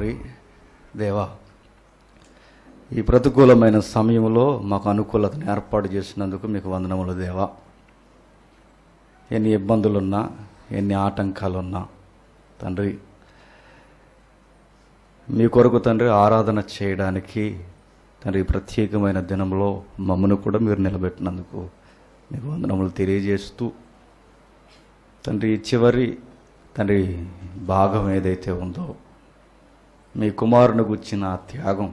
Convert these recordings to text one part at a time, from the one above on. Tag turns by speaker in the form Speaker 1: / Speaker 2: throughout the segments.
Speaker 1: తండ్రి దేవా ఈ ప్రతికూలమైన సమయంలో మాకు అనుకూలతను ఏర్పాటు చేసినందుకు మీకు వందనములు దేవా. ఎన్ని ఇబ్బందులున్నా ఎన్ని ఆటంకాలున్నా తండ్రి మీ కొరకు తండ్రి ఆరాధన చేయడానికి తండ్రి ప్రత్యేకమైన దినంలో మమ్మను కూడా మీరు నిలబెట్టినందుకు మీకు వందనములు తెలియజేస్తూ తండ్రి చివరి తండ్రి భాగం ఏదైతే ఉందో మీ కుమారుని గుచ్చిన ఆ త్యాగం.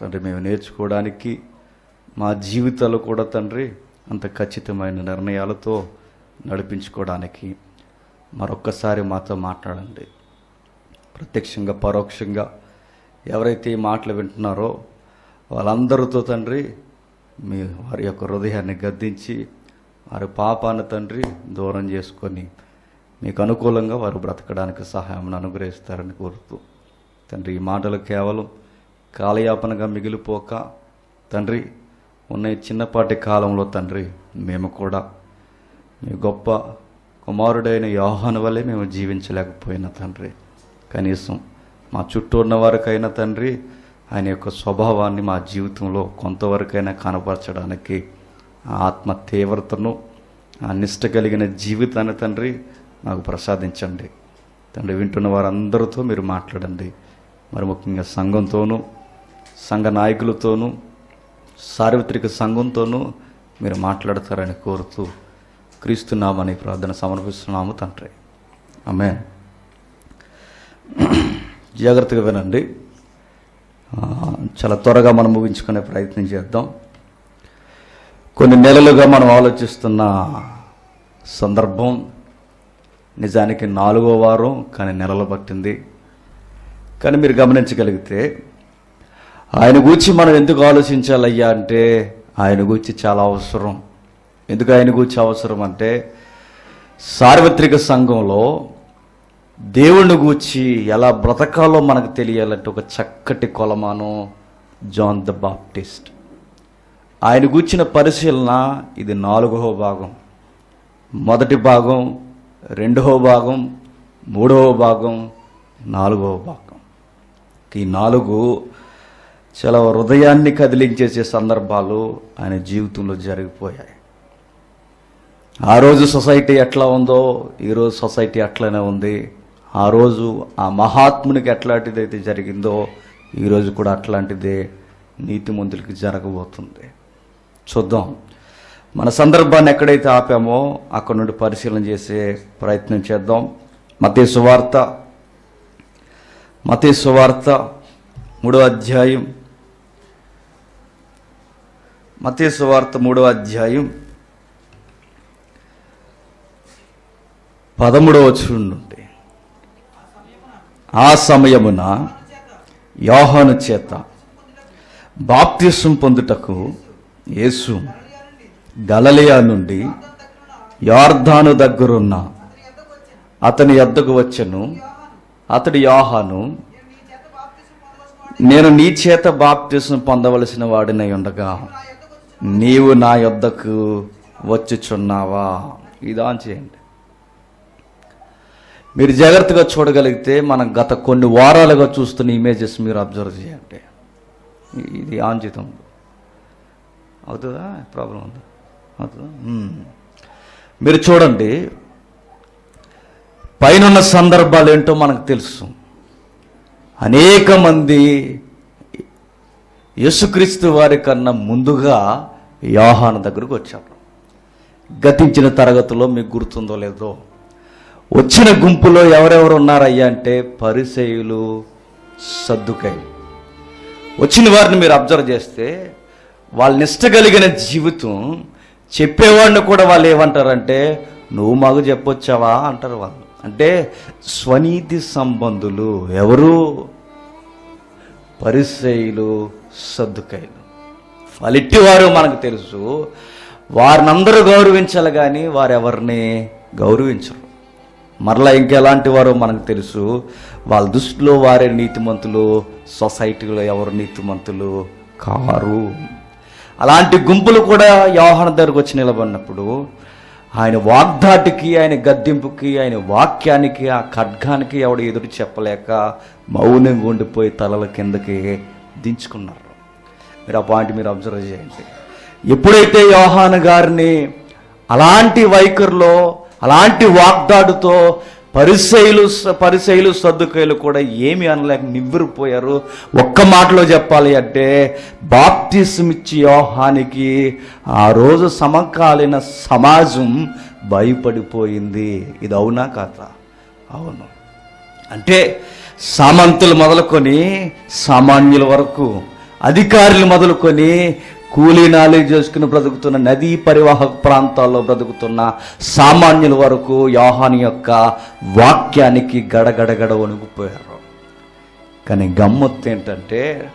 Speaker 1: తండ్రి మేము నేర్చుకోవడానికి మా జీవితాలు కూడా తండ్రి అంత ఖచ్చితమైన నిర్ణయాలతో నడిపించుకోవడానికి మరొక్కసారి మాతో మాట్లాడండి. ప్రత్యక్షంగా పరోక్షంగా ఎవరైతే ఈ మాటలు వింటున్నారో వాళ్ళందరితో తండ్రి మీ వారి యొక్క హృదయాన్ని గద్దించి వారి పాపాన్ని తండ్రి దూరం చేసుకొని మీకు అనుకూలంగా వారు బ్రతకడానికి సహాయం అనుగ్రహిస్తారని కోరుతూ తండ్రి ఈ మాటలు కేవలం కాలయాపనగా మిగిలిపోక తండ్రి ఉన్న ఈ చిన్నపాటి కాలంలో తండ్రి మేము కూడా మీ గొప్ప కుమారుడైన యోహాను వల్లే మేము జీవించలేకపోయినా తండ్రి. కనీసం మా చుట్టూ ఉన్న వారికైనా తండ్రి ఆయన యొక్క స్వభావాన్ని మా జీవితంలో కొంతవరకైనా కనపరచడానికి ఆత్మ తీవ్రతను ఆ నిష్ట కలిగిన జీవితాన్ని తండ్రి నాకు ప్రసాదించండి. తండ్రి వింటున్న వారందరితో మీరు మాట్లాడండి. మరి ముఖ్యంగా సంఘంతోనూ సంఘ నాయకులతోనూ సార్వత్రిక సంఘంతోనూ మీరు మాట్లాడతారని కోరుతూ క్రీస్తున్నామని ప్రార్థన సమర్పిస్తున్నాము తండ్రి. ఆమె జాగ్రత్తగా వినండి. చాలా త్వరగా మనం ముగించుకునే ప్రయత్నం చేద్దాం. కొన్ని నెలలుగా మనం ఆలోచిస్తున్న సందర్భం నిజానికి నాలుగో వారం కానీ నెలలు పట్టింది. కానీ మీరు గమనించగలిగితే ఆయన గూర్చి మనం ఎందుకు ఆలోచించాలయ్యా అంటే ఆయన గూర్చి చాలా అవసరం. ఎందుకు ఆయన గూర్చి అవసరం అంటే సార్వత్రిక సంఘంలో దేవుణ్ణి గూర్చి ఎలా బ్రతకాలో మనకు తెలియాలంటే ఒక చక్కటి కొలమానం జాన్ ద బాప్టిస్ట్. ఆయన గూర్చిన పరిశీలన ఇది నాలుగవ భాగం. మొదటి భాగం రెండవ భాగం మూడవ భాగం నాలుగవ భాగం. ఈ నాలుగు చాలా హృదయాన్ని కదిలించేసే సందర్భాలు ఆయన జీవితంలో జరిగిపోయాయి. ఆ రోజు సొసైటీ ఎట్లా ఉందో ఈరోజు సొసైటీ అట్లనే ఉంది. ఆ రోజు ఆ మహాత్మునికి ఎట్లాంటిదైతే జరిగిందో ఈరోజు కూడా అట్లాంటిదే నీతిమంతులకి జరగబోతుంది. చూద్దాం. మన సందర్భాన్ని ఎక్కడైతే ఆపామో అక్కడ నుండి పరిశీలన చేసే ప్రయత్నం చేద్దాం. మతే సువార్త మతే సువార్త మూడో అధ్యాయం. మతే సువార్త మూడో అధ్యాయం. పదమూడవ వచనం నుండి. ఆ సమయమున యోహాను చేత బాప్తిసం పొందుటకు యేసు గలలియా నుండి యార్ధాను దగ్గరున్న అతని ఎద్దకు వచ్చెను. అతడి యోహాను నేను నీ చేత బాప్తిసం పొందవలసిన వాడినై ఉండగా నీవు నా యొద్దకు వచ్చుచున్నావా? ఆన్ చేయండి. మీరు జాగ్రత్తగా చూడగలిగితే మనం గత కొన్ని వారాలుగా చూస్తున్న ఇమేజెస్ మీరు అబ్జర్వ్ చేయండి. ఇది ఆంజితం అవుతుందా? ప్రాబ్లం ఉందా? అవుతుందా? మీరు చూడండి పైనున్న సందర్భాలు ఏంటో మనకు తెలుసు. అనేక మంది యేసుక్రీస్తు వారి కన్నా ముందుగా యోహాను దగ్గరకు వచ్చారు. గతించిన తరగతిలో మీకు గుర్తుందో లేదో. వచ్చిన గుంపులో ఎవరెవరు ఉన్నారయ్యా అంటే పరిసయులు సర్దుకాయలు వచ్చిన వారిని మీరు అబ్జర్వ్ చేస్తే వాళ్ళ నిష్ట కలిగిన జీవితం చెప్పేవాడిని కూడా వాళ్ళు ఏమంటారంటే నువ్వు మాకు చెప్పొచ్చావా? అంటారు వాళ్ళు. అంటే స్వనీతి సంబంధులు ఎవరు? పరిశ్రయులు సర్దుకాయలు వాళ్ళిట్టి మనకు తెలుసు. వారిని అందరూ గౌరవించాలి కానీ వారెవరిని గౌరవించరు. మరలా ఇంకెలాంటి వారో మనకు తెలుసు. వాళ్ళ దృష్టిలో వారే నీతిమంతులు సొసైటీలో ఎవరు నీతిమంతులు? కారు. అలాంటి గుంపులు కూడా వ్యవహారం దగ్గరకు వచ్చి నిలబడినప్పుడు ఆయన వాగ్దాటికి ఆయన గద్దింపుకి ఆయన వాక్యానికి ఆ ఖడ్గానికి ఎవడు ఎదురు చెప్పలేక మౌనంగా ఉండిపోయి తలల కిందకి దించుకున్నారు. మీరు ఆ పాయింట్ మీరు అబ్జర్వ్ చేయండి. ఎప్పుడైతే యోహాను గారిని అలాంటి వైఖరిలో అలాంటి వాగ్దాడుతో పరిశైలు పరిశైలు సర్దుకైలు కూడా ఏమి అనలేక నివ్వరిపోయారు. ఒక్క మాటలో చెప్పాలి అంటే బాప్తిస్మిచ్చి యోహానికి ఆ రోజు సమకాలీన సమాజం భయపడిపోయింది. ఇది అవునా కాదా? అవును. అంటే సామంతులు మొదలుకొని సామాన్యుల వరకు అధికారులు మొదలుకొని కూలీ కూలీనాలు చేసుకుని బ్రతుకుతున్న నదీ పరివాహక ప్రాంతాల్లో బ్రతుకుతున్న సామాన్యుల వరకు యోహాని యొక్క వాక్యానికి గడగడగడ వణుకుపోయారు. కానీ గమ్మత్తు ఏంటంటే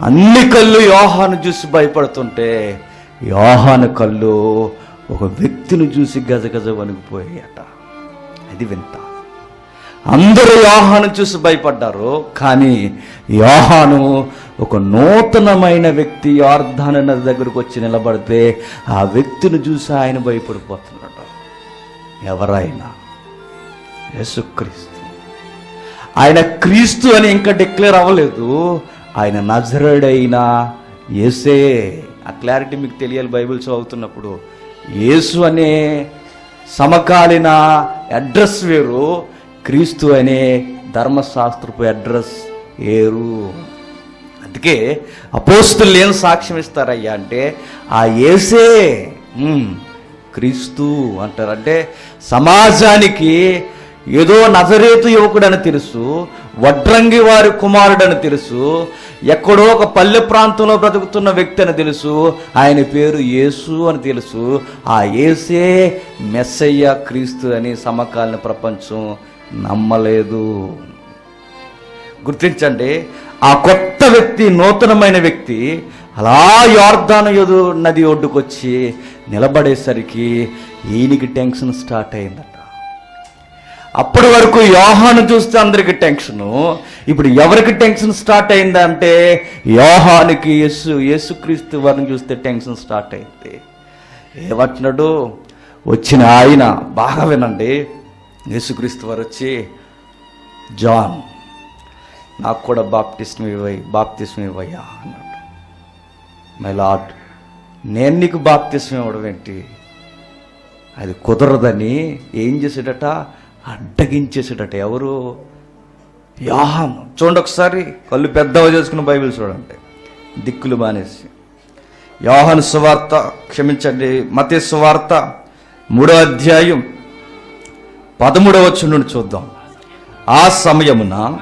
Speaker 1: అన్ని కళ్ళు యోహాను చూసి భయపడుతుంటే యోహాను కళ్ళు ఒక వ్యక్తిని చూసి గజగజ వణికిపోయాయట. అది వింత. అందరూ యోహాను చూసి భయపడ్డారు కానీ యోహాను ఒక నూతనమైన వ్యక్తి ఆర్ధాన నది దగ్గరకు వచ్చి నిలబడితే ఆ వ్యక్తిని చూసి ఆయన భయపడిపోతున్నాడు. ఎవరైనా? యేసుక్రీస్తు. ఆయన క్రీస్తు అని ఇంకా డిక్లేర్ అవ్వలేదు. ఆయన నజరుడైన ఏసే ఆ క్లారిటీ మీకు తెలియాలి బైబిల్ చదువుతున్నప్పుడు యేసు అనే సమకాలీన అడ్రస్ వేరు. క్రీస్తు అనే ధర్మశాస్త్రపు అడ్రస్ ఏరు అందుకే అపోస్తులు ఏం సాక్ష్యం ఇస్తారయ్యా అంటే ఆ ఏసే క్రీస్తు అంటారు. అంటే సమాజానికి ఏదో నజరేతు యువకుడని తెలుసు వడ్రంగి వారి కుమారుడని తెలుసు ఎక్కడో ఒక పల్లె ప్రాంతంలో బ్రతుకుతున్న వ్యక్తి అని తెలుసు ఆయన పేరు యేసు అని తెలుసు. ఆ యేసే మెస్సయ్య క్రీస్తు అని సమకాలీన ప్రపంచం నమ్మలేదు. గుర్తించండి ఆ కొత్త వ్యక్తి నూతనమైన వ్యక్తి అలా యోర్ధాన యొదు నది ఒడ్డుకొచ్చి నిలబడేసరికి ఈయనకి టెన్షన్ స్టార్ట్ అయిందట. అప్పటి వరకు యోహాను చూస్తే అందరికి టెన్షను ఇప్పుడు ఎవరికి టెన్షన్ స్టార్ట్ అయిందంటే యోహానికి యేసు యేసుక్రీస్తు వారిని చూస్తే టెన్షన్ స్టార్ట్ అయింది. ఏమంటున్నాడు వచ్చిన ఆయన బాగా వినండి. యేసుక్రీస్తు వారు వచ్చి జాన్ నాకు కూడా బాప్టిస్మ్ ఇవ్వయి బాప్తిస్మ్ ఇవ్వయ్యా అన్నాడు. మై లాడ్ నేను నీకు బాప్తిస్మ్ ఇవ్వడం ఏంటి? అది కుదరదని ఏం చేసేటట? అడ్డగించేసేటట ఎవరు? యాహం చూడండి ఒకసారి కళ్ళు పెద్దవ చేసుకున్న బైబిల్ చూడండి. దిక్కులు మానేసి. యోహన్ సువార్త క్షమించండి మతే సువార్త మూడో అధ్యాయం పదమూడవ నుండి చూద్దాం. ఆ సమయమున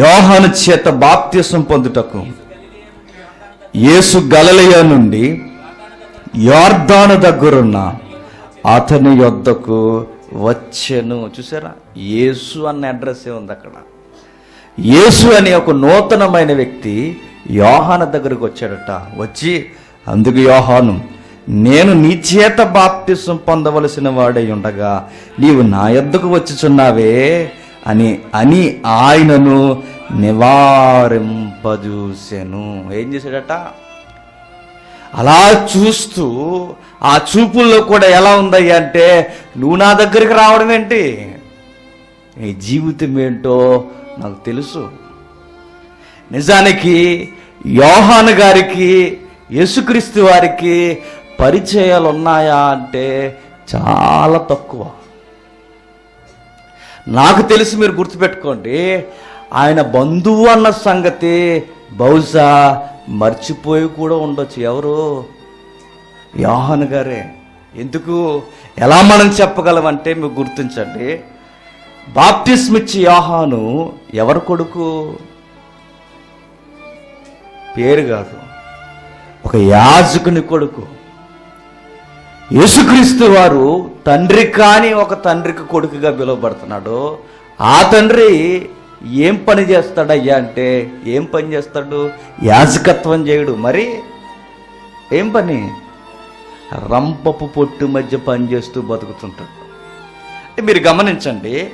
Speaker 1: యోహాను చేత బాప్త్యసం పొందుటకు. యేసు గలలయ నుండి యోర్దాను దగ్గరున్న అతని యొద్దకు వచ్చెను. చూసారా? యేసు అన్న అడ్రస్ ఉంది అక్కడ? యేసు అనే ఒక నూతనమైన వ్యక్తి యోహాను దగ్గరకు వచ్చాడట. వచ్చి అందుకు యోహాను నేను నీ చేత బాప్తిసం పొందవలసిన వాడై ఉండగా నీవు నా యొద్దకు వచ్చుచున్నావే అని అని ఆయనను నివారింపజూసెను. ఏం చేశాడట? అలా చూస్తూ ఆ చూపుల్లో కూడా ఎలా ఉందయ్యా అంటే నువ్వు నా దగ్గరికి రావడం ఏంటి? నీ జీవితం ఏంటో నాకు తెలుసు. నిజానికి యోహాన్ గారికి యేసుక్రీస్తు వారికి పరిచయాలు ఉన్నాయా అంటే చాలా తక్కువ. నాకు తెలిసి మీరు గుర్తుపెట్టుకోండి. ఆయన బంధువు అన్న సంగతి బహుశా మర్చిపోయి కూడా ఉండొచ్చు. ఎవరు? యోహన్ గారే. ఎందుకు? ఎలా మనం చెప్పగలమంటే మీరు గుర్తించండి. బాప్టిస్మిచ్చి యోహాను ఎవరి కొడుకు? పేరు కాదు. ఒక యాజకుని కొడుకు. యేసుక్రీస్తు వారు తండ్రి కాని ఒక తండ్రికి కొడుకుగా పిలువబడుతున్నాడు. ఆ తండ్రి ఏం పని చేస్తాడయ్యా అంటే ఏం పని చేస్తాడు? యాజకత్వం చేయడు. మరి ఏం పని? రంపపు పొట్టు మధ్య పనిచేస్తూ బతుకుతుంటాడు. అంటే మీరు గమనించండి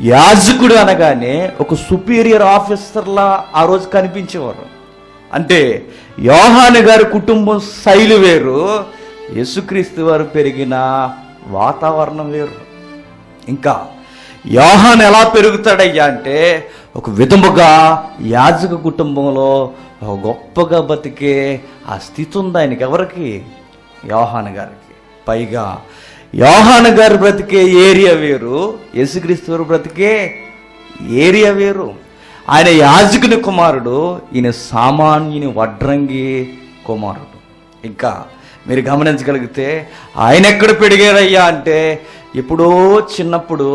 Speaker 1: యాజకుడు అనగానే ఒక సుపీరియర్ ఆఫీసర్లా ఆ రోజు కనిపించేవారు. అంటే యోహాను గారి కుటుంబం శైలి వేరు యేసుక్రీస్తు వారు పెరిగిన వాతావరణం వేరు. ఇంకా యోహాన్ ఎలా పెరుగుతాడయ్యా అంటే ఒక విధముగా యాజక కుటుంబంలో ఒక గొప్పగా బతికే ఆ స్థితి ఉంది ఆయనకి ఎవరికి? యోహాన్ గారికి. పైగా యోహాన్ గారు బ్రతికే ఏరియా వేరు యేసుక్రీస్తు వారు బ్రతికే ఏరియా వేరు. ఆయన యాజకుని కుమారుడు ఈయన సామాన్యుని వడ్రంగి కుమారుడు. ఇంకా మీరు గమనించగలిగితే ఆయన ఎక్కడ పెరిగారయ్యా అంటే ఎప్పుడో చిన్నప్పుడు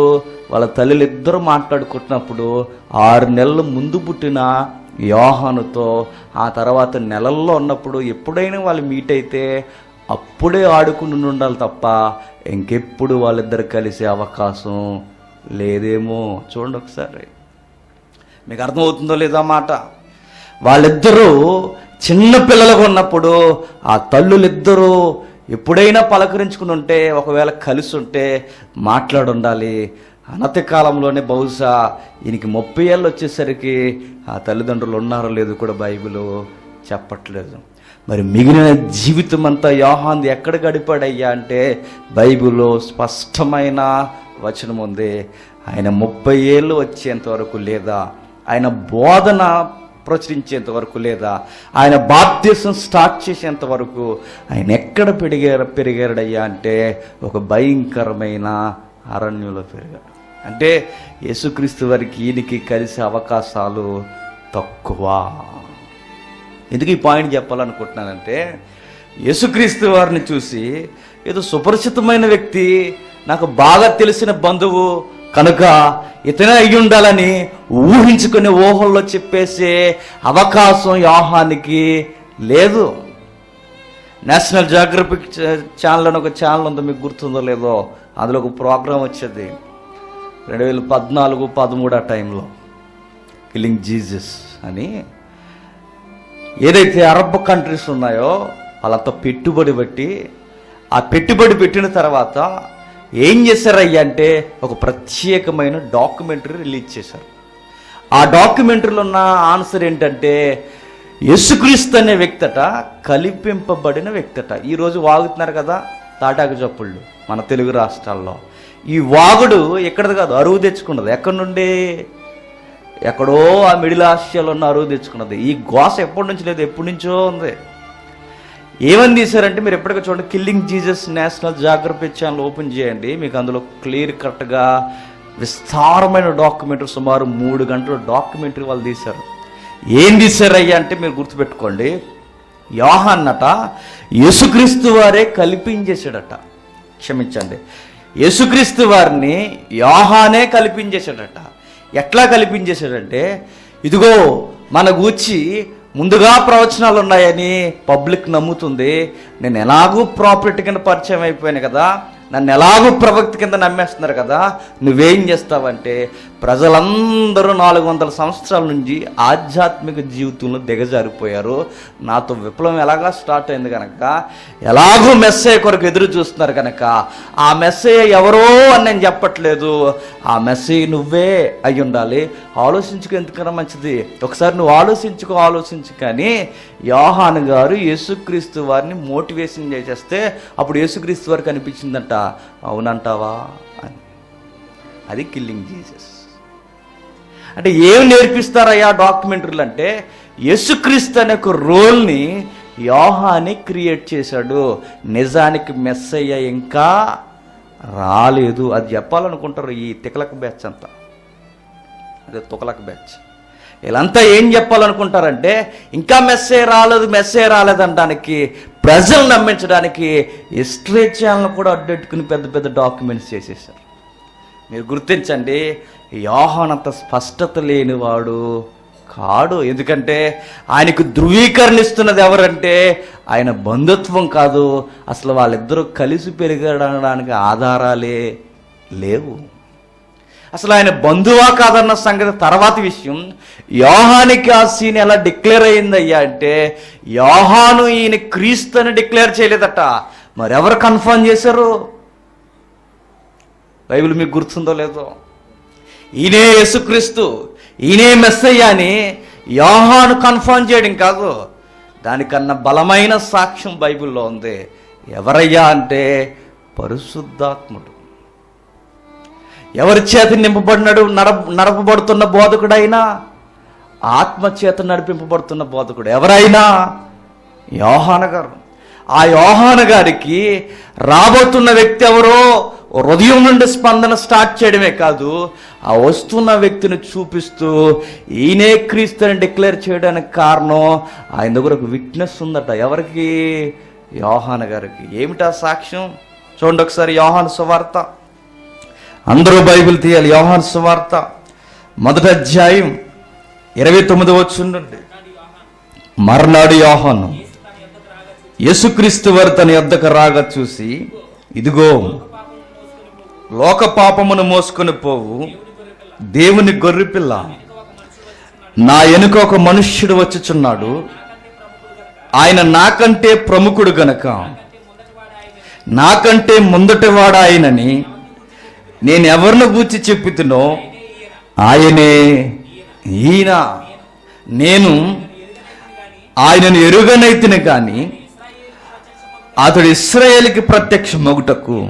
Speaker 1: వాళ్ళ తల్లిలిద్దరూ మాట్లాడుకుంటున్నప్పుడు ఆరు నెలల ముందు పుట్టిన యోహానుతో ఆ తర్వాత నెలల్లో ఉన్నప్పుడు ఎప్పుడైనా వాళ్ళు మీట్ అయితే అప్పుడే ఆడుకుని ఉండాలి తప్ప ఇంకెప్పుడు వాళ్ళిద్దరు కలిసే అవకాశం లేదేమో. చూడండి ఒకసారి. మీకు అర్థమవుతుందో లేదో మాట? వాళ్ళిద్దరూ చిన్నపిల్లలుగా ఉన్నప్పుడు ఆ తల్లులిద్దరూ ఎప్పుడైనా పలకరించుకుని ఉంటే ఒకవేళ కలిసి ఉంటే మాట్లాడుండాలి. అనతి కాలంలోనే బహుశా ఈయనకి ముప్పై ఏళ్ళు వచ్చేసరికి ఆ తల్లిదండ్రులు ఉన్నారో లేదో కూడా బైబిల్ చెప్పట్లేదు. మరి మిగిలిన జీవితం అంతా యోహాంది ఎక్కడ గడిపాడయ్యా అంటే బైబిల్లో స్పష్టమైన వచనం ఉంది ఆయన ముప్పై ఏళ్ళు వచ్చేంత వరకు లేదా ఆయన బోధన ప్రచురించేంత వరకు లేదా? ఆయన బాప్తీసం స్టార్ట్ చేసేంత వరకు ఆయన ఎక్కడ పెరిగారు పెరిగాడయ్యా అంటే ఒక భయంకరమైన అరణ్యంలో పెరిగాడు. అంటే యేసుక్రీస్తు వారికి ఈయనకి కలిసే అవకాశాలు తక్కువ. ఎందుకు ఈ పాయింట్ చెప్పాలనుకుంటున్నానంటే యేసుక్రీస్తు వారిని చూసి ఏదో సుపరిచితమైన వ్యక్తి నాకు బాగా తెలిసిన బంధువు కనుక ఇతనే అయి ఉండాలని ఊహించుకునే ఊహల్లో చెప్పేసే అవకాశం యోహానికి లేదు. నేషనల్ జాగ్రఫిక్ ఛానల్ అని ఒక ఛానల్ ఉందో మీకు గుర్తుందో లేదో అందులో ఒక ప్రోగ్రాం వచ్చేది. రెండు వేల పద్నాలుగు పదమూడు ఆ టైంలో. కిలింగ్ జీసస్ అని. ఏదైతే అరబ్ కంట్రీస్ ఉన్నాయో వాళ్ళంతా పెట్టుబడి పెట్టి ఆ పెట్టుబడి పెట్టిన తర్వాత ఏం చేశారయ్యా అంటే ఒక ప్రత్యేకమైన డాక్యుమెంటరీ రిలీజ్ చేశారు. ఆ డాక్యుమెంటరీలో ఉన్న ఆన్సర్ ఏంటంటే యేసుక్రీస్తు అనే వ్యక్తట కలిపింపబడిన వ్యక్తట. ఈరోజు వాగుతున్నారు కదా తాటాకు చప్పుళ్ళు మన తెలుగు రాష్ట్రాల్లో. ఈ వాగుడు ఎక్కడది కాదు అరువు తెచ్చుకున్నది. ఎక్కడి నుండి? ఎక్కడో ఆ మిడిల్ ఆసియాలో ఉన్న అరువు తెచ్చుకున్నది. ఈ గోస ఎప్పటి నుంచి లేదు ఎప్పటి నుంచో ఉంది. ఏమని తీశారంటే మీరు ఎప్పటికీ చూడండి killing Jesus National Geographic channel open చేయండి. మీకు అందులో క్లియర్ కట్గా విస్తారమైన డాక్యుమెంటరీ సుమారు మూడు గంటల డాక్యుమెంటరీ వాళ్ళు తీశారు. ఏం తీశారయ్యా అంటే మీరు గుర్తుపెట్టుకోండి. యోహాన్నట యేసుక్రీస్తు వారే కల్పించేశాడట. క్షమించండి. యేసుక్రీస్తు వారిని యోహానే కల్పించేశాడట. ఎట్లా కల్పించేశాడంటే ఇదిగో మన గూర్చి ముందుగా ప్రవచనాలు ఉన్నాయని పబ్లిక్ నమ్ముతుంది. నేను ఎలాగూ ప్రాపర్టీ కింద పరిచయం అయిపోయాను కదా. నన్ను ఎలాగూ ప్రవక్తి కింద నమ్మేస్తున్నారు కదా. నువ్వేం చేస్తావంటే ప్రజలందరూ నాలుగు వందల సంవత్సరాల నుంచి ఆధ్యాత్మిక జీవితంలో దిగజారిపోయారు. నాతో విప్లవం ఎలాగా స్టార్ట్ అయింది కనుక ఎలాగో మెస్సయ్య కొరకు ఎదురు చూస్తున్నారు కనుక ఆ మెస్సయ్య ఎవరో అని నేను చెప్పట్లేదు. ఆ మెస్సయ్య నువ్వే అయి ఉండాలి. ఆలోచించుకో ఎందుకన్నా మంచిది. ఒకసారి నువ్వు ఆలోచించుకో ఆలోచించు కానీ యోహాను గారు యేసుక్రీస్తు వారిని మోటివేషన్ చేసేస్తే అప్పుడు యేసుక్రీస్తు వారికి అనిపించిందంట అవునంటావా అని. అది కిల్లింగ్ జీసస్. అంటే ఏం నేర్పిస్తారయ్యా డాక్యుమెంటరీలు అంటే యేసుక్రీస్తు అనే ఒక రోల్ని యోహాని క్రియేట్ చేశాడు. నిజానికి మెస్సయ్య ఇంకా రాలేదు. అది చెప్పాలనుకుంటారు ఈ తికలక బ్యాచ్ అంతా. అదే తుకలక బ్యాచ్. వీళ్ళంతా ఏం చెప్పాలనుకుంటారంటే ఇంకా మెస్సే రాలేదు మెస్సే రాలేదనడానికి ప్రజలు నమ్మించడానికి హిస్టరీ ఛానల్ కూడా అడ్డెట్టుకుని పెద్ద పెద్ద డాక్యుమెంట్స్ చేసేసారు మీరు గుర్తించండి యోహానంత స్పష్టత లేనివాడు కాడు. ఎందుకంటే ఆయనకు ధృవీకరణిస్తున్నది ఎవరంటే ఆయన బంధుత్వం కాదు. అసలు వాళ్ళిద్దరూ కలిసి పెరగడానికి ఆధారాలే లేవు. అసలు ఆయన బంధువా కాదన్న సంగతి తర్వాత విషయం. యోహానికి ఆ సీన్ ఎలా డిక్లేర్ అయిందయ్యా అంటే యోహాను ఈయన క్రీస్తు అని డిక్లేర్ చేయలేదట. మరెవరు కన్ఫర్మ్ చేశారు? బైబిల్ మీకు గుర్తుందో లేదో? ఈయనే యేసుక్రీస్తు ఈయనే మెస్సయ్య అని యోహాను కన్ఫర్మ్ చేయడం కాదు. దానికన్నా బలమైన సాక్ష్యం బైబిల్లో ఉంది. ఎవరయ్యా అంటే పరిశుద్ధాత్ముడు. ఎవరి చేత నింపబడినాడు నడ నడపబడుతున్న బోధకుడైనా ఆత్మ చేత నడిపింపబడుతున్న బోధకుడు ఎవరైనా? యోహాన గారు. ఆ యోహాన గారికి రాబోతున్న వ్యక్తి ఎవరో? హృదయం నుండి స్పందన స్టార్ట్ చేయడమే కాదు ఆ వస్తున్న వ్యక్తిని చూపిస్తూ ఈయనే క్రీస్తుని డిక్లేర్ చేయడానికి కారణం ఆయన దగ్గర ఒక విట్నెస్ ఉందట. ఎవరికి? యోహాన గారికి. ఏమిటా సాక్ష్యం? చూడండి ఒకసారి యోహాన్ సువార్త. అందరూ బైబిల్ తీయాలి. యోహాన్ సువార్త. మొదటి అధ్యాయం ఇరవై తొమ్మిది వచ్చిండండి మర్నాడు యోహాను. యేసుక్రీస్తు వారు తన యొద్దకు రాగా చూసి ఇదిగో లోక పాపమును మోసుకొని పోవు. దేవుని గొర్రెపిల్ల నా వెనుక ఒక మనుష్యుడు వచ్చుచున్నాడు. ఆయన నాకంటే ప్రముఖుడు గనక. నాకంటే ముందటివాడు ఆయనని నేను ఎవరిని గూర్చి చెప్పుతునో ఆయనే ఈయన. నేను ఆయనను ఎరుగనైతిని కానీ అతడు ఇస్రాయేల్కి ప్రత్యక్ష మొగుటకు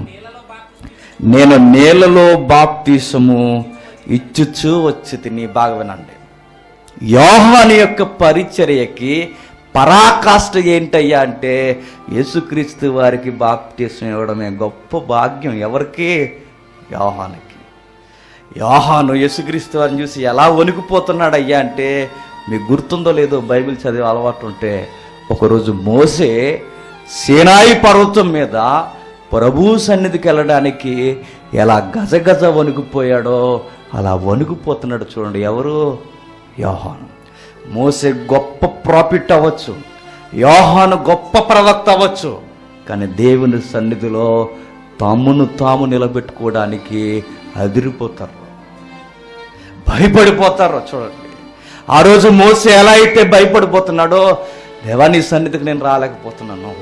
Speaker 1: నేను నేలలో బాప్తీసము ఇచ్చుచూ వచ్చి తిని బాగా వినండి యోహాని యొక్క పరిచర్యకి పరాకాష్ట ఏంటయ్యా అంటే యేసుక్రీస్తు వారికి బాప్తీసం ఇవ్వడమే గొప్ప భాగ్యం ఎవరికి? యోహానికి. యోహాను యేసుక్రీస్తు వారిని చూసి ఎలా వణికిపోతున్నాడు అయ్యా అంటే మీకు గుర్తుందో లేదో బైబిల్ చదివే అలవాటు ఉంటే ఒకరోజు మోసే సేనాయి పర్వతం మీద ప్రభు సన్నిధికి వెళ్ళడానికి ఎలా గజగజ వణుకుపోయాడో అలా వణుకుపోతున్నాడు చూడండి. ఎవరు? యోహాను. మోసే గొప్ప ప్రాఫిట్ అవ్వచ్చు. యోహాను గొప్ప ప్రవక్త అవ్వచ్చు. కానీ దేవుని సన్నిధిలో తమ్మును తాము నిలబెట్టుకోవడానికి అదిరిపోతారు. భయపడిపోతారు చూడండి. ఆ రోజు మోసే ఎలా అయితే భయపడిపోతున్నాడో దేవా నీ సన్నిధికి నేను రాలేకపోతున్నాను.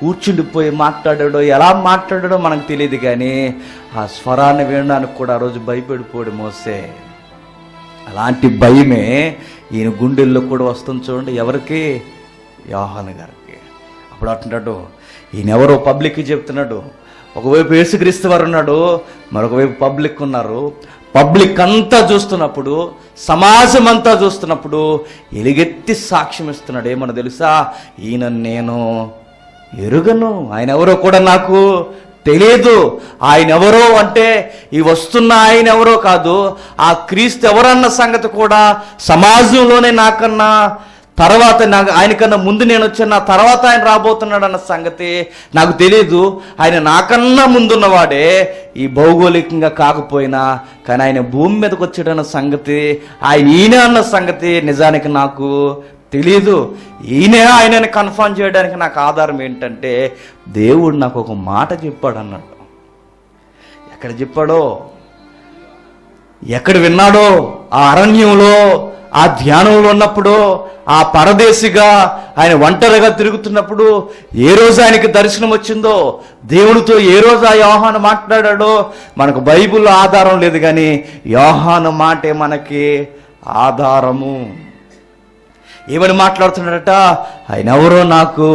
Speaker 1: కూర్చుండిపోయి మాట్లాడాడో ఎలా మాట్లాడాడో మనకు తెలియదు కానీ ఆ స్వరాన్ని వినడానికి కూడా ఆ రోజు భయపడిపోడు మోసే. అలాంటి భయమే ఈయన గుండెల్లో కూడా వస్తుంది చూడండి ఎవరికి? యోహాన్ గారికి. అప్పుడు అంటున్నాడు ఈయన ఎవరో పబ్లిక్కి చెప్తున్నాడు ఒకవైపు యేసుక్రీస్తు వారు ఉన్నాడు మరొకవైపు పబ్లిక్ ఉన్నారు. పబ్లిక్ అంతా చూస్తున్నప్పుడు సమాజం అంతా చూస్తున్నప్పుడు ఎలుగెత్తి సాక్ష్యం ఇస్తున్నాడు ఏమన్నా తెలుసా? ఈయన నేను ఎరుగను. ఆయన ఎవరో కూడా నాకు తెలియదు ఆయన ఎవరో అంటే ఈ వస్తున్న ఆయన ఎవరో కాదు ఆ క్రీస్తు ఎవరన్న సంగతి కూడా సమాజంలోనే నాకన్నా తర్వాత నాకు ఆయనకన్నా ముందు నేను వచ్చాను నా తర్వాత ఆయన రాబోతున్నాడు అన్న సంగతి నాకు తెలియదు ఆయన నాకన్నా ముందున్నవాడే ఈ భౌగోళికంగా కాకపోయినా కానీ ఆయన భూమి మీదకి వచ్చాడన్న సంగతి ఆయన ఈయన అన్న సంగతి నిజానికి నాకు తెలియదు ఈయనే ఆయనని కన్ఫర్మ్ చేయడానికి నాకు ఆధారం ఏంటంటే దేవుడు నాకు ఒక మాట చెప్పాడు అన్నాడు ఎక్కడ చెప్పాడో? ఎక్కడ విన్నాడో? ఆ అరణ్యంలో ఆ ధ్యానంలో ఉన్నప్పుడు ఆ పరదేశిగా ఆయన ఒంటరిగా తిరుగుతున్నప్పుడు ఏ రోజు ఆయనకి దర్శనం వచ్చిందో దేవునితో ఏ రోజు ఆ యోహాను మాట్లాడాడో మనకు బైబిల్లో ఆధారం లేదు కానీ యోహాను మాటే మనకి ఆధారము. ఏమని మాట్లాడుతున్నాడట? ఆయన ఎవరో నాకు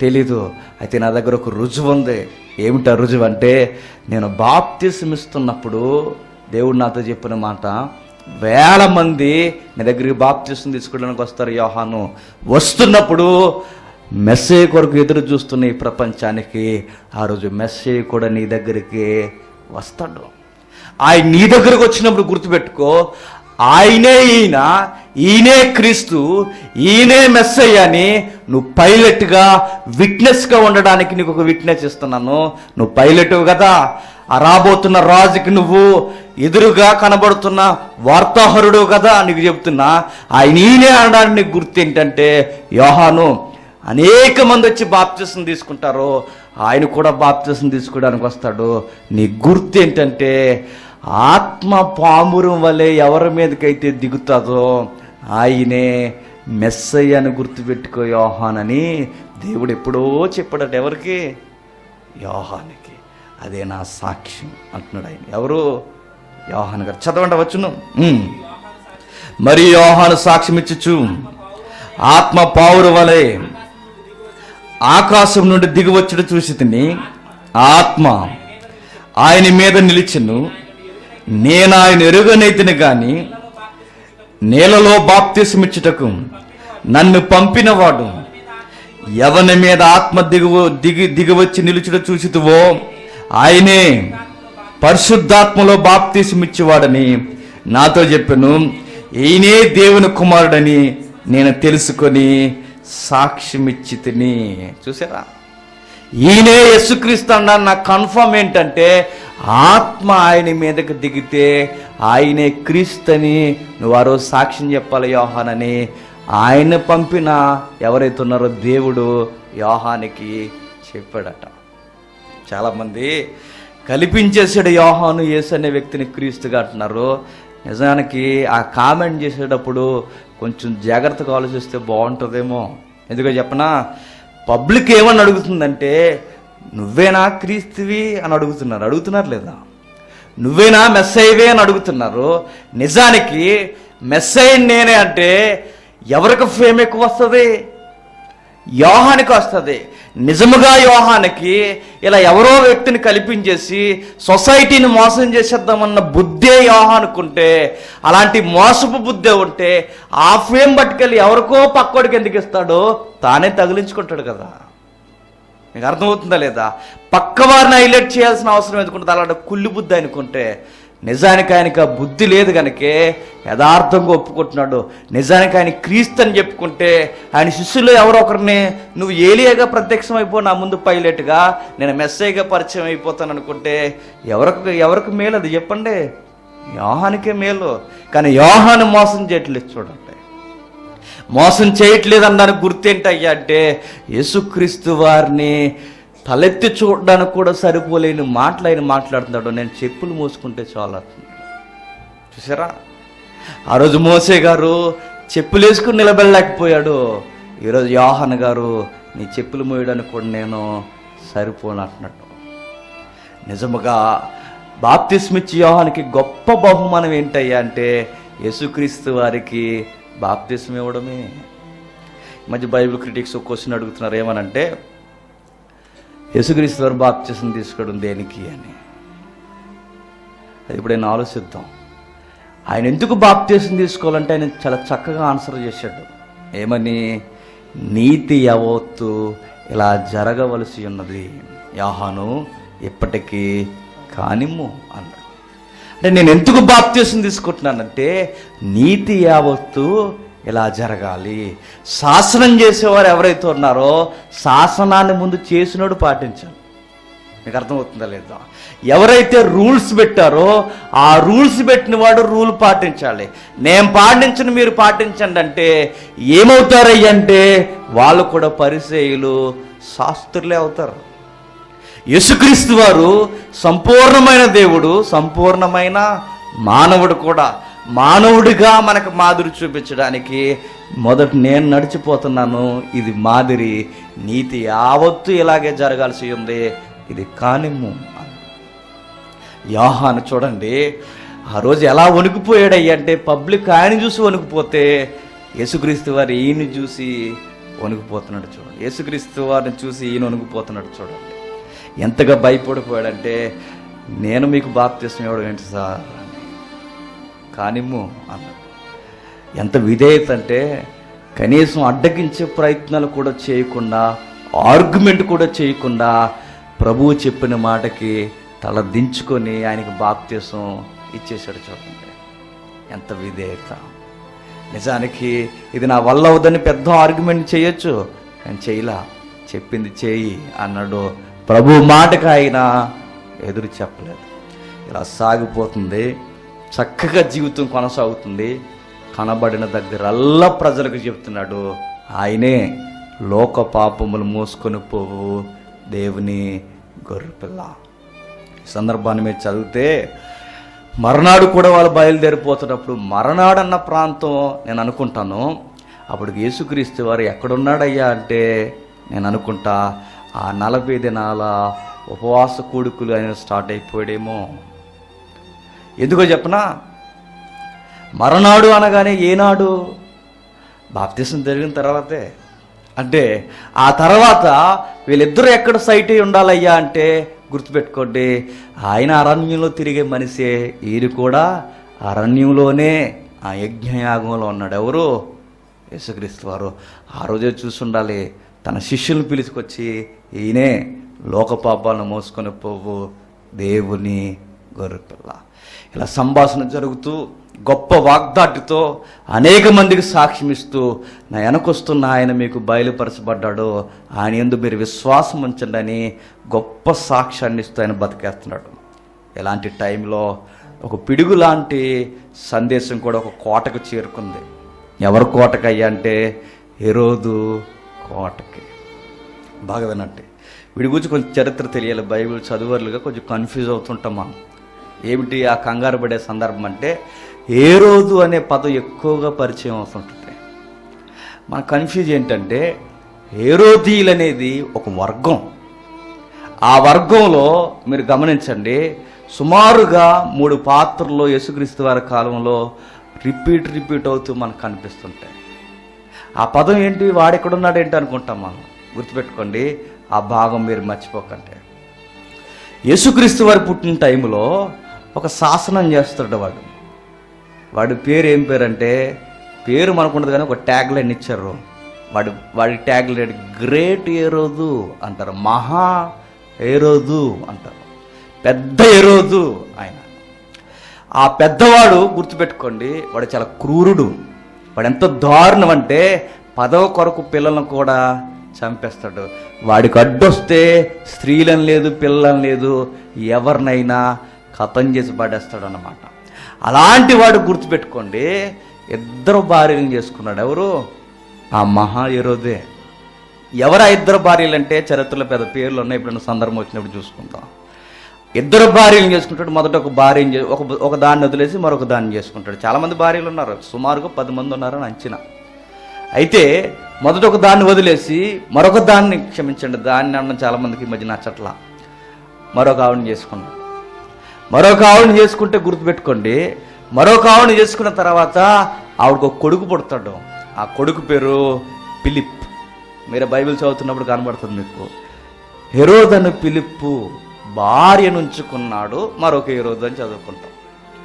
Speaker 1: తెలీదు. అయితే నా దగ్గర ఒక రుజువు ఉంది. ఏమిటా రుజువు అంటే నేను బాప్తిసమిస్తున్నప్పుడు దేవుడు నాతో చెప్పిన మాట వేల మంది నీ దగ్గరికి బాప్తిసం తీసుకోవడానికి వస్తారు యోహాను. వస్తున్నప్పుడు మెస్సే కొరకు ఎదురు చూస్తున్న ఈ ప్రపంచానికి ఆ రోజు మెస్సే కూడా నీ దగ్గరికి వస్తాడు. ఆయన నీ దగ్గరకు వచ్చినప్పుడు గుర్తుపెట్టుకో ఆయనే ఈయన ఈయనే క్రీస్తు ఈయనే మెస్సయ్య అని నువ్వు పైలట్గా విట్నెస్గా ఉండడానికి నీకు ఒక విట్నెస్ ఇస్తున్నాను. నువ్వు పైలట్ కదా. ఆ రాబోతున్న రాజుకి నువ్వు ఎదురుగా కనబడుతున్న వార్తాహరుడు కదా నీకు చెప్తున్నా. ఆయన ఈయనే అనడానికి నీకు గుర్తు ఏంటంటే యోహాను అనేక మంది వచ్చి బాప్తిసం తీసుకుంటారు. ఆయన కూడా బాప్తిసం తీసుకోవడానికి వస్తాడు. నీ గుర్తు ఏంటంటే ఆత్మ పామురం వలె ఎవరి మీదకైతే దిగుతుందో ఆయనే మెస్సయ్య అని గుర్తుపెట్టుకో యోహానని దేవుడు ఎప్పుడో చెప్పాడట. ఎవరికి? యోహానికి. అదే నా సాక్ష్యం అంటున్నాడు ఆయన. ఎవరు? యోహాన్ గారు. చదవండి వచ్చును. మరి యోహాను సాక్ష్యం ఇచ్చుచు. ఆత్మ పావురు వలె ఆకాశం నుండి దిగివచ్చుడు చూసి తిని ఆత్మ ఆయన మీద నిలిచిను. నేను ఆయన ఎరుగనైతిని గాని నేలలో బాప్తిసమిచ్చుటకు నన్ను పంపినవాడు ఎవని మీద ఆత్మ దిగువ దిగి దిగివచ్చి నిలుచుట చూసితువో ఆయనే పరిశుద్ధాత్మలో బాప్తిసమిచ్చేవాడని నాతో చెప్పాను. ఈయనే దేవుని కుమారుడని నేను తెలుసుకొని సాక్ష్యమిచ్చి తిని. చూసారా? ఈయనే యేసుక్రీస్తు అన్న నాకు కన్ఫర్మ్ ఏంటంటే ఆత్మ ఆయన మీదకి దిగితే ఆయనే క్రీస్తని నువ్వు ఆ రోజు సాక్ష్యం చెప్పాలి యోహానని. ఆయన పంపిన ఎవరైతే ఉన్నారో దేవుడు యోహానికి చెప్పాడట. చాలామంది కల్పించేసాడు యోహాను యేసు అనే వ్యక్తిని క్రీస్తుగా అంటున్నారు. నిజానికి ఆ కామెంట్ చేసేటప్పుడు కొంచెం జాగ్రత్తగా ఆలోచిస్తే బాగుంటుందేమో. ఎందుకో చెప్పనా? పబ్లిక్ ఏమని అడుగుతుందంటే నువ్వేనా క్రీస్తువి? అని అడుగుతున్నారు. అడుగుతున్నారు లేదా? నువ్వేనా మెస్సైవే? అని అడుగుతున్నారు. నిజానికి మెస్సై నేనే అంటే ఎవరికి ఫేమ్ ఎక్కువ వస్తుంది? యోహానికి వస్తుంది. నిజముగా యోహానికి ఇలా ఎవరో వ్యక్తిని కల్పించేసి సొసైటీని మోసం చేసేద్దామన్న బుద్ధి యోహానుకుంటే అలాంటి మోసపు బుద్ధే ఉంటే ఆ ఫేమ్ పట్టుకెళ్ళి ఎవరికో పక్కోడికి ఎందుకు ఇస్తాడో తానే తగిలించుకుంటాడు కదా. మీకు అర్థమవుతుందా లేదా? పక్కవారిని హైలైట్ చేయాల్సిన అవసరం ఎందుకుంటుంది? అలాంటి కుళ్ళి బుద్ధి అనుకుంటే నిజానికి ఆయనకి ఆ బుద్ధి లేదు కనుకే యథార్థంగా ఒప్పుకుంటున్నాడు. నిజానికి ఆయన క్రీస్తు అని చెప్పుకుంటే ఆయన శిష్యులు ఎవరో ఒకరిని నువ్వు ఏలియాగా ప్రత్యక్షం అయిపో నా ముందు పైలట్గా నేను మెస్సేగా పరిచయం అయిపోతాను అనుకుంటే ఎవరికి ఎవరికి మేలు అది? చెప్పండి. యోహానికే మేలు. కానీ యోహాను మోసం చేయట్లేదు చూడండి. మోసం చేయట్లేదు అనడానికి గుర్తేంటయ్యా అంటే యేసుక్రీస్తు వారిని తలెత్తి చూడడానికి కూడా సరిపోలేని మాటలు ఆయన మాట్లాడుతున్నాడు. నేను చెప్పులు మోసుకుంటే చాలా చూసారా? ఆ రోజు మోసే గారు చెప్పులు వేసుకుని నిలబడలేకపోయాడు. ఈరోజు యోహన్ గారు నీ చెప్పులు మోయడానికి కూడా నేను సరిపోను అంటున్నట్టు నిజముగా బాప్తిస్మిచ్చి యోహానికి గొప్ప బహుమానం ఏంటయ్యా అంటే యేసుక్రీస్తు వారికి బాప్తిస్మ ఇవ్వడమే. మధ్య బైబిల్ క్రిటిక్స్ క్వశ్చన్ అడుగుతున్నారు ఏమనంటే యేసుక్రీస్తు వారు బాప్తిస్మ తీసుకోవడం దేనికి అని. అది ఇప్పుడు నేను ఆలోచిద్దాం. ఆయన ఎందుకు బాప్తీసం తీసుకోవాలంటే ఆయన చాలా చక్కగా ఆన్సర్ చేశాడు. ఏమని? నీతి యావత్తు ఇలా జరగవలసి ఉన్నది. యాహాను ఇప్పటికీ కానిమ్ము అన్నాడు. అంటే నేను ఎందుకు బాప్త్యసం తీసుకుంటున్నానంటే నీతి యావత్తు ఇలా జరగాలి. శాసనం చేసేవారు ఎవరైతే ఉన్నారో శాసనాన్ని ముందు చేసినోడు పాటించాలి. మీకు అర్థమవుతుందా లేదా? ఎవరైతే రూల్స్ పెట్టారో ఆ రూల్స్ పెట్టిన వాడు రూల్ పాటించాలి. నేను పాటించిన మీరు పాటించండి అంటే ఏమవుతారయ్యంటే వాళ్ళు కూడా పరిచయులు శాస్త్రులే అవుతారు. యేసుక్రీస్తు వారు సంపూర్ణమైన దేవుడు సంపూర్ణమైన మానవుడు కూడా. మానవుడిగా మనకు మాదిరి చూపించడానికి మొదట నేను నడిచిపోతున్నాను. ఇది మాదిరి నీతి యావత్తు ఇలాగే జరగాల్సి ఉంది. ఇది కానిమ్ము యోహాను చూడండి ఆ రోజు ఎలా వణికిపోయాడయ్య అంటే పబ్లిక్ ఆయన చూసి వణికిపోతే యేసుక్రీస్తు వారు ఈయన చూసి వణికిపోతున్నాడు చూడండి. యేసుక్రీస్తు వారిని చూసి ఈయన వణికిపోతున్నాడు చూడండి. ఎంతగా భయపడిపోయాడంటే నేను మీకు బాప్తిష్టం ఇవ్వడం ఏంటి సార్? కానిమ్ము అన్నాడు. ఎంత విధేయత అంటే కనీసం అడ్డగించే ప్రయత్నాలు కూడా చేయకుండా ఆర్గ్యుమెంట్ కూడా చేయకుండా ప్రభువు చెప్పిన మాటకి తల దించుకొని ఆయనకి బాప్తీసం ఇచ్చేశాడు చూడండి. ఎంత విధేయత. నిజానికి ఇది నా వల్ల అవుదని పెద్ద ఆర్గ్యుమెంట్ చేయొచ్చు కానీ చేయలా. చెప్పింది చేయి అన్నాడు ప్రభు మాటకు ఆయన ఎదురు చెప్పలేదు. ఇలా సాగిపోతుంది. చక్కగా జీవితం కొనసాగుతుంది. కనబడిన దగ్గరల్లా ప్రజలకు చెప్తున్నాడు ఆయనే లోక పాపములు మోసుకొని పోవు. దేవుని గొర్రెపిల్ల ఈ సందర్భాన్ని మీరు చదివితే మరనాడు కూడా వాళ్ళు బయలుదేరిపోతున్నప్పుడు మరనాడు అన్న ప్రాంతం నేను అనుకుంటాను. అప్పుడు యేసుక్రీస్తు వారు ఎక్కడున్నాడయ్యా అంటే నేను అనుకుంటా ఆ నలభై దినాల ఉపవాస కూడుకులు ఆయన స్టార్ట్ అయిపోయాడేమో ఎందుకో చెప్పనా? మరనాడు అనగానే ఏనాడు? బాప్తిసం జరిగిన తర్వాతే. అంటే ఆ తర్వాత వీళ్ళిద్దరూ ఎక్కడ సైట్ అయి ఉండాలయ్యా అంటే గుర్తుపెట్టుకోండి ఆయన అరణ్యంలో తిరిగే మనిషే ఈయన కూడా అరణ్యంలోనే ఆ యజ్ఞయాగంలో ఉన్నాడు ఎవరు? యేసుక్రీస్తు వారు. ఆ రోజే చూసి ఉండాలి తన శిష్యులను పిలుచుకొచ్చి ఈయనే లోక పాపాలను మోసుకొని పోవు దేవుని గొర్రెపిల్ల. ఇలా సంభాషణ జరుగుతూ గొప్ప వాగ్దాటితో అనేక మందికి సాక్ష్యం ఇస్తూ నా వెనకొస్తున్న ఆయన మీకు బయలుపరచబడ్డాడు ఆయన ఎందు మీరు విశ్వాసం ఉంచండి అని గొప్ప సాక్ష్యాన్ని ఇస్తూ ఆయన బతికేస్తున్నాడు. ఇలాంటి టైంలో ఒక పిడుగు లాంటి సందేశం కూడా ఒక కోటకు చేరుకుంది. ఎవరు కోటకయ్యా అంటే ఎరోదు కోటకి. బాగా వినట్టే వీడి గురించి కొంచెం చరిత్ర తెలియాలి బైబిల్ చదువర్లుగా కొంచెం కన్ఫ్యూజ్ అవుతుంటాం మనం. ఏమిటి ఆ కంగారు పడే సందర్భం అంటే ఏ రోజు అనే పదం ఎక్కువగా పరిచయం అవుతుంటుంది మన కన్ఫ్యూజ్ ఏంటంటే హేరోదీలు అనేది ఒక వర్గం. ఆ వర్గంలో మీరు గమనించండి సుమారుగా మూడు పాత్రల్లో యేసుక్రీస్తు వారి కాలంలో రిపీట్ రిపీట్ అవుతూ మనకు కనిపిస్తుంటాయి. ఆ పదం ఏంటి వాడెక్కడున్నాడు ఏంటి అనుకుంటాం మనం. గుర్తుపెట్టుకోండి ఆ భాగం మీరు మర్చిపోకండి. యేసుక్రీస్తు వారు పుట్టిన టైంలో ఒక శాసనం చేస్తాడు వాడు. వాడి పేరు ఏం పేరు అంటే పేరు మనకుండదు కానీ ఒక ట్యాగ్ లైన్ ఇచ్చారు. వాడి వాడి ట్యాగ్ లైన్ గ్రేట్ ఏరోదు అంటారు మహా ఏరోదు అంటారు. పెద్ద ఏరోదు ఆయన. ఆ పెద్దవాడు గుర్తుపెట్టుకోండి వాడు చాలా క్రూరుడు. వాడు ఎంత దారుణం అంటే పదవ కొరకు పిల్లలను కూడా చంపేస్తాడు. వాడికి అడ్డొస్తే స్త్రీలను లేదు పిల్లలను లేదు ఎవరినైనా కథం చేసి పడేస్తాడు అన్నమాట అలాంటి వాడు గుర్తుపెట్టుకోండి ఇద్దరు భార్యలను చేసుకున్నాడు ఎవరు? ఆ మహా ఈరోజే ఎవరు ఆ ఇద్దరు భార్యలు అంటే చరిత్రలో పెద్ద పేర్లు ఉన్నాయి ఎప్పుడైనా సందర్భం వచ్చినప్పుడు చూసుకుంటాం. ఇద్దరు భార్యలు చేసుకుంటాడు మొదట ఒక భార్యను ఒక ఒక దాన్ని వదిలేసి మరొక దాన్ని చేసుకుంటాడు. చాలామంది భార్యలు ఉన్నారు సుమారుగా పది మంది ఉన్నారని అంచనా. అయితే మొదట ఒక దాన్ని వదిలేసి మరొక దాన్ని క్షమించండి. దాన్ని అనడం చాలామందికి మధ్య నచ్చట్లా మరొక ఆవిడని చేసుకున్నాం మరొక ఆవిడని చేసుకుంటే గుర్తుపెట్టుకోండి. మరొక ఆవిడని చేసుకున్న తర్వాత ఆవిడకు ఒక కొడుకు పుడతాడు. ఆ కొడుకు పేరు పిలిప్ మీరు బైబిల్ చదువుతున్నప్పుడు కనబడుతుంది మీకు. హెరోదను పిలిప్పు భార్యను ఉంచుకున్నాడు. మరొక హెరోదు అని చదువుకుంటాం.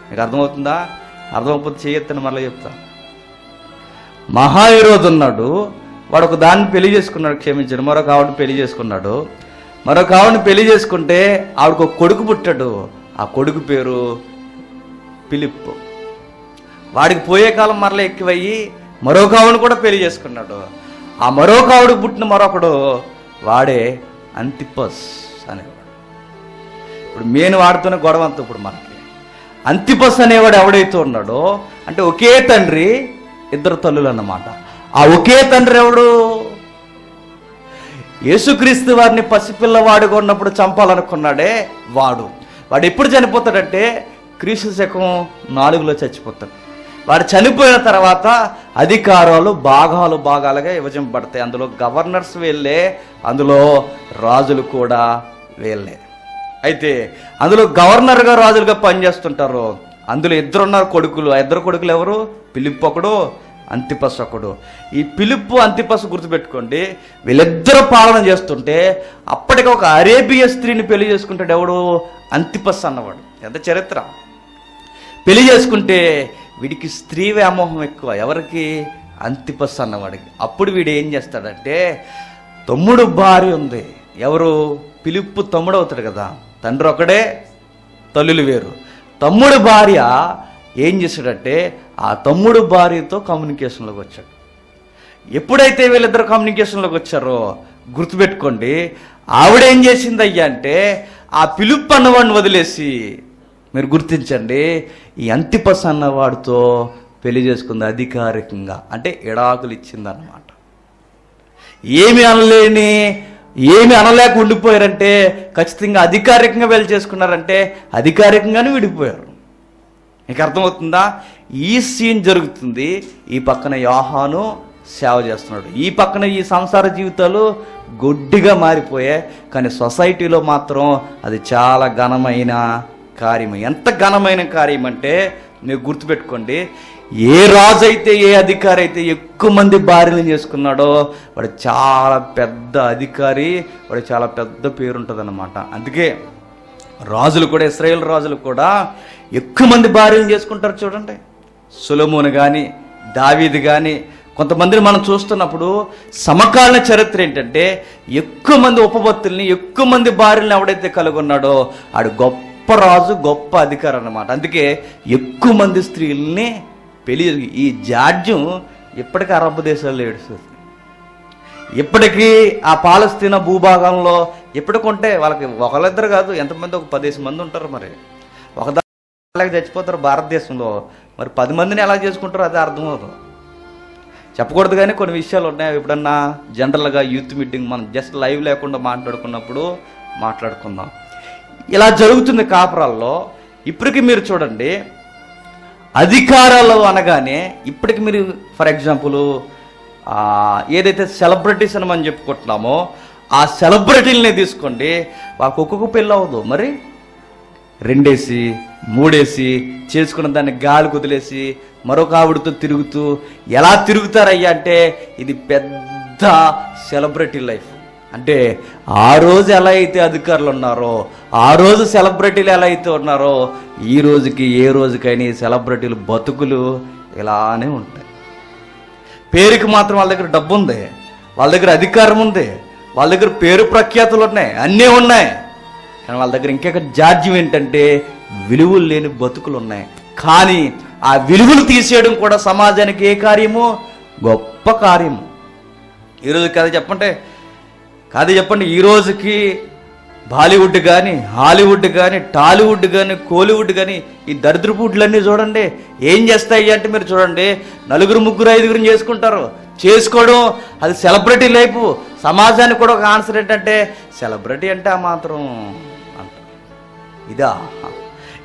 Speaker 1: మీకు అర్థమవుతుందా? అర్థమైపోతే చేయొద్దని మళ్ళీ చెప్తా మహాహీరోదు ఉన్నాడు వాడు ఒక దాన్ని పెళ్ళి చేసుకున్నాడు క్షమించాడు. మరొక ఆవిడ పెళ్ళి చేసుకున్నాడు. మరొక ఆవిడని పెళ్ళి చేసుకుంటే ఆవిడకు ఒక కొడుకు పుట్టాడు. ఆ కొడుకు పేరు పిలిప్ వాడికి పోయే కాలం మరలా ఎక్కువయ్యి మరొక ఆవిడని కూడా పెళ్ళి చేసుకున్నాడు. ఆ మరొక ఆవిడకు పుట్టిన మరొకడు వాడే అంతిపస్ అనేవాడు. ఇప్పుడు మెయిన్ వాడుతున్న గొడవ అంతా ఇప్పుడు మనకి. అంతిపస్ అనేవాడు ఎవడైతే ఉన్నాడో అంటే ఒకే తండ్రి ఇద్దరు తల్లులు అన్నమాట. ఆ ఒకే తండ్రి ఎవడు? యేసుక్రీస్తు వారిని పసిపిల్లవాడుగా ఉన్నప్పుడు చంపాలనుకున్నాడే వాడు. వాడు ఎప్పుడు చనిపోతాడంటే క్రీస్తు శకం నాలుగులో చచ్చిపోతాడు. వాడు చనిపోయిన తర్వాత అధికారాలు భాగాలు భాగాలుగా విభజింపబడతాయి. అందులో గవర్నర్స్ వెళ్ళే అందులో రాజులు కూడా వెళ్ళే. అయితే అందులో గవర్నర్గా రాజులుగా పనిచేస్తుంటారు. అందులో ఇద్దరున్నారు కొడుకులు. ఆ ఇద్దరు కొడుకులు ఎవరు? పిలిప్ ఒకడు అంతిపస్ ఒకడు. ఈ పిలుపు అంతిపస్ గుర్తుపెట్టుకోండి. వీళ్ళిద్దరు పాలన చేస్తుంటే అప్పటికి ఒక అరేబియా స్త్రీని పెళ్ళి చేసుకుంటాడు ఎవడు? అంతిపస్ అన్నవాడు. ఎంత చరిత్ర. పెళ్ళి చేసుకుంటే వీడికి స్త్రీ వ్యామోహం ఎక్కువ. ఎవరికి? అంతిపస్ అన్నవాడికి. అప్పుడు వీడు ఏం చేస్తాడంటే తమ్ముడు భార్య ఉంది. ఎవరు? పిలుపు తమ్ముడు అవుతాడు కదా. తండ్రి ఒకడే తల్లులు వేరు. తమ్ముడు భార్య ఏం చేశాడంటే ఆ తమ్ముడు భార్యతో కమ్యూనికేషన్లోకి వచ్చాడు. ఎప్పుడైతే వీళ్ళిద్దరు కమ్యూనికేషన్లోకి వచ్చారో గుర్తుపెట్టుకోండి ఆవిడ ఏం చేసింది అంటే ఆ పిలుపు అన్నవాడిని వదిలేసి మీరు గుర్తించండి ఈ అంతిపస్ అన్నవాడితో పెళ్ళి చేసుకుంది అధికారికంగా అంటే ఎడాకులు ఇచ్చిందన్నమాట. ఏమి అనలేని ఏమి అనలేక ఉండిపోయారంటే ఖచ్చితంగా అధికారికంగా వెళ్ళి చేసుకున్నారంటే అధికారికంగానే విడిపోయారు. మీకు అర్థమవుతుందా? ఈ సీన్ జరుగుతుంది ఈ పక్కన యోహాను సేవ చేస్తున్నాడు. ఈ పక్కన ఈ సంసార జీవితాలు గొడ్డిగా మారిపోయాయి కానీ సొసైటీలో మాత్రం అది చాలా ఘనమైన కార్యం ఎంత ఘనమైన కార్యం అంటే మీరు గుర్తుపెట్టుకోండి ఏ రాజు అయితే ఏ అధికారి అయితే ఎక్కువ మంది భార్యలు చేసుకున్నాడో వాడు చాలా పెద్ద అధికారి వాడు చాలా పెద్ద పేరు ఉంటుందన్నమాట అందుకే రాజులు కూడా ఇస్రాయేల్ రాజులు కూడా ఎక్కువ మంది భార్యలు చేసుకుంటారు చూడండి. సులమోను కానీ దావీది కానీ కొంతమందిని మనం చూస్తున్నప్పుడు సమకాలీన చరిత్ర ఏంటంటే ఎక్కువ మంది ఉపపత్తుల్ని ఎక్కువ మంది భార్యలను ఎవడైతే కలుగున్నాడో ఆడు గొప్ప రాజు గొప్ప అధికారి అన్నమాట. అందుకే ఎక్కువ మంది స్త్రీల్ని పెళ్ళి ఈ జాడ్యం ఇప్పటికీ అరబ్ దేశాల్లో ఏడుస్తుంది ఇప్పటికీ ఆ పాలస్తీనా భూభాగంలో ఎప్పటికుంటే వాళ్ళకి ఒకళ్ళిద్దరు కాదు ఎంతమంది? ఒక పదిహేను మంది ఉంటారు మరి. ఒక దానికి చచ్చిపోతారు భారతదేశంలో. మరి పది మందిని ఎలా చేసుకుంటారో అదే అర్థమవుతుంది చెప్పకూడదు కానీ కొన్ని విషయాలు ఉన్నాయి. ఎప్పుడన్నా జనరల్గా యూత్ మీటింగ్ మనం జస్ట్ లైవ్ లేకుండా మాట్లాడుకున్నప్పుడు మాట్లాడుకుందాం. ఇలా జరుగుతుంది కాపురాల్లో ఇప్పటికీ మీరు చూడండి అధికారాలు అనగానే ఇప్పటికి మీరు ఫర్ ఎగ్జాంపుల్ ఏదైతే సెలబ్రిటీస్ అని మనం చెప్పుకుంటున్నామో ఆ సెలబ్రిటీలని తీసుకోండి. వాళ్ళకు ఒక్కొక్క పెళ్ళి అవ్వదు. మరి రెండేసి మూడేసి చేసుకున్న దాన్ని గాలి కుదిలేసి మరొక ఆవిడతో తిరుగుతూ ఎలా తిరుగుతారయ్యా అంటే ఇది పెద్ద సెలబ్రిటీ లైఫ్. అంటే ఆ రోజు ఎలా అయితే అధికారులు ఉన్నారో ఆ రోజు సెలబ్రిటీలు ఎలా అయితే ఉన్నారో ఈ రోజుకి ఏ రోజుకైనా ఈ సెలబ్రిటీలు బతుకులు ఇలానే ఉంటాయి. పేరుకి మాత్రం వాళ్ళ దగ్గర డబ్బు ఉంది వాళ్ళ దగ్గర అధికారం ఉంది వాళ్ళ దగ్గర పేరు ప్రఖ్యాతులు ఉన్నాయి అన్నీ ఉన్నాయి. కానీ వాళ్ళ దగ్గర ఇంకొక జాడ్యం ఏంటంటే విలువలు లేని బతుకులు ఉన్నాయి. కానీ ఆ విలువలు తీసేయడం కూడా సమాజానికి ఏ కార్యము? గొప్ప కార్యము. ఈరోజు కథ చెప్పంటే కాదు చెప్పండి ఈ రోజుకి బాలీవుడ్ కానీ హాలీవుడ్ కానీ టాలీవుడ్ కానీ కోలీవుడ్ కానీ ఈ దరిద్రపుడ్లన్నీ చూడండి. ఏం చేస్తాయి అంటే మీరు చూడండి నలుగురు ముగ్గురు ఐదుగురు చేసుకుంటారు. చేసుకోవడం అది సెలబ్రిటీ లైఫ్. సమాజానికి కూడా ఒక ఆన్సర్ ఏంటంటే సెలబ్రిటీ అంటే ఆ మాత్రం అంట ఇదా?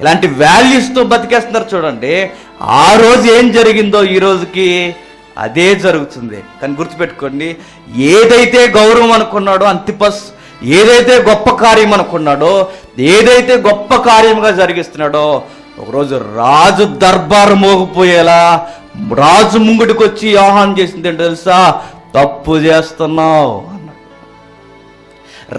Speaker 1: ఇలాంటి వాల్యూస్తో బతికేస్తున్నారు చూడండి. ఆ రోజు ఏం జరిగిందో ఈ రోజుకి అదే జరుగుతుంది. కానీ గుర్తుపెట్టుకోండి ఏదైతే గౌరవం అనుకున్నాడో అంతిపస్ ఏదైతే గొప్ప కార్యం అనుకున్నాడో ఏదైతే గొప్ప కార్యంగా జరిగిస్తున్నాడో ఒకరోజు రాజు దర్బారు మోగిపోయేలా రాజు ముంగుడికి వచ్చి ఆహ్వానం చేసింది ఏంటో తెలుసా? తప్పు చేస్తున్నావు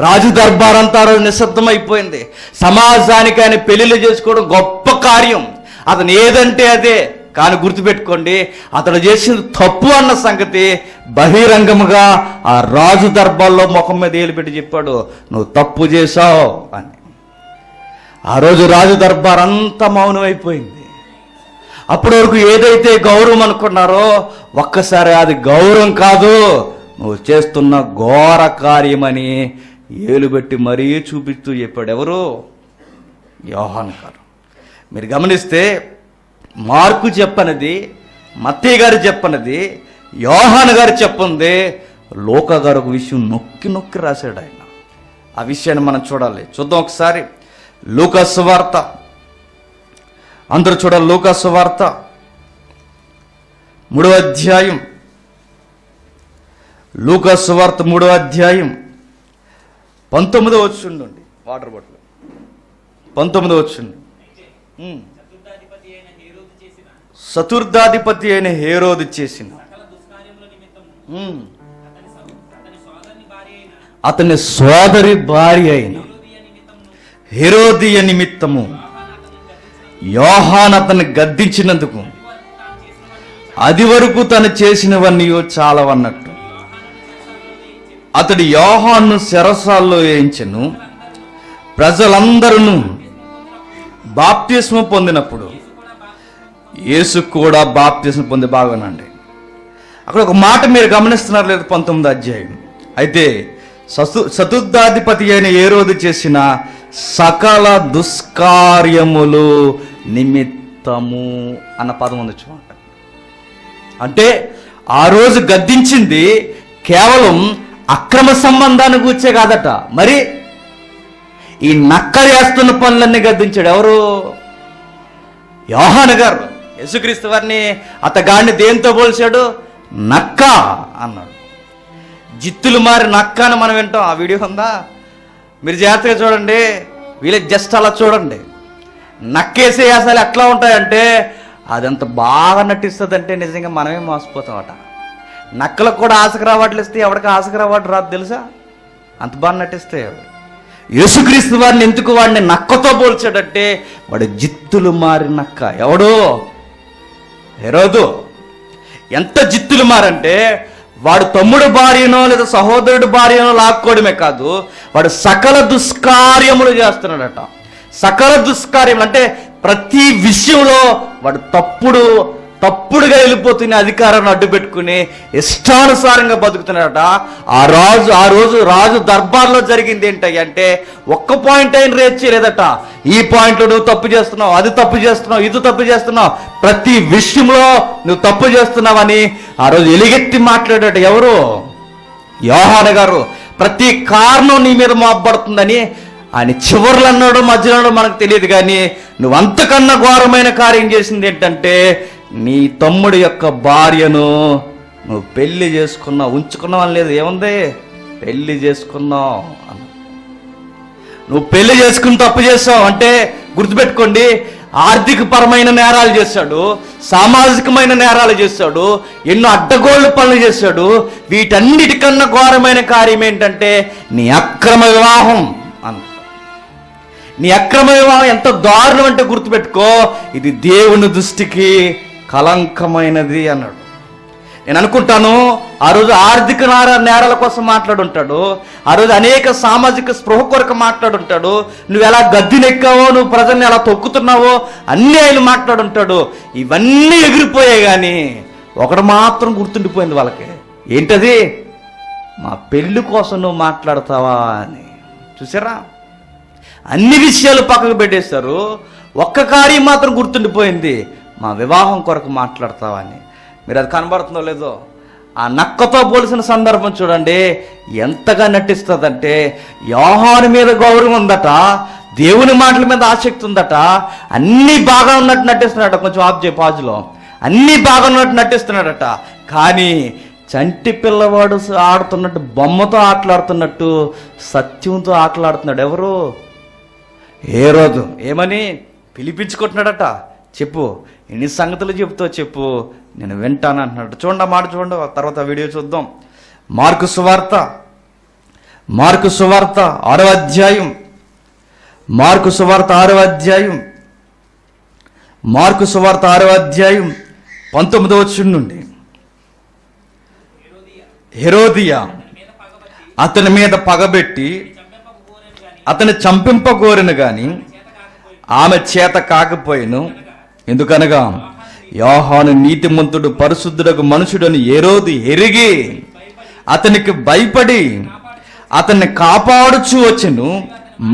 Speaker 1: రాజు దర్బార్ అంతా ఆ రోజు నిశ్శబ్దమైపోయింది. సమాజానికి ఆయన పెళ్ళిళ్ళు చేసుకోవడం గొప్ప కార్యం. అతను ఏదంటే అదే. కానీ గుర్తుపెట్టుకోండి అతడు చేసింది తప్పు అన్న సంగతి బహిరంగముగా ఆ రాజు దర్బార్లో ముఖం మీద ఏలిపెట్టి చెప్పాడు నువ్వు తప్పు చేశావు అని. ఆ రోజు రాజు దర్బార్ అంతా మౌనమైపోయింది. అప్పటి వరకు ఏదైతే గౌరవం అనుకున్నారో ఒక్కసారి అది గౌరవం కాదు నువ్వు చేస్తున్న ఘోర కార్యమని ఏలుబెట్టి మరీ చూపిస్తూ చెప్పాడు ఎవరు? యోహాన్ గారు. మీరు గమనిస్తే మార్కు చెప్పనది మత్తయ్య గారు చెప్పనది యోహాన్ గారు చెప్పుంది లోక గారు ఒక విషయం నొక్కి నొక్కి రాశాడు ఆయన. ఆ విషయాన్ని మనం చూడాలి. చూద్దాం ఒకసారి. లూకస్ వార్త. అందరూ చూడాలి లూకస్ వార్త. మూడో అధ్యాయం. లూకస్ వార్త మూడో అధ్యాయం. పంతొమ్మిదో వచ్చిండండి వాటర్ బాటిల్. పంతొమ్మిదో వచ్చిండు చతుర్థాధిపతి అయిన హేరోదు చేసిన అతని సోదరి భార్య అయిన హెరోదియ నిమిత్తము యోహాన్ అతన్ని గద్దించినందుకు అది వరకు తను చేసినవన్నీ చాలవన్నట్టు. అతడు యోహాన్ను శరసాల్లో వేయించను ప్రజలందరూ బాప్తిస్మ పొందినప్పుడు యేసు కూడా బాప్తిస్మ పొంది బాగానండి అక్కడ ఒక మాట మీరు గమనిస్తున్నారు లేదు పంతొమ్మిది అధ్యాయం. అయితే సతు చతుర్థాధిపతి అయిన ఏ రోజు చేసిన సకల దుష్కార్యములు నిమిత్తము అన్న పదం ఉంది చూడండి. అంటే ఆ రోజు గద్దించింది కేవలం అక్రమ సంబంధాన్ని కూర్చే కాదట. మరి ఈ నక్కరేస్తున్న పనులన్నీ గద్దించాడు ఎవరు? యోహాన్ గారు. యేసుక్రీస్తు వారిని అతగాడిని దేంతో పోల్చాడు? నక్క అన్నాడు. జిత్తులు మారి నక్క అని మనం వింటాం. ఆ వీడియో ఉందా? మీరు జాగ్రత్తగా చూడండి. వీళ్ళకి జస్ట్ అలా చూడండి. నక్కేసే అసలు ఎట్లా ఉంటాయంటే అదంత బాగా నటిస్తుందంటే నిజంగా మనమే మోసపోతామట. నక్కలకు కూడా ఆశకు రావట్లు ఇస్తే ఎవరికి ఆశకు రావట్లు రాదు తెలుసా? అంత బాగా నటిస్తే యేసుక్రీస్తు వారిని ఎందుకు వాడిని నక్కతో పోల్చాడంటే వాడు జిత్తులు మారి నక్క. ఎవడో? హెరోదు ఎంత జిత్తులు మారంటే వాడు తమ్ముడు భార్యనో లేదా సహోదరుడు భార్యనో లాక్కోవడమే కాదు వాడు సకల దుష్కార్యములు చేస్తున్నాడట. సకల దుష్కార్యములు అంటే ప్రతి విషయంలో వాడు తప్పుడు తప్పుడుగా వెళ్ళిపోతున్న అధికారాన్ని అడ్డు పెట్టుకుని ఇష్టానుసారంగా బతుకుతున్నాడట ఆ రాజు ఆ రోజు రాజు దర్బార్లో జరిగింది ఏంటి అంటే ఒక్క పాయింట్ అయిన రేట్ చేయలేదట. ఈ పాయింట్లో నువ్వు తప్పు చేస్తున్నావు అది తప్పు చేస్తున్నావు ఇది తప్పు చేస్తున్నావు ప్రతి విషయంలో నువ్వు తప్పు చేస్తున్నావని ఆ రోజు ఎలిగెత్తి మాట్లాడాడు ఎవరు? యోహాన గారు. ప్రతి కారణం నీ మీద మోపబడుతుందని ఆయన చివర్లు అన్నాడు మధ్యలో మనకు తెలియదు కానీ నువ్వు అంతకన్నా ఘోరమైన కార్యం చేసింది ఏంటంటే నీ తమ్ముడి యొక్క భార్యను నువ్వు పెళ్ళి చేసుకున్నావు ఉంచుకున్నావు అని లేదు ఏముంది? పెళ్ళి చేసుకున్నావు అన్న నువ్వు పెళ్ళి చేసుకుని తప్పు చేసావు అంటే గుర్తుపెట్టుకోండి ఆర్థిక పరమైన నేరాలు చేశాడు సామాజికమైన నేరాలు చేశాడు ఎన్నో అడ్డగోళ్ళు పనులు చేశాడు వీటన్నిటికన్నా ఘోరమైన కార్యం ఏంటంటే నీ అక్రమ వివాహం అన్న నీ అక్రమ వివాహం ఎంత దారుణం అంటే గుర్తుపెట్టుకో ఇది దేవుని దృష్టికి కలంకమైనది అన్నాడు. నేను అనుకుంటాను ఆ రోజు ఆర్థిక నేరాల కోసం మాట్లాడుంటాడు ఆ రోజు అనేక సామాజిక స్పృహ కొరకు మాట్లాడుంటాడు నువ్వు ఎలా గద్దెనెక్కావో నువ్వు ప్రజల్ని ఎలా తొక్కుతున్నావో అన్నీ ఆయన మాట్లాడుంటాడు. ఇవన్నీ ఎగిరిపోయాయి కానీ ఒకటి మాత్రం గుర్తుండిపోయింది వాళ్ళకి. ఏంటది? మా పెళ్ళి కోసం నువ్వు మాట్లాడతావా అని. చూసారా? అన్ని విషయాలు పక్కకు పెట్టేశారు ఒక్క కార్యం మాత్రం గుర్తుండిపోయింది. మా వివాహం కొరకు మాట్లాడతావని. మీరు అది కనబడుతుందో లేదో? ఆ నక్కతో పోలిసిన సందర్భం చూడండి. ఎంతగా నటిస్తుందంటే యోహాను మీద గౌరవం ఉందట దేవుని మాటల మీద ఆసక్తి ఉందట అన్నీ బాగా ఉన్నట్టు నటిస్తున్నాడట. కొంచెం ఆప్ చేయి పాజులో. అన్నీ బాగా ఉన్నట్టు నటిస్తున్నాడట. కానీ చంటి పిల్లవాడు ఆడుతున్నట్టు బొమ్మతో ఆటలాడుతున్నట్టు సత్యంతో ఆటలాడుతున్నాడు ఎవరు? ఏ రోజు? ఏమని? పిలిపించుకుంటున్నాడట చెప్పు ఎన్ని సంగతులు చెప్తావు చెప్పు నేను వింటాను అంటున్నాడు. చూడండి మాట చూడండి తర్వాత వీడియో చూద్దాం. మార్కు సువార్త మార్కు సువార్త ఆరో అధ్యాయం. మార్కు సువార్త ఆరో అధ్యాయం. మార్కు సువార్త ఆరో అధ్యాయం పంతొమ్మిదవ వచ్చి నుండి. హెరోదియా అతని మీద పగబెట్టి అతని చంపింపగోరిన కానీ ఆమె చేత కాకపోయిను ఎందుకనగా యోహాను నీతిమంతుడు పరిశుద్ధుడకు మనుషుడని ఏరోది ఎరిగి అతనికి భయపడి అతన్ని కాపాడుచు వచ్చెను.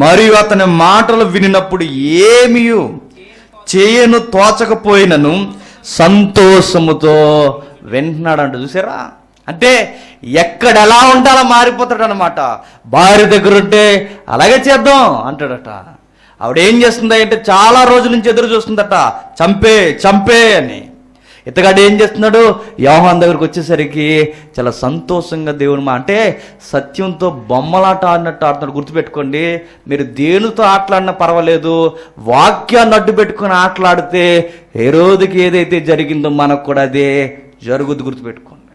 Speaker 1: మరియు అతని మాటలు వినినప్పుడు ఏమియు చేయను తోచకపోయినను సంతోషముతో వింటున్నాడంట. చూసారా? అంటే ఎక్కడ ఎలా ఉండాలో మారిపోతాడనమాట భార్య దగ్గర ఉంటే అలాగే చేద్దాం అంటాడట. ఆవిడ ఏం చేస్తుందా అంటే చాలా రోజుల నుంచి ఎదురు చూస్తుందట. చంపే చంపే అని. ఇతగాడు ఏం చేస్తున్నాడు? యోహాన్ దగ్గరకు వచ్చేసరికి చాలా సంతోషంగా దేవుని మా అంటే సత్యంతో బొమ్మలాట ఆడినట్టు ఆడుతున్నాడు. గుర్తుపెట్టుకోండి మీరు దేనితో ఆటలాడినా పర్వాలేదు. వాక్యాన్ని అడ్డు పెట్టుకుని ఆటలాడితే ఏ రోజుకి ఏదైతే జరిగిందో మనకు కూడా అదే జరుగుద్ది గుర్తుపెట్టుకోండి.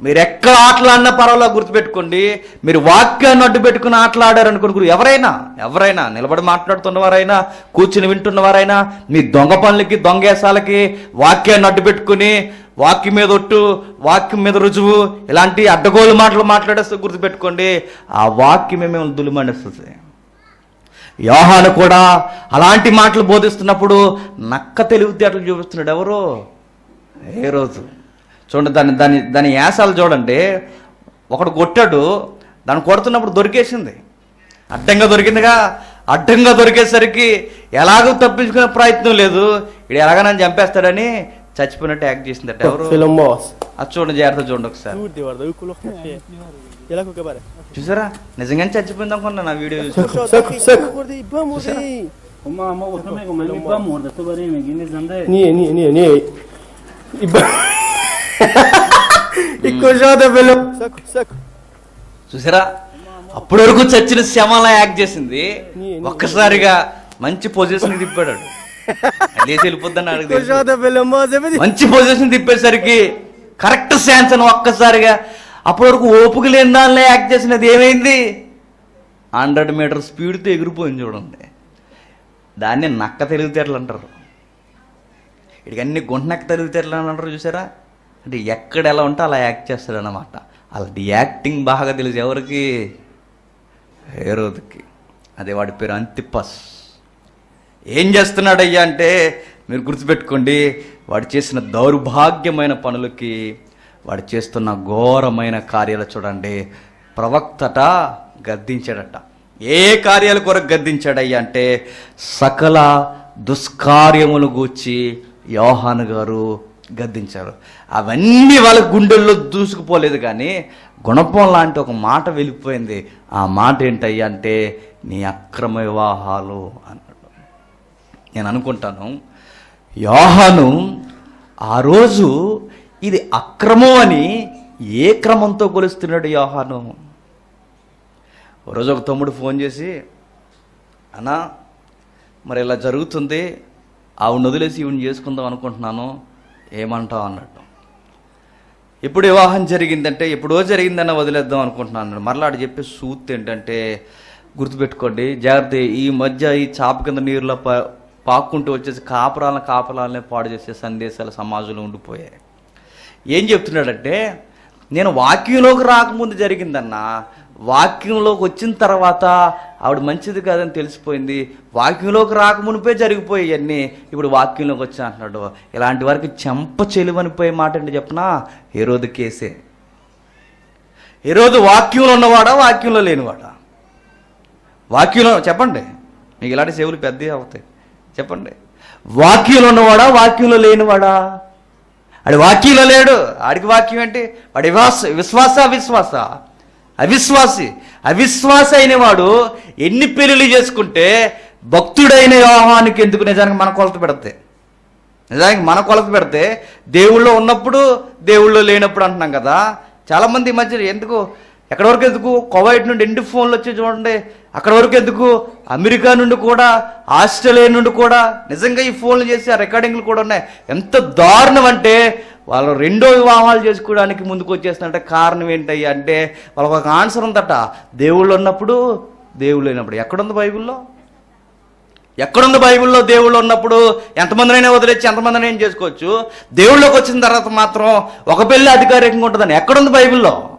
Speaker 1: మీరు ఎక్కడ ఆటలాడినా పర్వాలేదు గుర్తుపెట్టుకోండి. మీరు వాక్యాన్ని అడ్డు పెట్టుకుని ఆటలాడారు అనుకుని ఎవరైనా ఎవరైనా నిలబడి మాట్లాడుతున్నవారైనా కూర్చుని వింటున్నవారైనా మీ దొంగ పనులకి దొంగేసాలకి వాక్యాన్ని అడ్డు పెట్టుకుని వాక్యం మీద ఒట్టు వాక్యం మీద రుజువు ఇలాంటి అడ్డగోలు మాటలు మాట్లాడేస్తే గుర్తుపెట్టుకోండి. ఆ వాక్యమే మిమ్మల్ని దులిమనిస్తుంది. యోహాను కూడా అలాంటి మాటలు బోధిస్తున్నప్పుడు నక్క తెలివితేటలు చూపిస్తున్నాడు ఎవరు? ఏ రోజు? చూడండి దాని దాని దాని యాసాలు చూడండి. ఒకడు కొట్టాడు దాన్ని కొడుతున్నప్పుడు దొరికేసింది. అడ్డంగా దొరికిందిగా అడ్డంగా దొరికేసరికి ఎలాగో తప్పించుకునే ప్రయత్నం లేదు. ఇది ఎలాగనని చంపేస్తాడని చచ్చిపోయినట్టు యాక్ట్ చేసిందట ఎవరు. అది చూడండి జాగ్రత్త చూడండి ఒకసారి. చూసారా? నిజంగానే చచ్చిపోయింది అనుకున్నా నా వీడియో. చూసి
Speaker 2: Bello. Secco, secco.
Speaker 1: చూసారా? అప్పటి వరకు చచ్చిన శమలా యాక్ట్ చేసింది. ఒక్కసారిగా మంచి పొజిషన్ తిప్పాడు. లేచి వెళ్ళిపోద్దని. మంచి పొజిషన్ తిప్పేసరికి కరెక్ట్ ఛాన్స్ అని ఒక్కసారిగా అప్పటి వరకు ఓపిక లేని దానిలో యాక్ట్ చేసినది ఏమైంది? హండ్రెడ్ మీటర్ స్పీడ్తో ఎగిరిపోయింది చూడండి. దాన్ని నక్క తెలివితేటలు అంటారు. ఇక్కడికి అన్ని గుంట నక్క తెలివితేటలు అని అంటారు చూసారా? అంటే ఎక్కడ ఎలా ఉంటే అలా యాక్ట్ చేస్తాడు అనమాట అలాంటి యాక్టింగ్ బాగా తెలుసు ఎవరికి? హేరోదుకి అదే వాడి పేరు అంతిపస్. ఏం చేస్తున్నాడయ్యా అంటే మీరు గుర్తుపెట్టుకోండి వాడు చేసిన దౌర్భాగ్యమైన పనులకి వాడు చేస్తున్న ఘోరమైన కార్యాలు చూడండి ప్రవక్తట గద్దించాడట. ఏ కార్యాల కొరకు గద్దించాడయ్యా అంటే సకల దుష్కార్యములు గూర్చి యోహాన్ గారు గద్దించారు అవన్నీ వాళ్ళ గుండెల్లో దూసుకుపోలేదు కానీ గుణపం లాంటి ఒక మాట వెళ్ళిపోయింది. ఆ మాట ఏంటయ్యా అంటే నీ అక్రమ వివాహాలు అన్నాడు. నేను అనుకుంటాను యోహాను ఆ రోజు ఇది అక్రమం అని ఏ క్రమంతో కొలుస్తున్నాడు యోహాను? రోజు ఒక తమ్ముడు ఫోన్ చేసి అన్నా మరి ఇలా జరుగుతుంది? ఆవిడ వదిలేసి ఈవిని చేసుకుందాం అనుకుంటున్నాను. ఏమంటావు అన్నట్టు ఇప్పుడు వివాహం జరిగిందంటే ఎప్పుడో జరిగిందన్న వదిలేద్దాం అనుకుంటున్నాను అన్నాడు. మరలా ఆడు చెప్పే సూత్ ఏంటంటే గుర్తుపెట్టుకోండి జాగ్రత్త ఈ మధ్య ఈ చాప కింద నీరులో పా పాక్కుంటూ వచ్చేసి కాపురాలను కాపురాలనే పాడు చేసే సందేశాలు సమాజంలో ఉండిపోయాయి ఏం చెప్తున్నాడంటే నేను వాక్యంలోకి రాకముందు జరిగిందన్నా వాక్యంలోకి వచ్చిన తర్వాత ఆవిడ మంచిది కాదని తెలిసిపోయింది. వాక్యంలోకి రాకమునిపే జరిగిపోయాయి అన్నీ ఇప్పుడు వాక్యంలోకి వచ్చా అంటున్నాడు. ఇలాంటి వారికి చెంప చెలువనిపోయే మాట ఏంటి చెప్పనా? ఈరోజు కేసే. ఈరోజు వాక్యంలో ఉన్నవాడా? వాక్యంలో లేనివాడా? వాక్యంలో చెప్పండి. మీకు ఇలాంటి సేవలు పెద్దవి అవుతాయి. చెప్పండి. వాక్యంలో ఉన్నవాడా? వాక్యంలో లేనివాడా? ఆడి వాక్యంలో లేడు. ఆడికి వాక్యం ఏంటి? వాడి విశ్వాస విశ్వాస. అవిశ్వాసి అవిశ్వాస అయిన వాడు ఎన్ని పెళ్ళిళ్ళు చేసుకుంటే భక్తుడైన వ్యవహానికి ఎందుకు నిజానికి మన కొలత పెడితే నిజానికి మన కొలత పెడితే దేవుళ్ళో ఉన్నప్పుడు దేవుళ్ళో లేనప్పుడు అంటున్నాం కదా. చాలామంది మధ్య ఎందుకు ఎక్కడి వరకు ఎందుకు? కువైట్ నుండి ఎన్ని ఫోన్లు వచ్చి చూడండి. అక్కడ వరకు ఎందుకు? అమెరికా నుండి కూడా ఆస్ట్రేలియా నుండి కూడా. నిజంగా ఈ ఫోన్లు చేసి ఆ రికార్డింగ్లు కూడా ఉన్నాయి. ఎంత దారుణం అంటే వాళ్ళు రెండో వివాహాలు చేసుకోవడానికి ముందుకు వచ్చేస్తున్నట్టే కారణం ఏంటయ్యా అంటే వాళ్ళకి ఒక ఆన్సర్ ఉందట. దేవుళ్ళు ఉన్నప్పుడు దేవుళ్ళు లేనప్పుడు. ఎక్కడుంది బైబిల్లో? ఎక్కడుంది బైబిల్లో దేవుళ్ళు ఉన్నప్పుడు? ఎంతమందినైనా వదిలేసి ఎంతమందినైనా చేసుకోవచ్చు. దేవుళ్ళకి వచ్చిన తర్వాత మాత్రం ఒక పెళ్ళి అధికారికంగా ఉంటుందని. ఎక్కడుంది బైబిల్లో?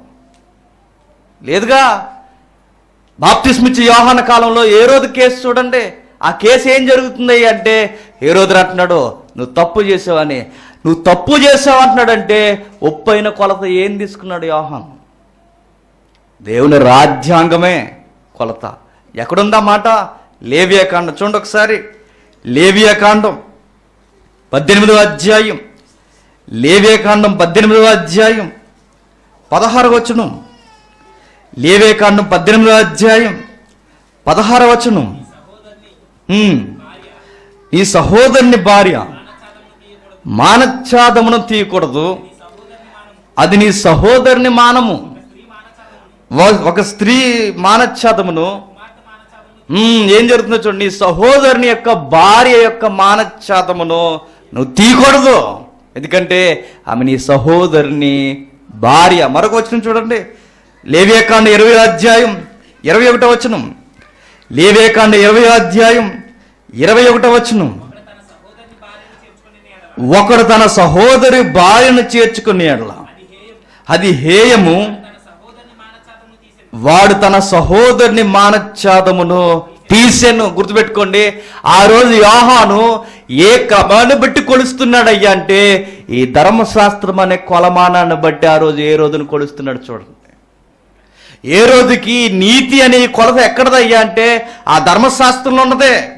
Speaker 1: లేదుగా? బాప్తిస్మిచ్చి యోహాన కాలంలో ఏ రోజు కేసు చూడండి. ఆ కేసు ఏం జరుగుతుంది అంటే ఏ రోజు అంటున్నాడు నువ్వు తప్పు చేసావని నువ్వు తప్పు చేసావు అంటున్నాడంటే ఉప్పైన కొలత ఏం తీసుకున్నాడు యోహాన్? దేవుని రాజ్యాంగమే కొలత. ఎక్కడుందా మాట? లేవియాకాండం. చూడండి ఒకసారి. లేవియాకాండం పద్దెనిమిదవ అధ్యాయం. లేవియాకాండం పద్దెనిమిదవ అధ్యాయం పదహారు వచనం. లేవేకాండం పద్దెనిమిదో అధ్యాయం పదహార వచనం. ఈ సహోదరుని భార్య మానఛాదమును తీయకూడదు. అది నీ సహోదరుని మానము. ఒక స్త్రీ మానఛాదమును ఏం జరుగుతుందో చూడండి. నీ సహోదరుని యొక్క భార్య యొక్క మానఛాదమును నువ్వు తీయకూడదు. ఎందుకంటే ఆమె నీ సహోదరుని భార్య. మరొక వచనం చూడండి. లేవేకాండ ఇరవై అధ్యాయం ఇరవై ఒకటో వచనం. లేవేకాండ ఇరవై అధ్యాయం ఇరవై ఒకటో వచనం. ఒకడు తన సహోదరి భార్యను చేర్చుకునే ఎడల అది హేయము. వాడు తన సహోదరుని మానఛాదమును తీసెను. గుర్తుపెట్టుకోండి ఆ రోజు యోహాను ఏ క్రమాన్ని బట్టి కొలుస్తున్నాడయ్యా అంటే ఈ ధర్మశాస్త్రం అనే కొలమానాన్ని బట్టి ఆ రోజు ఏ రోజును కొలుస్తున్నాడు చూడండి. ఏ రోజుకి నీతి అనే కొలత ఎక్కడదయ్యా అంటే ఆ ధర్మశాస్త్రంలో ఉన్నదే.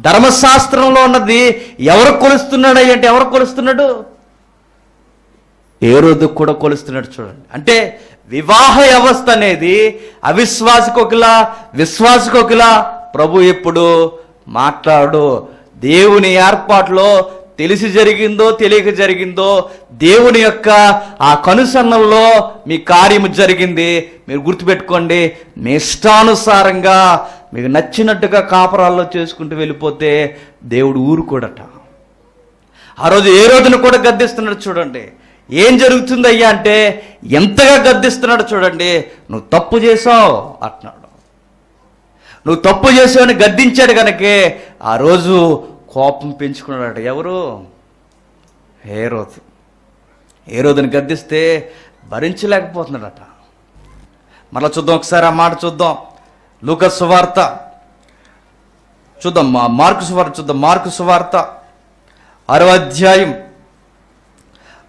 Speaker 1: ధర్మశాస్త్రంలో ఉన్నది ఎవరు కొలుస్తున్నాడయ్యా అంటే ఎవరు కొలుస్తున్నాడు? ఏ రోజు కూడా కొలుస్తున్నాడు చూడండి. అంటే వివాహ వ్యవస్థ అనేది అవిశ్వాసకొకలా విశ్వాసకొకలా ప్రభు ఎప్పుడు మాట్లాడు. దేవుని ఏర్పాటులో తెలిసి జరిగిందో తెలియక జరిగిందో దేవుని యొక్క ఆ కనుసన్నల్లో మీ కార్యము జరిగింది. మీరు గుర్తుపెట్టుకోండి మీ ఇష్టానుసారంగా మీకు నచ్చినట్టుగా కాపరాల్లో చేసుకుంటూ వెళ్ళిపోతే దేవుడు ఊరుకోడట. ఆ రోజు ఏ రోజున కూడా గద్దిస్తున్నాడు చూడండి. ఏం జరుగుతుంది అయ్యా అంటే ఎంతగా గద్దిస్తున్నాడు చూడండి. నువ్వు తప్పు చేసావు అంటున్నాడు. నువ్వు తప్పు చేసావని గద్దించాడు కనుకే ఆ రోజు కోపం పెంచుకున్నాడట. ఎవరు? ఏ హేరోదుని గద్దిస్తే భరించలేకపోతున్నాడట. మరలా చూద్దాం ఒకసారి ఆ మాట చూద్దాం. లూక సువార్త. చూద్దాం మార్కు సువార్త చూద్దాం. మార్కు సువార్త ఆరో అధ్యాయం.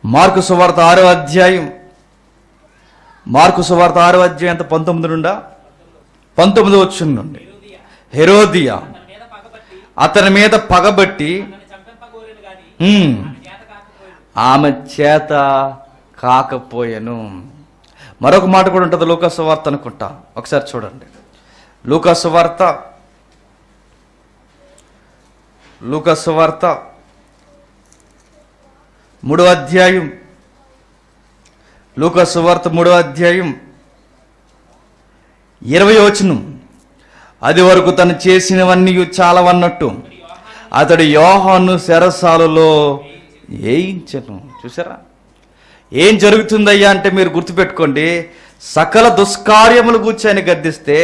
Speaker 1: మార్కు సువార్త ఆరో అధ్యాయం. మార్కు సువార్త ఆరో అధ్యాయం అంత పంతొమ్మిది నుండా? పంతొమ్మిది వచ్చిన నుండి. హెరోదియా. అతని మీద పగబట్టి ఆమె చేత కాకపోయాను. మరొక మాట కూడా ఉంటుంది లూకాసు వార్త అనుకుంటా. ఒకసారి చూడండి. లూకాసు వార్త లూకాసు వార్త మూడో అధ్యాయం. లూకాసు వార్త మూడో అధ్యాయం. ఇరవై వచనం. అది వరకు తను చేసినవన్నీ చాలవన్నట్టు అతడు యోహాను శరసాలలో ఏయించను. చూసారా ఏం జరుగుతుందయ్యా అంటే మీరు గుర్తుపెట్టుకోండి సకల దుష్కార్యములు కూర్చొని గద్దిస్తే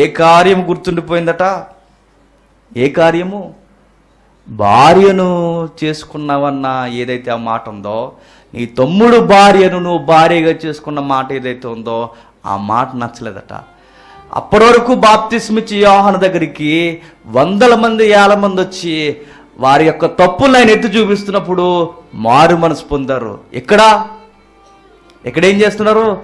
Speaker 1: ఏ కార్యం గుర్తుండిపోయిందట? ఏ కార్యము? భార్యను చేసుకున్నావన్న ఏదైతే ఆ మాట ఉందో నీ తమ్ముడు భార్యను నువ్వు భార్యగా చేసుకున్న మాట ఏదైతే ఉందో ఆ మాట నచ్చలేదట. అప్పటి వరకు బాప్తిస్మిచ్చి యోహన దగ్గరికి వందల మంది ఏల మంది వచ్చి వారి యొక్క తప్పులను ఆయన ఎత్తి చూపిస్తున్నప్పుడు మారు మనసు పొందారు. ఇక్కడ ఎక్కడేం చేస్తున్నారు?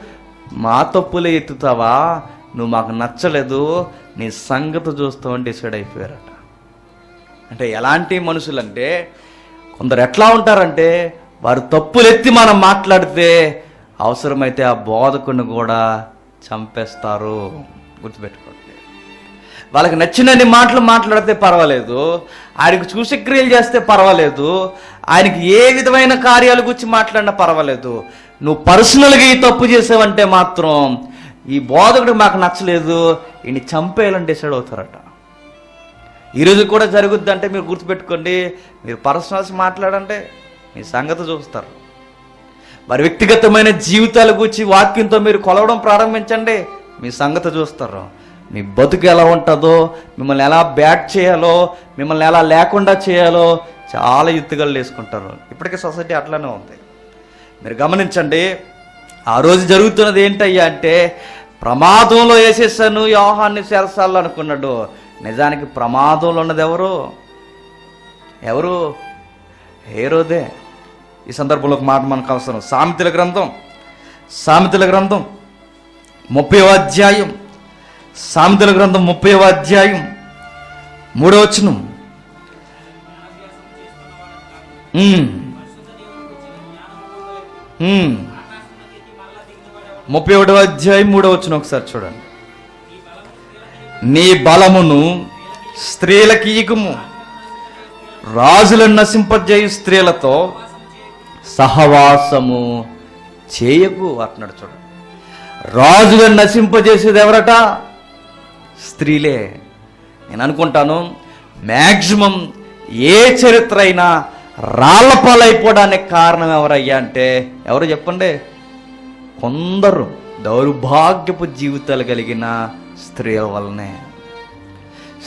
Speaker 1: మా తప్పులే ఎత్తుతావా? నువ్వు మాకు నచ్చలేదు నీ సంగతి చూస్తావని డిసైడ్ అయిపోయారట. అంటే ఎలాంటి మనుషులంటే కొందరు ఎట్లా ఉంటారంటే వారు తప్పులెత్తి మనం మాట్లాడితే అవసరమైతే ఆ బోధకుని కూడా చంపేస్తారు. గుర్తుపెట్టుకోండి. వాళ్ళకి నచ్చినన్ని మాటలు మాట్లాడితే పర్వాలేదు ఆయనకు చూసి క్రియలు చేస్తే పర్వాలేదు ఆయనకి ఏ విధమైన కార్యాల గురించి మాట్లాడినా పర్వాలేదు. నువ్వు పర్సనల్గా ఈ తప్పు చేసావంటే మాత్రం ఈ బోధకుడు మాకు నచ్చలేదు ఈయన చంపేయాలని డిసైడ్ అవుతారట. ఈరోజు కూడా జరుగుద్ది అంటే మీరు గుర్తుపెట్టుకోండి మీరు పర్సనల్స్ మాట్లాడంటే మీ సంగతి చూస్తారు. మరి వ్యక్తిగతమైన జీవితాల గురించి వాక్యంతో మీరు కొలవడం ప్రారంభించండి. మీ సంగతి చూస్తారు? మీ బతుకు ఎలా ఉంటుందో మిమ్మల్ని ఎలా బ్యాట్ చేయాలో మిమ్మల్ని ఎలా లేకుండా చేయాలో చాలా ఎత్తుగలు వేసుకుంటారు. ఇప్పటికే సొసైటీ అట్లానే ఉంది. మీరు గమనించండి ఆ రోజు జరుగుతున్నది ఏంటయ్యా అంటే ప్రమాదంలో వేసేసాను యోహాన్ని చేరసాలు అనుకున్నాడు. నిజానికి ప్రమాదంలో ఉన్నది ఎవరు? ఎవరు? హేరోదే. ఈ సందర్భంలో ఒక మాట మనకు అవసరం. సామెతల గ్రంథం. సామెతల గ్రంథం. ముప్పై అధ్యాయం సామెతల గ్రంథం ముప్పై అధ్యాయం మూడవచనం ముప్పై ఒకటవ అధ్యాయం మూడవచనం వచ్చిన ఒకసారి చూడండి. నీ బలమును స్త్రీలకి ఈకుము రాజులను నశింపజేయు స్త్రీలతో సహవాసము చేయకు. అంటున్నాడు చూడండి. రాజుగా నశింపజేసేది ఎవరట స్త్రీలే. నేను అనుకుంటాను మ్యాక్సిమం ఏ చరిత్ర అయినా రాళ్ళపాలైపోవడానికి కారణం ఎవరయ్యా అంటే ఎవరు చెప్పండి. కొందరు దౌర్భాగ్యపు జీవితాలు కలిగిన స్త్రీల వల్లనే.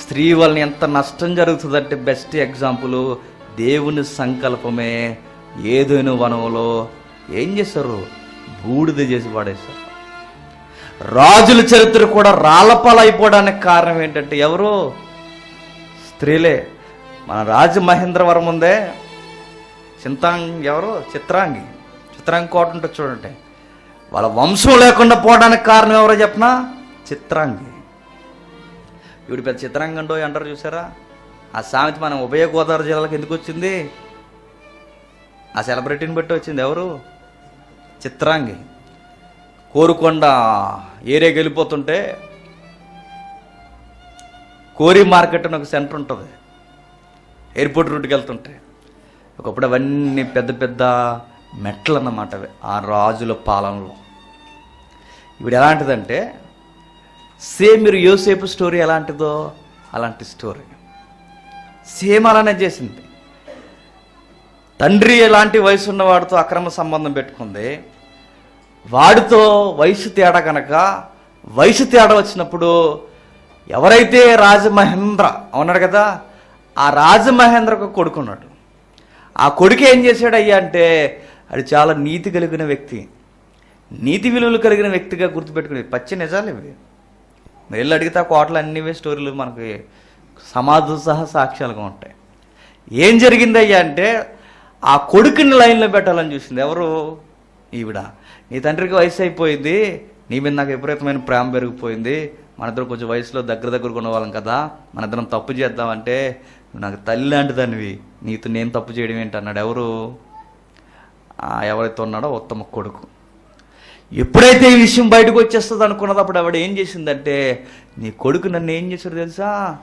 Speaker 1: స్త్రీ వలన ఎంత నష్టం జరుగుతుందంటే బెస్ట్ ఎగ్జాంపుల్ దేవుని సంకల్పమే. ఏదైనా వనంలో ఏం చేశారు? బూడిద చేసి పడేశారు రాజుల చరిత్ర కూడా రాళ్ళపాలైపోవడానికి కారణం ఏంటంటే ఎవరు? స్త్రీలే. మన రాజు మహేంద్రవరం ఉందే. చింతాంగ్ ఎవరు? చిత్రాంగి. చిత్రాంగి కోట ఉంటుంది చూడండి. వాళ్ళ వంశం లేకుండా పోవడానికి కారణం ఎవరో చెప్పనా? చిత్రాంగి. ఇప్పుడు పెద్ద చిత్రాంగండో అంటారు చూసారా? ఆ సామెత మనం ఉభయ గోదావరి జిల్లాలకు ఎందుకు వచ్చింది? ఆ సెలబ్రిటీని బట్టి వచ్చింది ఎవరు? చిత్రాంగి. కోరుకొండ ఏరియాకి వెళ్ళిపోతుంటే కోరి మార్కెట్ అని ఒక సెంటర్ ఉంటుంది. ఎయిర్పోర్ట్ రూట్కి వెళ్తుంటే. ఒకప్పుడు అవన్నీ పెద్ద పెద్ద మెట్లు అన్నమాట అవి ఆ రాజుల పాలనలో. ఇప్పుడు ఎలాంటిదంటే సేమ్ మీరు యోసేపు స్టోరీ ఎలాంటిదో అలాంటి స్టోరీ. సేమ్ అలానే చేసింది. తండ్రి ఎలాంటి వయసు ఉన్నవాడితో అక్రమ సంబంధం పెట్టుకుంది వాడితో వయసు తేడా కనుక వయసు తేడా వచ్చినప్పుడు ఎవరైతే రాజమహేంద్ర ఉన్నాడు కదా? ఆ రాజమహేంద్రకు కొడుకున్నాడు. ఆ కొడుకు ఏం చేశాడు అయ్యా అంటే అది చాలా నీతి కలిగిన వ్యక్తి. నీతి విలువలు కలిగిన వ్యక్తిగా గుర్తుపెట్టుకునేది పచ్చి నిజాలు ఇవి. మీరు వెళ్ళి అడిగితే ఆ కోటలు అన్నివే స్టోరీలు మనకి సమాధు సహా సాక్ష్యాలుగా ఉంటాయి. ఏం జరిగిందయ్యా అంటే ఆ కొడుకుని లైన్లో పెట్టాలని చూసింది ఎవరు? ఈవిడ. నీ తండ్రికి వయసు అయిపోయింది నీ మీద నాకు విపరీతమైన ప్రేమ పెరిగిపోయింది. మన ఇద్దరు కొంచెం వయసులో దగ్గర దగ్గర ఉన్నవాళ్ళం కదా మన ఇద్దరం తప్పు చేద్దామంటే నాకు తల్లి లాంటిదానివి నీతో నేను తప్పు చేయడం ఏంటి అన్నాడు ఎవరు? ఎవరైతే ఉన్నాడో ఉత్తమ కొడుకు. ఎప్పుడైతే ఈ విషయం బయటకు వచ్చేస్తుంది అనుకున్నది అప్పుడు ఆవిడ ఏం చేసిందంటే నీ కొడుకు నన్ను ఏం చేశాడు తెలుసా?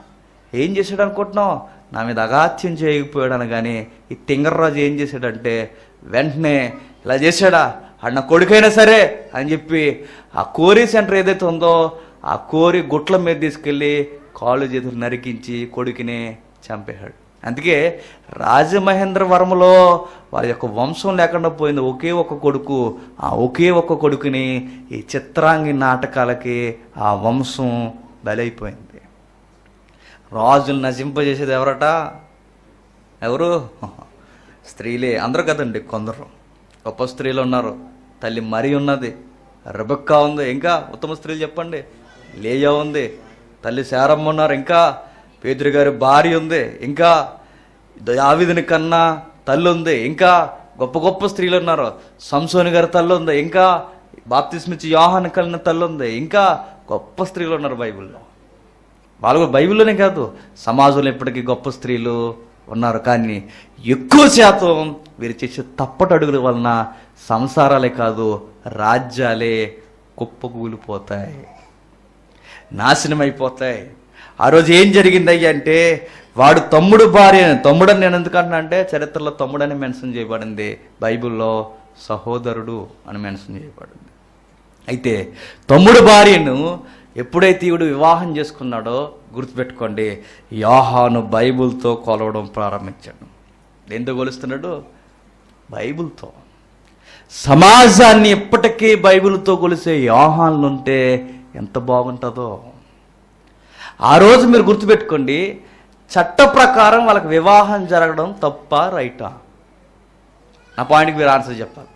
Speaker 1: ఏం చేశాడు అనుకుంటున్నావు? నా మీద అగాత్యం చేయకపోయాడు కానీ ఈ తింగర్రాజు ఏం చేశాడంటే వెంటనే ఇలా చేశాడా? అన్న నా కొడుకైనా సరే అని చెప్పి ఆ కోరి సెంటర్ ఏదైతే ఉందో ఆ కోరి గుట్ల మీద తీసుకెళ్ళి కాళ్ళు చేతులు నరికించి కొడుకుని చంపేశాడు. అందుకే రాజమహేంద్రవరంలో వారి యొక్క వంశం లేకుండా పోయింది. ఒకే ఒక కొడుకు. ఆ ఒకే ఒక కొడుకుని ఈ చిత్రాంగి నాటకాలకి ఆ వంశం బలైపోయింది. రాజులు నశింపజేసేది ఎవరట? ఎవరు? స్త్రీలే. అందరూ కదండి కొందరు. గొప్ప స్త్రీలు ఉన్నారు. తల్లి మరి ఉన్నది. రెబెక్కా ఉంది. ఇంకా ఉత్తమ స్త్రీలు చెప్పండి. లేయా ఉంది. తల్లి శారమ్మ ఉన్నారు. ఇంకా పేదరి గారి భార్య ఉంది. ఇంకా దావిదిని కన్నా తల్లి ఉంది. ఇంకా గొప్ప గొప్ప స్త్రీలు ఉన్నారు. సంసోని గారి తల్లి ఉంది. ఇంకా బాప్తిస్మిచ్చి యోహాన్ కలిగిన తల్లి ఉంది. ఇంకా గొప్ప స్త్రీలు ఉన్నారు బైబిల్లో. వాళ్ళు బైబిల్లోనే కాదు. సమాజంలో ఇప్పటికీ గొప్ప స్త్రీలు ఉన్నారు. కానీ ఎక్కువ శాతం వీరు చేసే తప్పటడుగుల వలన సంసారాలే కాదు రాజ్యాలే కుప్పకూలిపోతాయి. నాశనం అయిపోతాయి ఆ రోజు ఏం జరిగిందయ్య అంటే వాడు తమ్ముడు భార్య తమ్ముడని నేను ఎందుకంటున్నా అంటే చరిత్రలో తమ్ముడని మెన్షన్ చేయబడింది. బైబిల్లో సహోదరుడు అని మెన్షన్ చేయబడింది. అయితే తమ్ముడు భార్యను ఎప్పుడైతే ఈవిడు వివాహం చేసుకున్నాడో గుర్తుపెట్టుకోండి యాహాను బైబుల్తో కొలవడం ప్రారంభించాడు. దేంతో కొలుస్తున్నాడు? బైబిల్తో. సమాజాన్ని ఎప్పటికీ బైబిల్తో కొలిసే యాహాన్లుంటే ఎంత బాగుంటుందో. ఆ రోజు మీరు గుర్తుపెట్టుకోండి చట్ట ప్రకారం వాళ్ళకి వివాహం జరగడం తప్ప రైటా. నా పాయింట్కి మీరు ఆన్సర్ చెప్పాలి.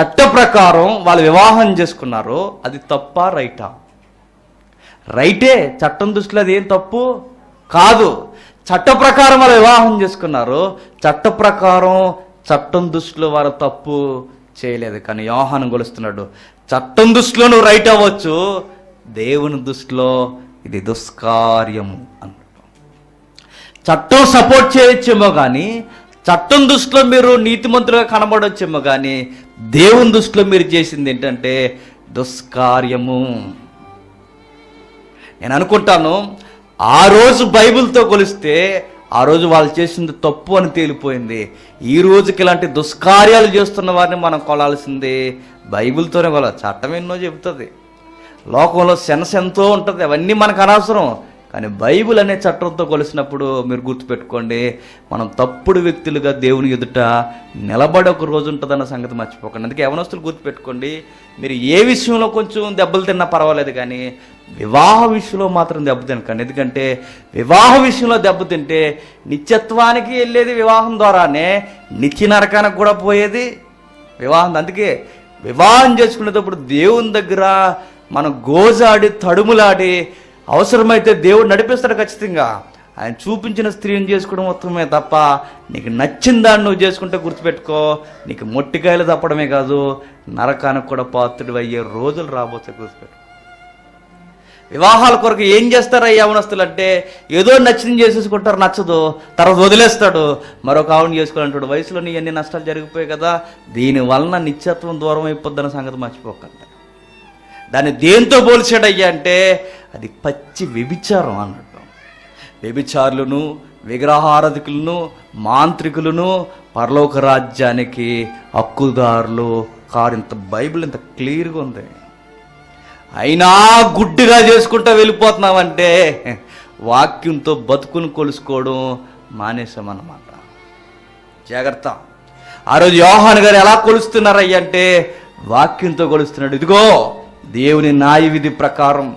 Speaker 1: చట్ట ప్రకారం వాళ్ళు వివాహం చేసుకున్నారు అది తప్ప రైటా. రైటే చట్టం దృష్టిలో అది ఏం తప్పు? కాదు. చట్ట ప్రకారం వాళ్ళు వివాహం చేసుకున్నారు చట్ట ప్రకారం చట్టం దృష్టిలో వారు తప్పు చేయలేదు కానీ యోహాను గొలుస్తున్నాడు. చట్టం దృష్టిలో నువ్వు రైట్ అవ్వచ్చు. దేవుని దృష్టిలో ఇది దుష్కార్యము అన్నాడు చట్టం సపోర్ట్ చేయొచ్చేమో కానీ చట్టం దృష్టిలో మీరు నీతిమంతులుగా కనబడొచ్చేమో కానీ దేవుని దృష్టిలో మీరు చేసింది ఏంటంటే దుష్కార్యము. నేను అనుకుంటాను ఆ రోజు బైబిల్తో కొలిస్తే ఆ రోజు వాళ్ళు చేసింది తప్పు అని తేలిపోయింది. ఈ రోజుకి ఇలాంటి దుష్కార్యాలు చేస్తున్న వారిని మనం కొలాల్సిందే. బైబిల్తోనే కొల చట్టం ఎన్నో చెబుతుంది. లోకంలో సెన్స్ ఎంతో ఉంటుంది. అవన్నీ మనకు అనవసరం. కానీ బైబిల్ అనే చట్టంతో కొలిసినప్పుడు మీరు గుర్తుపెట్టుకోండి మనం తప్పుడు వ్యక్తులుగా దేవుని ఎదుట నిలబడే ఒక రోజు ఉంటుందన్న సంగతి మర్చిపోకండి. అందుకే యవనస్తులు గుర్తుపెట్టుకోండి మీరు ఏ విషయంలో కొంచెం దెబ్బలు తిన్నా పర్వాలేదు కానీ వివాహ విషయంలో మాత్రం దెబ్బ తినకండి. ఎందుకంటే వివాహ విషయంలో దెబ్బతింటే నిత్యత్వానికి వెళ్ళేది వివాహం ద్వారానే నిత్య నరకానికి కూడా పోయేది వివాహం. అందుకే వివాహం చేసుకునేటప్పుడు దేవుని దగ్గర మనం గోజాడి తడుములాడి అవసరమైతే దేవుడు నడిపిస్తాడు ఖచ్చితంగా. ఆయన చూపించిన స్త్రీని చేసుకోవడం మొత్తమే తప్ప నీకు నచ్చిన దాన్ని నువ్వు చేసుకుంటే గుర్తుపెట్టుకో. నీకు మొట్టికాయలు తప్పడమే కాదు నరకానికి కూడా పాత్రుడు అయ్యే రోజులు రాబోతే గుర్తుపెట్టుకో. వివాహాల కొరకు ఏం చేస్తారా యవనస్తులు అంటే ఏదో నచ్చింది చేసేసుకుంటారు నచ్చదు. తర్వాత వదిలేస్తాడు. మరొక ఆవిడ చేసుకోవాలంటాడు వయసులో నీ అన్ని నష్టాలు జరిగిపోయాయి కదా. దీని వలన నిత్యత్వం దూరం అయిపోద్దన్న సంగతి మర్చిపోకండి. దాన్ని దేంతో పోల్చాడయ్యా అంటే అది పచ్చి వ్యభిచారం అన్నట్టు. వ్యభిచారులను విగ్రహారధికులను మాంత్రికులను పరలోక రాజ్యానికి హక్కుదారులు కారు ఇంత బైబిల్ ఇంత క్లియర్గా ఉంది. అయినా గుడ్డిగా చేసుకుంటా వెళ్ళిపోతున్నామంటే వాక్యంతో బతుకును కొలుసుకోవడం మానేసామన్నమాట జాగ్రత్త. ఆ రోజు యోహాన్ గారు ఎలా కొలుస్తున్నారయ్యంటే వాక్యంతో కొలుస్తున్నాడు. ఇదిగో దేవుని న్యాయ విధి ప్రకారం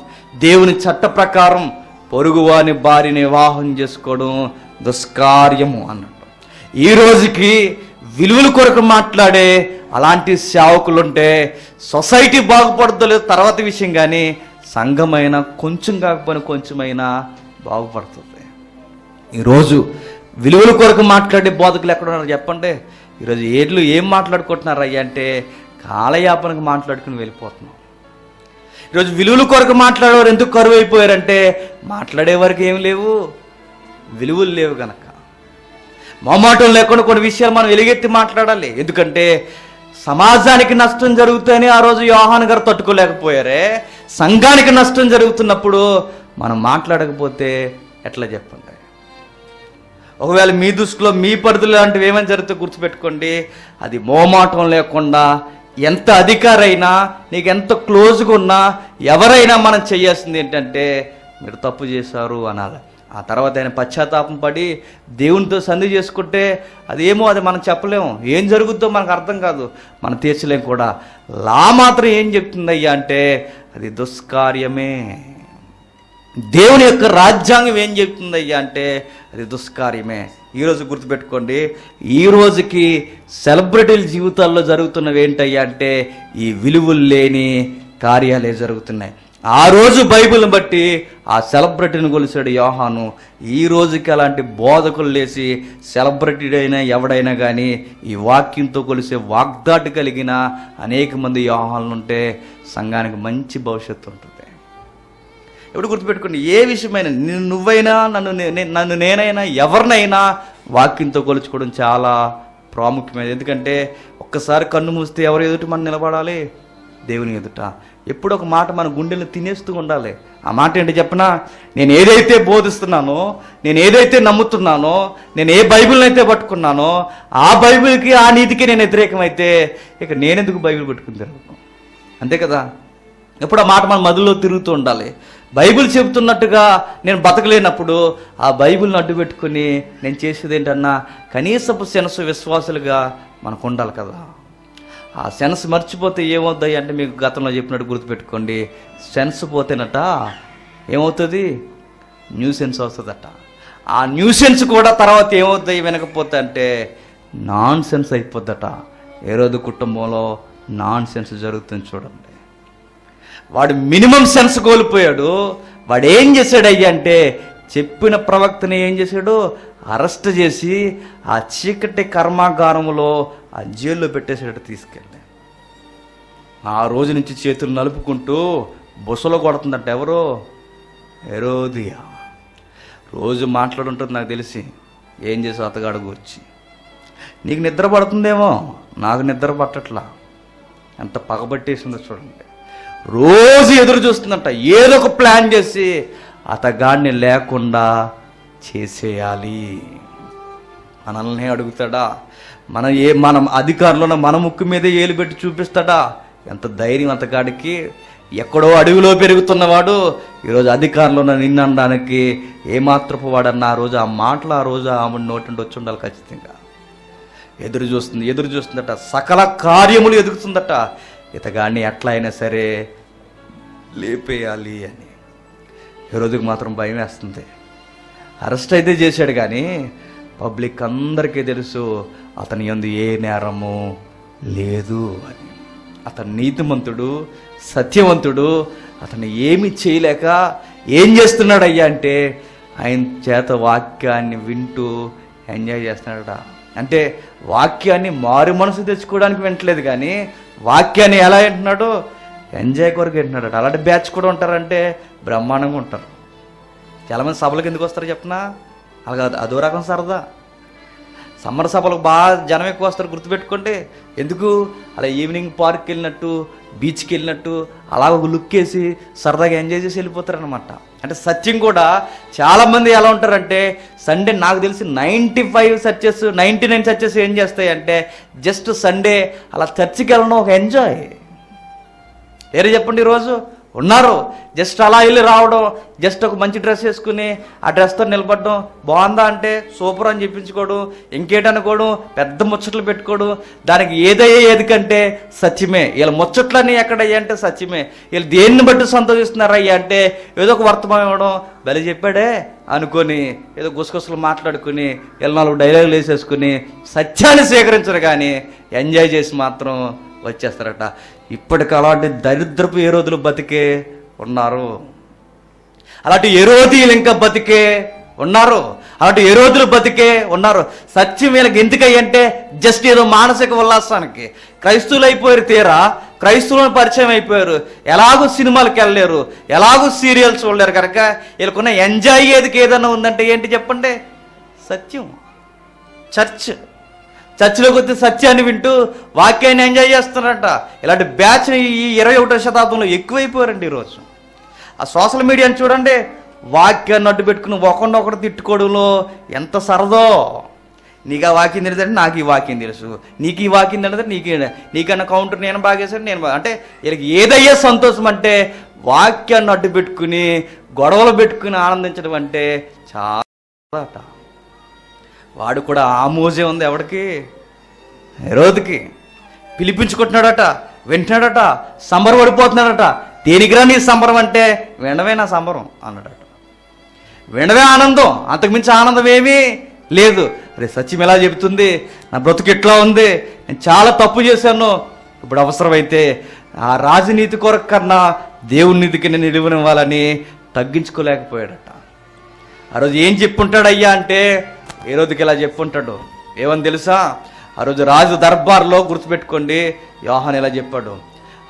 Speaker 1: దేవుని చట్ట ప్రకారం పొరుగువాని భార్యని వివాహం చేసుకోవడం దుష్కార్యము అన్నట్టు. ఈ రోజుకి విలువల కొరకు మాట్లాడే అలాంటి సేవకులుంటే సొసైటీ బాగుపడతలేదు తర్వాత విషయం కానీ సంఘమైన కొంచెం కాకపోయినా కొంచెమైనా బాగుపడుతుంది. ఈరోజు విలువల కొరకు మాట్లాడే బోధకులు ఎక్కడ ఉన్నారు చెప్పండి ఈరోజు ఏళ్ళు ఏం మాట్లాడుకుంటున్నారు అయ్యా అంటే కాలయాపనకు మాట్లాడుకుని వెళ్ళిపోతున్నాం. ఈరోజు విలువల కొరకు మాట్లాడేవారు ఎందుకు కరువు అయిపోయారంటే మాట్లాడే వరకు ఏం లేవు విలువలు లేవు గనక. మొమాటం లేకుండా కొన్ని విషయాలు మనం ఎలుగెత్తి మాట్లాడాలి. ఎందుకంటే సమాజానికి నష్టం జరుగుతుందని ఆ రోజు యోహాన్ గారు తట్టుకోలేకపోయారే. సంఘానికి నష్టం జరుగుతున్నప్పుడు మనం మాట్లాడకపోతే ఎట్లా చెప్పండి? ఒకవేళ మీ దృష్టిలో మీ పరిధులు లాంటివి ఏమైనా జరిగితే గుర్తుపెట్టుకోండి. అది మోమాటం లేకుండా ఎంత అధికారైనా నీకు ఎంత క్లోజ్గా ఉన్నా ఎవరైనా మనం చేయాల్సింది ఏంటంటే మీరు తప్పు చేశారు అనాలి. ఆ తర్వాత ఆయన పశ్చాత్తాపం పడి దేవునితో సంధి చేసుకుంటే అదేమో అది మనం చెప్పలేము. ఏం జరుగుద్దో మనకు అర్థం కాదు. మనం తీర్చలేం కూడా. లా మాత్రం ఏం చెప్తుందయ్యా అంటే అది దుష్కార్యమే. దేవుని యొక్క రాజ్యాంగం ఏం చెప్తుందయ్యా అంటే అది దుష్కార్యమే. ఈరోజు గుర్తుపెట్టుకోండి ఈ రోజుకి సెలబ్రిటీల జీవితాల్లో జరుగుతున్నవి ఏంటయ్యా అంటే ఈ విలువలు లేని కార్యాలే జరుగుతున్నాయి. ఆ రోజు బైబిల్ని బట్టి ఆ సెలబ్రిటీని కొలిసాడు యోహాను. ఈ రోజుకి అలాంటి బోధకులు లేచి సెలబ్రిటీ అయినా ఎవడైనా కానీ ఈ వాక్యంతో కొలిసే వాగ్దాటి కలిగిన అనేక మంది యోహాలను ఉంటే సంఘానికి మంచి భవిష్యత్తు ఉంటుంది. ఎప్పుడు గుర్తుపెట్టుకోండి ఏ విషయమైనా నువ్వైనా నన్ను నన్ను నేనైనా ఎవరినైనా వాక్యంతో కొలుచుకోవడం చాలా ప్రాముఖ్యమైనది. ఎందుకంటే ఒక్కసారి కన్ను మూస్తే ఎవరు ఎదుట మనం నిలబడాలి? దేవుని ఎదుట. ఎప్పుడు ఒక మాట మన గుండెలను తినేస్తూ ఉండాలి. ఆ మాట ఏంటి చెప్పనా? నేను ఏదైతే బోధిస్తున్నానో నేను ఏదైతే నమ్ముతున్నానో నేను ఏ బైబిల్ని అయితే పట్టుకున్నానో ఆ బైబిల్కి ఆ నీతికి నేను వ్యతిరేకమైతే ఇక నేనెందుకు బైబిల్ పట్టుకుని తిరగను అంతే కదా? ఎప్పుడు ఆ మాట మన మదిలో తిరుగుతూ ఉండాలి. బైబిల్ చెబుతున్నట్టుగా నేను బతకలేనప్పుడు ఆ బైబిల్ని అడ్డు పెట్టుకుని నేను చేసేది ఏంటన్నా కనీసపు సెనసు విశ్వాసులుగా మనకు ఉండాలి కదా. ఆ సెన్స్ మర్చిపోతే ఏమవుతాయి అంటే మీకు గతంలో చెప్పినట్టు గుర్తుపెట్టుకోండి. సెన్స్ పోతేనట ఏమవుతుంది? న్యూ సెన్స్ వస్తుందట. ఆ న్యూ సెన్స్ కూడా తర్వాత ఏమవుతాయి? వినకపోతే అంటే నాన్ సెన్స్ అయిపోద్దట. ఏ రోజు కుటుంబంలో నాన్ సెన్స్ జరుగుతుంది చూడండి. వాడు మినిమం సెన్స్ కోల్పోయాడు. వాడు ఏం చేశాడు అయ్యా అంటే చెప్పిన ప్రవక్తని ఏం చేశాడు? అరెస్ట్ చేసి ఆ చీకటి కర్మాగారంలో ఆ జైల్లో పెట్టేసాడు తీసుకెళ్ళి. ఆ రోజు నుంచి చేతులు నలుపుకుంటూ బుసలో కొడుతుందంట ఎవరు? ఎరోదియా రోజు మాట్లాడుంటుంది నాకు తెలిసి. ఏం చేసావు అతగాడు వచ్చి నీకు నిద్ర పడుతుందేమో? నాకు నిద్ర పట్టట్లా. ఎంత పగబట్టేసిందో చూడండి. రోజు ఎదురు చూస్తుందంట. ఏదో ఒక ప్లాన్ చేసి అతగాడిని లేకుండా చేసేయాలి. మనల్ని అడుగుతాడా? మన ఏ మనం అధికారంలో మన ముక్కు మీద ఏలు పెట్టి చూపిస్తాడా? ఎంత ధైర్యం అతగాడికి. ఎక్కడో అడవిలో పెరుగుతున్నవాడు ఈరోజు అధికారంలో ఉన్న ఏమాత్రపు వాడన్న ఆ రోజు ఆ మాటలు ఆ రోజు ఆమె నోటి నుండి వచ్చి ఉండాలి ఖచ్చితంగా. ఎదురు చూస్తుంది ఎదురు చూస్తుందట. సకల కార్యములు ఎదుగుతుందట. ఇతగాన్ని ఎట్లా అయినా సరే లేపేయాలి అని. ఈ రోజుకి మాత్రం భయం వేస్తుంది. అరెస్ట్ అయితే చేశాడు కానీ పబ్లిక్ అందరికీ తెలుసు అతని ఎందు ఏ నేరము లేదు అని. అతను నీతిమంతుడు సత్యవంతుడు అతను ఏమి చేయలేక ఏం చేస్తున్నాడు అయ్యా అంటే ఆయన చేత వాక్యాన్ని వింటూ ఎంజాయ్ చేస్తున్నాడట. అంటే వాక్యాన్ని మారు మనసు తెచ్చుకోవడానికి వింటలేదు కానీ వాక్యాన్ని ఎలా వింటున్నాడు ఎంజాయ్ కొరకు వింటున్నాడు అలాంటి బ్యాచ్ కూడా ఉంటారంటే బ్రహ్మాండంగా ఉంటారు. చాలామంది సభలకు ఎందుకు వస్తారు చెప్పనా అలాగే అదో రకం సరదా. సమ్మర్ సభలకు బాగా జనం ఎక్కువ వస్తారు గుర్తుపెట్టుకోండి. ఎందుకు? అలా ఈవినింగ్ పార్క్కి వెళ్ళినట్టు బీచ్కి వెళ్ళినట్టు అలా ఒక లుక్ వేసి సరదాగా ఎంజాయ్ చేసి వెళ్ళిపోతారనమాట అంటే సత్యం కూడా చాలామంది ఎలా ఉంటారంటే సండే నాకు తెలిసి ninety five churches ninety nine churches ఏం చేస్తాయి అంటే జస్ట్ సండే అలా చర్చికి వెళ్ళడం ఒక ఎంజాయ్ వేరే చెప్పండి ఈరోజు? ఉన్నారు. జస్ట్ అలా వెళ్ళి రావడం జస్ట్ ఒక మంచి డ్రెస్ వేసుకుని ఆ డ్రెస్తో నిలబడడం బాగుందా అంటే సూపర్ అని చెప్పించుకోవడం ఇంకేటనుకోవడం పెద్ద ముచ్చట్లు పెట్టుకోవడం దానికి ఏదయ్యే ఏది కంటే సత్యమే. వీళ్ళ ముచ్చట్లన్నీ ఎక్కడయ్యా అంటే సత్యమే. వీళ్ళు దేన్ని బట్టి సంతోషిస్తున్నారయ్యా అంటే ఏదో ఒక వర్తమానం ఇవ్వడం బలి చెప్పాడే అనుకొని ఏదో గుసగుసలు మాట్లాడుకుని వీళ్ళ నాలుగు డైలాగులు వేసేసుకుని సత్యాన్ని స్వీకరించరు కానీ ఎంజాయ్ చేసి మాత్రం వచ్చేస్తారట. ఇప్పటికి అలాంటి దరిద్రపు ఏ రోజులు బతికే ఉన్నారు? అలాంటి ఎరోదీలు ఇంకా బతికే ఉన్నారు? అలాంటి ఎరోదులు బతికే ఉన్నారు? సత్యం వీళ్ళకి ఎందుకయ్యంటే జస్ట్ ఏదో మానసిక ఉల్లాసానికి. క్రైస్తవులు అయిపోయారు తీరా? క్రైస్తవులను పరిచయం అయిపోయారు. ఎలాగో సినిమాలకు వెళ్ళలేరు. ఎలాగో సీరియల్స్ చూడలేరు కనుక వీళ్ళకున్న ఎంజాయ్ ఏదికి ఏదన్నా ఉందంటే ఏంటి చెప్పండి? సత్యం. చర్చ్. చర్చిలోకి వచ్చి సత్యాన్ని వింటూ వాక్యాన్ని ఎంజాయ్ చేస్తున్నారట. ఇలాంటి బ్యాచ్ ఈ ఇరవై ఒకటో శతాబ్దంలో ఎక్కువైపోయారండి ఈరోజు ఆ సోషల్ మీడియాని చూడండి. వాక్యాన్ని అడ్డు పెట్టుకుని ఒకరినొకరు తిట్టుకోవడంలో ఎంత సరదో. నీకు ఆ వాక్యం తెలియదు నాకు ఈ వాక్యం తెలుసు. నీకు ఈ వాక్యం తెలియదు నీకు నీకన్నా కౌంటర్ నేను బాగేసాను నేను అంటే వీళ్ళకి ఏదయ్యే సంతోషం అంటే వాక్యాన్ని అడ్డు పెట్టుకుని గొడవలు పెట్టుకుని ఆనందించడం అంటే చాలా వాడు కూడా ఆ మోజే ఉంది ఎవడికి? హెరోదుకి. పిలిపించుకుంటున్నాడట వింటున్నాడట సంబరం పడిపోతున్నాడట. దేనికిరా నీ సంబరం అంటే వినవే నా సంబరం అన్నాడట. వినవే ఆనందం అంతకుమించి ఆనందం ఏమీ లేదు. రే సత్యం ఎలా చెబుతుంది? నా బ్రతుకు ఎట్లా ఉంది? నేను చాలా తప్పు చేశాను. ఇప్పుడు అవసరమైతే ఆ రాజనీతి కొరకు కన్నా దేవుని నీతికి నేను నిలువనివ్వాలని తగ్గించుకోలేకపోయాడట. ఆ రోజు ఏం చెప్పుంటాడయ్యా అంటే ఏ రోజుకి ఇలా చెప్పుంటాడు? ఏమని తెలుసా? ఆ రోజు రాజు దర్బార్లో గుర్తుపెట్టుకోండి యోహాన్ ఇలా చెప్పాడు.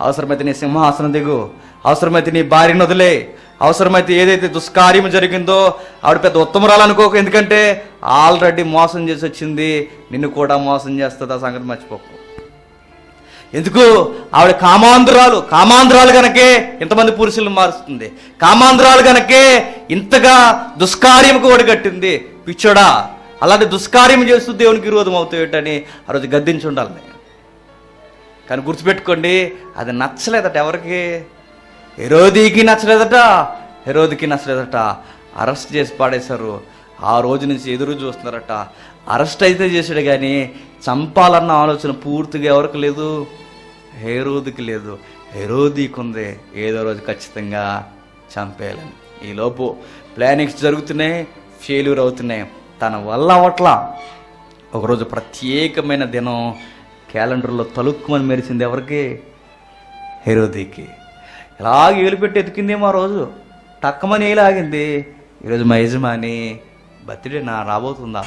Speaker 1: అవసరమైతే నీ సింహాసనం దిగు అవసరమైతే నీ భార్యను వదిలే అవసరమైతే ఏదైతే దుష్కార్యం జరిగిందో ఆవిడ పెద్ద ఉత్తమరాలు అనుకోకు ఎందుకంటే ఆల్రెడీ మోసం చేసి వచ్చింది నిన్ను కూడా మోసం చేస్తుంది ఆ సంగతి మర్చిపోకు. ఎందుకు? ఆవిడ కామాంధ్రాలు కామాంధ్రాలు గనకే ఇంతమంది పురుషులను మారుస్తుంది. కామాంధ్రాలు గనకే ఇంతగా దుష్కార్యముకు ఒడిగట్టింది. పిచ్చోడా అలాంటి దుష్కార్యం చేస్తూ దేవునికి విరోధం అవుతాయటని ఆ రోజు గద్దించి ఉండాలి కానీ గుర్తుపెట్టుకోండి అది నచ్చలేదట ఎవరికి? హెరోదికి నచ్చలేదట హెరోదికి నచ్చలేదట. అరెస్ట్ చేసి పాడేశారు. ఆ రోజు నుంచి ఎదురు చూస్తున్నారట. అరెస్ట్ అయితే చేశాడు కానీ చంపాలన్న ఆలోచన పూర్తిగా ఎవరికి లేదు? హేరోదికి లేదు. హెరోదికి ఉంది ఏదో రోజు ఖచ్చితంగా చంపేయాలని. ఈలోపు ప్లానింగ్స్ జరుగుతున్నాయి ఫెయిల్యూర్ అవుతున్నాయి. తన వల్ల అవట్లా ఒకరోజు ప్రత్యేకమైన దినం క్యాలెండర్లో తలుక్కుమని మెరిసింది ఎవరికి? హెరోదీకి. ఇలాగ ఏలుపెట్టి ఎతికిందేమో ఆ రోజు. టక్కమని ఏలాగింది. ఈరోజు మా యజమాని బర్త్డే నా రాబోతుందా?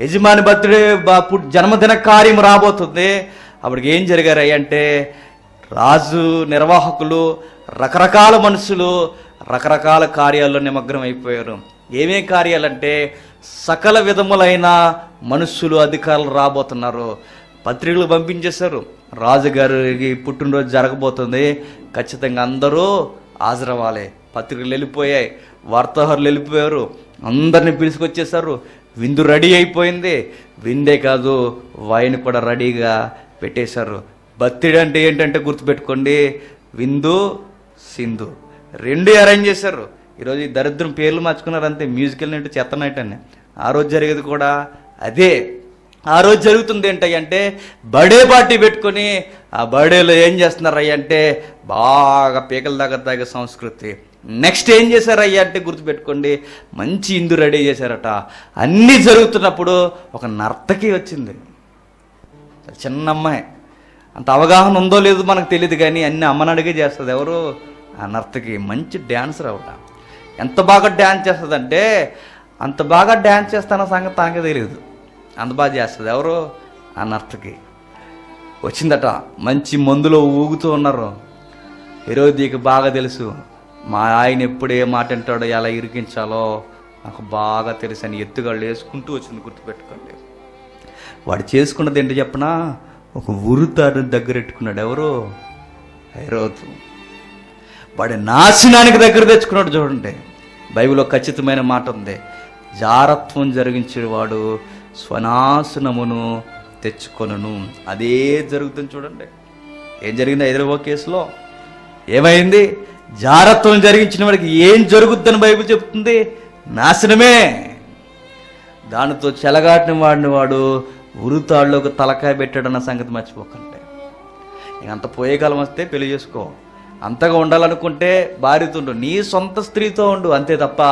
Speaker 1: యజమాని బర్త్డే జన్మదిన కార్యం రాబోతుంది. అప్పటికి ఏం జరిగారు అంటే రాజు నిర్వాహకులు రకరకాల మనుషులు రకరకాల కార్యాల్లో నిమగ్నం అయిపోయారు ఏమేం కార్యాలంటే సకల విధములైన మనుషులు అధికారులు రాబోతున్నారు. పత్రికలు పంపించేశారు. రాజుగారికి పుట్టినరోజు జరగబోతుంది. ఖచ్చితంగా అందరూ హాజరవ్వాలి. పత్రికలు వెళ్ళిపోయాయి వార్తాహారులు వెళ్ళిపోయారు అందరిని పిలుచుకొచ్చేశారు. విందు రెడీ అయిపోయింది. విందే కాదు వైన్ కూడా రెడీగా పెట్టేశారు. బత్తిడి అంటే ఏంటంటే గుర్తుపెట్టుకోండి. విందు సింధు. రెండు అరేంజ్ చేశారు. ఈరోజు ఈ దరిద్రం పేర్లు మార్చుకున్నారు అంతే మ్యూజికల్ నైట్ చెత్త నైట్ అని ఆ రోజు జరిగేది కూడా అదే. ఆ రోజు జరుగుతుంది ఏంటంటే బర్త్డే పార్టీ పెట్టుకొని ఆ బర్త్డేలో ఏం చేస్తున్నారు అంటే బాగా పీకల దగ్గర తాగే సంస్కృతి. నెక్స్ట్ ఏం చేశారయ్యా అంటే గుర్తుపెట్టుకోండి మంచి ఇందు రెడీ చేశారట. అన్నీ జరుగుతున్నప్పుడు ఒక నర్తకి వచ్చింది. చిన్న అమ్మాయి. అంత అవగాహన ఉందో లేదో మనకు తెలియదు కానీ అన్ని అమ్మనడిగే చేస్తుంది ఎవరు? ఆ నర్తకి. మంచి డ్యాన్సర్ అవట ఎంత బాగా డ్యాన్స్ చేస్తుందంటే అంత బాగా డ్యాన్స్ చేస్తాన సంగతి తనకే తెలియదు అంత బాగా చేస్తుంది. ఎవరు? ఆ నర్తకి. వచ్చిందట. మంచి మందులో ఊగుతూ ఉన్నారు. హీరోదీకి బాగా తెలుసు. మా ఆయన ఎప్పుడు ఏ మాట అంటాడో ఎలా ఇరికించాలో నాకు బాగా తెలుసు అని ఎత్తుగాళ్ళు వేసుకుంటూ వచ్చింది గుర్తుపెట్టుకోండి. వాడు చేసుకున్నది ఏంటి చెప్పనా? ఒక ఉరుతాడు దగ్గరెట్టుకున్నాడు ఎవరు? హైరోతు. వాడి నాశనానికి దగ్గర తెచ్చుకున్నాడు చూడండి. బైబిల్లో ఖచ్చితమైన మాట ఉంది. జారత్వం జరిగించేవాడు స్వనాశనమును తెచ్చుకొనను. అదే జరుగుతుంది చూడండి. ఏం జరిగింది హైదరాబాద్ కేసులో? ఏమైంది? జారత్వం జరిగించిన వాడికి ఏం జరుగుద్దని బైబిల్ చెప్తుంది? నాశనమే. దానితో చెలగాటిన వాడిని వాడు ఉరుతాళ్ళలోకి తలకాయ పెట్టాడన్న సంగతి మర్చిపోకండి. ఇంకంత పోయే కాలం వస్తే పెళ్ళి చేసుకో. అంతగా ఉండాలనుకుంటే భార్యతో ఉండు నీ సొంత స్త్రీతో ఉండు అంతే తప్ప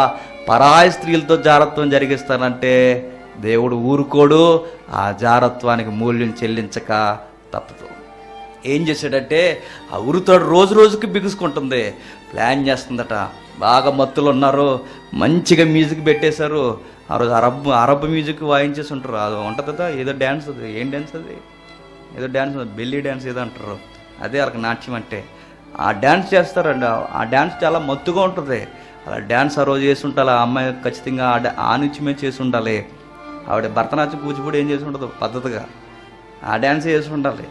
Speaker 1: పరాయి స్త్రీలతో జారత్వం జరిగిస్తానంటే దేవుడు ఊరుకోడు ఆ జారత్వానికి మూల్యం చెల్లించక తప్పదు. ఏం చేశాడంటే ఆ ఉరుతాడు రోజు రోజుకి బిగుసుకుంటుంది. ప్లాన్ చేస్తుందట. బాగా మత్తులు ఉన్నారు మంచిగా మ్యూజిక్ పెట్టేశారు. ఆ రోజు అరబ్ అరబ్ మ్యూజిక్ వాయించేసి ఉంటారు. అది ఉంటుంది కదా ఏదో డ్యాన్స్ అది. ఏం డ్యాన్స్ అది? ఏదో డ్యాన్స్ బెల్లి డ్యాన్స్ ఏదో అంటారు. అదే వాళ్ళకి నాట్యం అంటే. ఆ డ్యాన్స్ చేస్తారండి. ఆ డ్యాన్స్ చాలా మత్తుగా ఉంటుంది. అలా డ్యాన్స్ ఆ రోజు చేసి ఉండాలి ఆ అమ్మాయి ఖచ్చితంగా ఆ ఆ నుంచి మేము చేసి ఉండాలి ఆవిడ భరతనాట్యం కూచిపూడి ఏం చేసి ఉండదు పద్ధతిగా ఆ డ్యాన్స్ చేసి ఉండాలి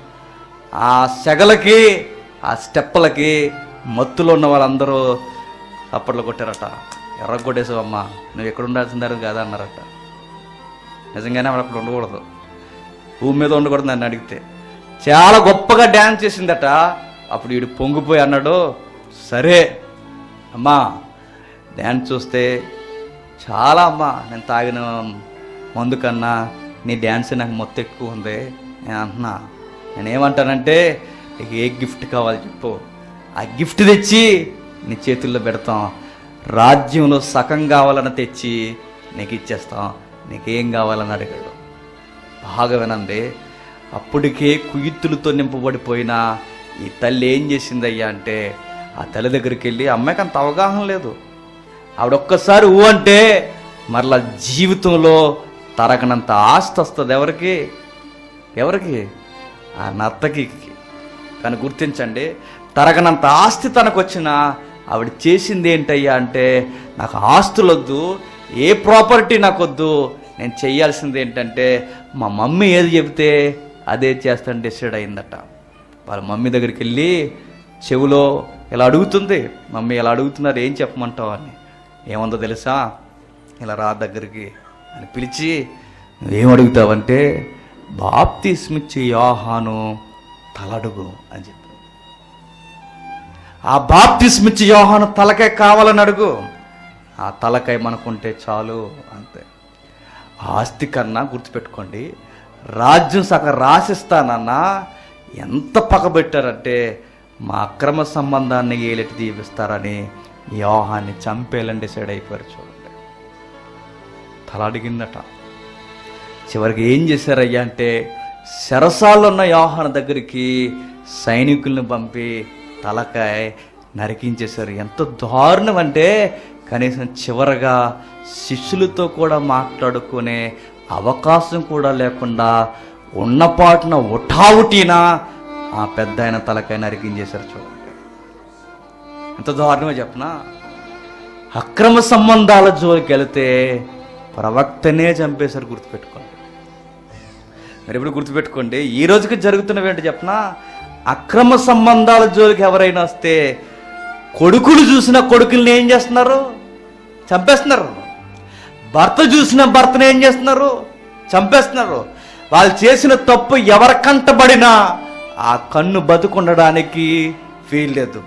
Speaker 1: ఆ సెగలకి ఆ స్టెప్పులకి మత్తులో ఉన్న వాళ్ళందరూ అప్పట్లో కొట్టారట. ఎర్రకొట్టేసివమ్మా నువ్వు ఎక్కడ ఉండాల్సిందారు కాదా అన్నారట. నిజంగానే ఆవిడ అక్కడ ఉండకూడదు. భూమి మీద ఉండకూడదు నన్ను అడిగితే. చాలా గొప్పగా డ్యాన్స్ చేసిందట. అప్పుడు వీడు పొంగిపోయి అన్నాడు సరే అమ్మా డ్యాన్స్ చూస్తే చాలా అమ్మా నేను తాగిన మందు కన్నా నీ డ్యాన్స్ నాకు మొత్తం ఎక్కువ ఉంది. నేను అంటున్నా నేనేమంటానంటే నీకు ఏ గిఫ్ట్ కావాలి చెప్పు. ఆ గిఫ్ట్ తెచ్చి నీ చేతుల్లో పెడతాం. రాజ్యంలో సగం కావాలని తెచ్చి నీకు ఇచ్చేస్తాం. నీకేం కావాలని అడిగాడు. బాగా వినండి. అప్పటికే కుయుత్తులతో నింపబడిపోయిన ఈ తల్లి ఏం చేసిందయ్యా అంటే ఆ తల్లి దగ్గరికి వెళ్ళి అమ్మాయికి అంత అవగాహన లేదు. ఆవిడ ఒక్కసారి ఊ అంటే మరలా జీవితంలో తరగనంత ఆస్తి వస్తుంది ఎవరికి? ఎవరికి? ఆ నర్తకి కానీ గుర్తించండి తరగనంత ఆస్తి తనకు వచ్చిన ఆవిడ చేసింది ఏంటయ్యా అంటే నాకు ఆస్తులొద్దు ఏ ప్రాపర్టీ నాకొద్దు నేను చేయాల్సింది ఏంటంటే మా మమ్మీ ఏది చెబితే అదే చేస్తాను డిసైడ్ అయిందట. వాళ్ళ మమ్మీ దగ్గరికి వెళ్ళి చెవిలో ఇలా అడుగుతుంది? మమ్మీ ఇలా అడుగుతున్నారు? ఏం చెప్పమంటావు? అని. ఏముందో తెలుసా? ఇలా రా దగ్గరికి అని పిలిచి నువ్వేం అడుగుతావంటే బాప్తిస్మిచ్చి యోహాను తలడుగు అని చెప్పి. ఆ బాప్తిస్మిచ్చి యోహాను తలకాయ కావాలని అడుగు. ఆ తలకాయ మనకుంటే చాలు అంతే. ఆస్తి కన్నా గుర్తుపెట్టుకోండి రాజ్యం సగం రాసిస్తానన్నా ఎంత పగబెట్టారంటే మా అక్రమ సంబంధాన్ని ఏలెట్టి దీవిస్తారని యోహాన్ని చంపేయాలని డిసైడ్ అయిపోయారు చూడండి. తల అడిగిందట చివరికి ఏం చేశారయ్యా అంటే శరసాల్లో ఉన్న యోహాన దగ్గరికి సైనికుల్ని పంపి తలకాయ నరికించేశారు. ఎంత దారుణం అంటే కనీసం చివరగా శిష్యులతో కూడా మాట్లాడుకునే అవకాశం కూడా లేకుండా ఉన్నపాటున ఉఠావుటీన ఆ పెద్ద ఆయన తలకాయ నరికించేశారు చూడండి ఎంత దారుణమో చెప్పనా? అక్రమ సంబంధాల జోలికి వెళితే ప్రవక్తనే చంపేశారు గుర్తుపెట్టుకోండి. మరి ఇప్పుడు గుర్తుపెట్టుకోండి ఈ రోజుకి జరుగుతున్నవి ఏంటి చెప్పనా? అక్రమ సంబంధాల జోలికి ఎవరైనా వస్తే కొడుకులు చూసిన కొడుకుల్ని ఏం చేస్తున్నారు? చంపేస్తున్నారు. భర్త చూసిన భర్తను ఏం చేస్తున్నారు? చంపేస్తున్నారు. వాళ్ళు చేసిన తప్పు ఎవరి కంటబడినా ఆ కన్ను బతుకుండడానికి ఫీల్ లేదు.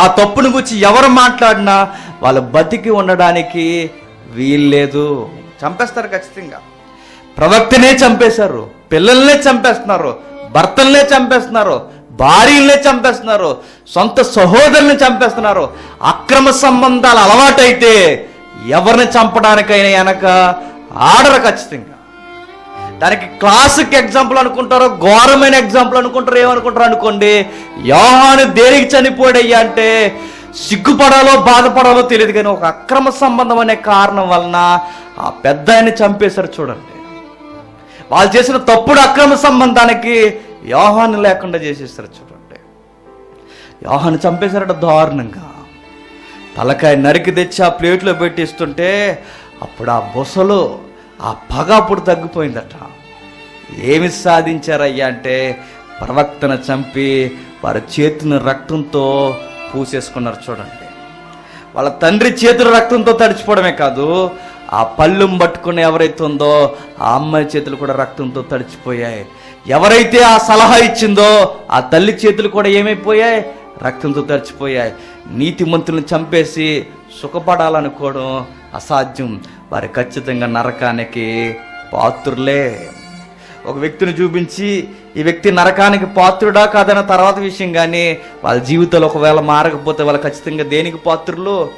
Speaker 1: ఆ తప్పును గురించి ఎవరు మాట్లాడినా వాళ్ళు బతికి ఉండడానికి వీల్లేదు చంపేస్తారు ఖచ్చితంగా. ప్రవక్తనే చంపేశారు పిల్లల్నే చంపేస్తున్నారు భర్తల్నే చంపేస్తున్నారు భార్యల్నే చంపేస్తున్నారు సొంత సహోదరుల్ని చంపేస్తున్నారు. అక్రమ సంబంధాలు అలవాటైతే ఎవరిని చంపడానికైనా వెనక ఆడరు ఖచ్చితంగా. దానికి క్లాసిక్ ఎగ్జాంపుల్ అనుకుంటారో ఘోరమైన ఎగ్జాంపుల్ అనుకుంటారో ఏమనుకుంటారు అనుకోండి. యోహాను దేనికి చనిపోయాడయ్యా అంటే సిగ్గుపడాలో బాధపడాలో తెలియదు కానీ ఒక అక్రమ సంబంధం అనే కారణం వలన ఆ పెద్ద ఆయన చంపేశారు చూడండి. వాళ్ళు చేసిన తప్పుడు అక్రమ సంబంధానికి యోహాను లేకుండా చేసేస్తారు చూడండి. యోహాను చంపేశారట దారుణంగా. తలకాయ నరికి తెచ్చి ఆ ప్లేట్లో పెట్టిస్తుంటే అప్పుడు ఆ బొసలో ఆ పగ అప్పుడు తగ్గిపోయిందట. ఏమి సాధించారయ్యా అంటే ప్రవక్తను చంపి వారి చేతిని రక్తంతో పూసేసుకున్నారు చూడండి. వాళ్ళ తండ్రి చేతులు రక్తంతో తడిచిపోవడమే కాదు ఆ పళ్ళుం పట్టుకుని ఎవరైతే ఉందో ఆ అమ్మాయి చేతులు కూడా రక్తంతో తడిచిపోయాయి. ఎవరైతే ఆ సలహా ఇచ్చిందో ఆ తల్లి చేతులు కూడా ఏమైపోయాయి? రక్తంతో తడిచిపోయాయి. నీతిమంతులను చంపేసి సుఖపడాలనుకోవడం అసాధ్యం. వారి ఖచ్చితంగా నరకానికి పాత్రులే. ఒక వ్యక్తిని చూపించి ఈ వ్యక్తి నరకానికి పాత్రుడా కాదన్న తర్వాత విషయం కానీ వాళ్ళ జీవితంలో ఒకవేళ మారకపోతే వాళ్ళు ఖచ్చితంగా దేనికి పాత్రులు?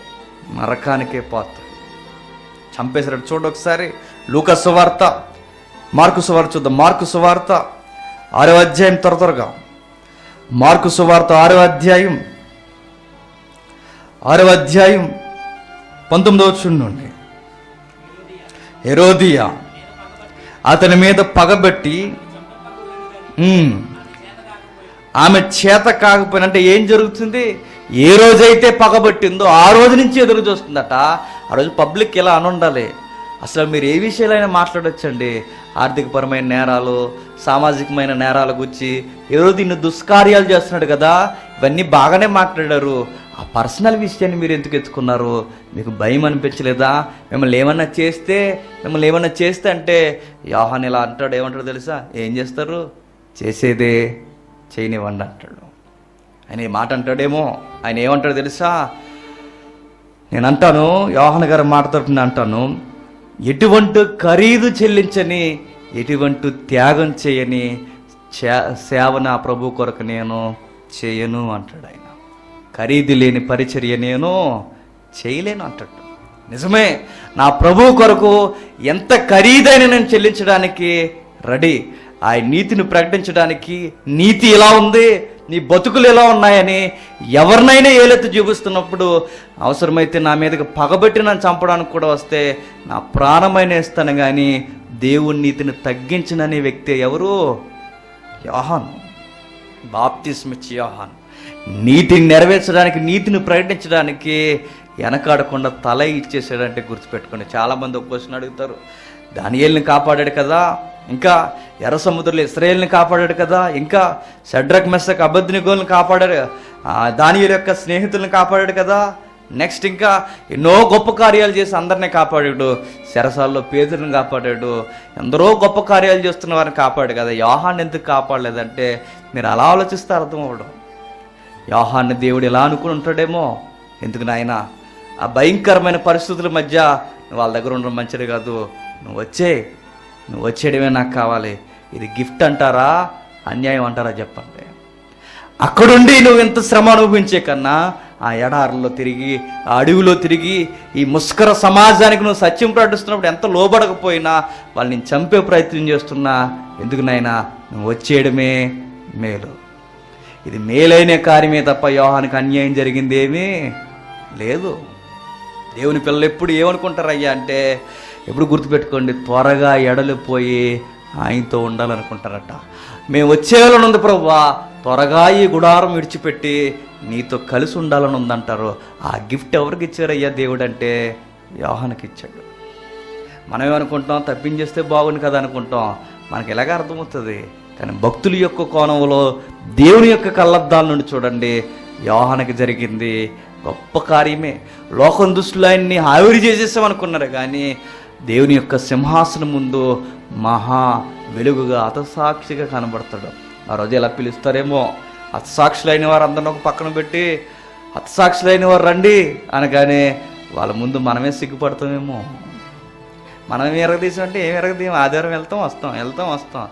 Speaker 1: నరకానికే పాత్ర చంపేశారు చూడు ఒకసారి. లూక సువార్త మార్కు సువార్త చూద్దాం. మార్కు సువార్త ఆరో అధ్యాయం త్వర త్వరగా. మార్కు సువార్త ఆరో అధ్యాయం. ఆరో అధ్యాయం పంతొమ్మిదవ నుండి. హెరోదియా. అతని మీద పగబెట్టి ఆమె చేత కాకపోయినా అంటే ఏం జరుగుతుంది? ఏ రోజైతే పగబట్టిందో ఆ రోజు నుంచి ఎదురు చూస్తుందట. ఆ రోజు పబ్లిక్ ఇలా అనుండాలి? అసలు మీరు ఏ విషయాలైనా మాట్లాడొచ్చండి? ఆర్థికపరమైన నేరాలు సామాజికమైన నేరాల గురించి. ఏ రోజు ఇన్ని దుష్కార్యాలు చేస్తున్నాడు కదా. ఇవన్నీ బాగానే మాట్లాడారు. ఆ పర్సనల్ విషయాన్ని మీరు ఎందుకు ఎత్తుకున్నారు? మీకు భయం అనిపించలేదా? మిమ్మల్ని ఏమన్నా చేస్తే మిమ్మల్ని ఏమన్నా చేస్తే అంటే యోహాన్ ఇలా అంటాడు ఏమంటాడు తెలుసా? ఏం చేస్తారు? చేసేదే చేయనివ్వండి అంటాడు. ఆయన ఈ మాట అంటాడేమో? ఆయన ఏమంటాడు తెలుసా? నేను అంటాను యోహన్ గారి మాట తరపున అంటాను ఎటువంటి ఖరీదు చెల్లించని ఎటువంటి త్యాగం చేయని చే- సేవ నా ప్రభు కొరకు నేను చేయను అంటాడు ఆయన. ఖరీదు లేని పరిచర్య నేను చేయలేను అంటాడు నిజమే నా ప్రభు కొరకు ఎంత ఖరీదైన నేను చెల్లించడానికి రెడీ. ఆ నీతిని ప్రకటించడానికి నీతి ఎలా ఉంది నీ బతుకులు ఎలా ఉన్నాయని ఎవరినైనా ఏలెత్తి చూపిస్తున్నప్పుడు అవసరమైతే నా మీదకి పగబెట్టి నన్ను చంపడానికి కూడా వస్తే నా ప్రాణమైన ఇస్తాను కానీ దేవుని నీతిని తగ్గించిననే వ్యక్తి ఎవరు? యోహాన్. బాప్తిస్మిచ్చి యోహాన్. నీతిని నెరవేర్చడానికి నీతిని ప్రకటించడానికి వెనకాడకుండా తల ఇచ్చేసాడంటే గుర్తుపెట్టుకోండి. చాలామంది ఒక క్వశ్చన్ అడుగుతారు. దానియేల్ని కాపాడాడు కదా. ఇంకా ఎర్ర సముద్రంలో ఇస్రాయేల్ని కాపాడాడు కదా. ఇంకా షడ్రక్ మెస్సక్ అబద్ధినిగోల్ని కాపాడాడు. దానియల్ యొక్క స్నేహితులను కాపాడాడు కదా. నెక్స్ట్ ఇంకా ఎన్నో గొప్ప కార్యాలు చేసి అందరినీ కాపాడాడు. శరసాల్లో పేదలను కాపాడాడు. ఎందరో గొప్ప కార్యాలు చేస్తున్న వారిని కాపాడు కదా. యోహాన్ని ఎందుకు కాపాడలేదంటే మీరు అలా ఆలోచిస్తే అర్థం అవ్వడం. యోహాన్ని దేవుడు ఎలా అనుకుని ఉంటాడేమో? ఎందుకు నాయన? ఆ భయంకరమైన పరిస్థితుల మధ్య నువ్వు వాళ్ళ దగ్గర ఉండడం మంచిది కాదు. నువ్వు వచ్చే నువ్వు వచ్చేయడమే నాకు కావాలి. ఇది గిఫ్ట్ అంటారా? అన్యాయం అంటారా చెప్పండి. అక్కడుండి నువ్వు ఎంత శ్రమ అనుభవించే కన్నా ఆ ఎడారుల్లో తిరిగి ఆ అడవిలో తిరిగి ఈ ముస్కర సమాజానికి నువ్వు సత్యం ప్రకటిస్తున్నప్పుడు ఎంత లోబడకపోయినా వాళ్ళని చంపే ప్రయత్నం చేస్తున్నా. ఎందుకు నాయనా? నువ్వు వచ్చేయడమే మేలు. ఇది మేలైన కార్యమే తప్ప యోహానికి అన్యాయం జరిగిందేమీ లేదు. దేవుని పిల్లలు ఎప్పుడు ఏమనుకుంటారయ్యా అంటే ఎప్పుడు గుర్తుపెట్టుకోండి త్వరగా ఎడలిపోయి ఆయనతో ఉండాలనుకుంటారట. మేము వచ్చేయాలని ఉంది ప్రభువా త్వరగా ఈ గుడారం విడిచిపెట్టి నీతో కలిసి ఉండాలని ఉందంటారు ఆ గిఫ్ట్ ఎవరికి ఇచ్చారయ్యా దేవుడు అంటే యోహానికి ఇచ్చాడు. మనం ఏమనుకుంటాం తప్పించేస్తే బాగుంది కదా అనుకుంటాం మనకి ఎలాగ అర్థమవుతుంది? కానీ భక్తుల యొక్క కోణంలో దేవుని యొక్క కళ్ళద్దాల నుండి చూడండి యోహానికి జరిగింది గొప్ప కార్యమే. లోకం దృష్టిలో ఆయన్ని ఆవిరి చేసేసామనుకున్నారు కానీ దేవుని యొక్క సింహాసనం ముందు మహా వెలుగుగా అతసాక్షిగా కనబడతాడు. ఆ రోజు ఎలా పిలుస్తారేమో అతసాక్షులైన వారు అందరిని ఒక పక్కన పెట్టి అతసాక్షులైన వారు రండి అనగానే వాళ్ళ ముందు మనమే సిగ్గుపడతామేమో. మనం ఏం ఎరగదీసాం అంటే ఏం ఎరగదీయం? ఆదివారం వెళ్తాం వస్తాం వెళ్తాం వస్తాం.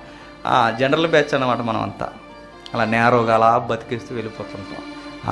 Speaker 1: జనరల్ బ్యాచ్ అనమాట మనం అంతా అలా నేరోగా అలా బతికేస్తూ వెళ్ళిపోతుంటాం.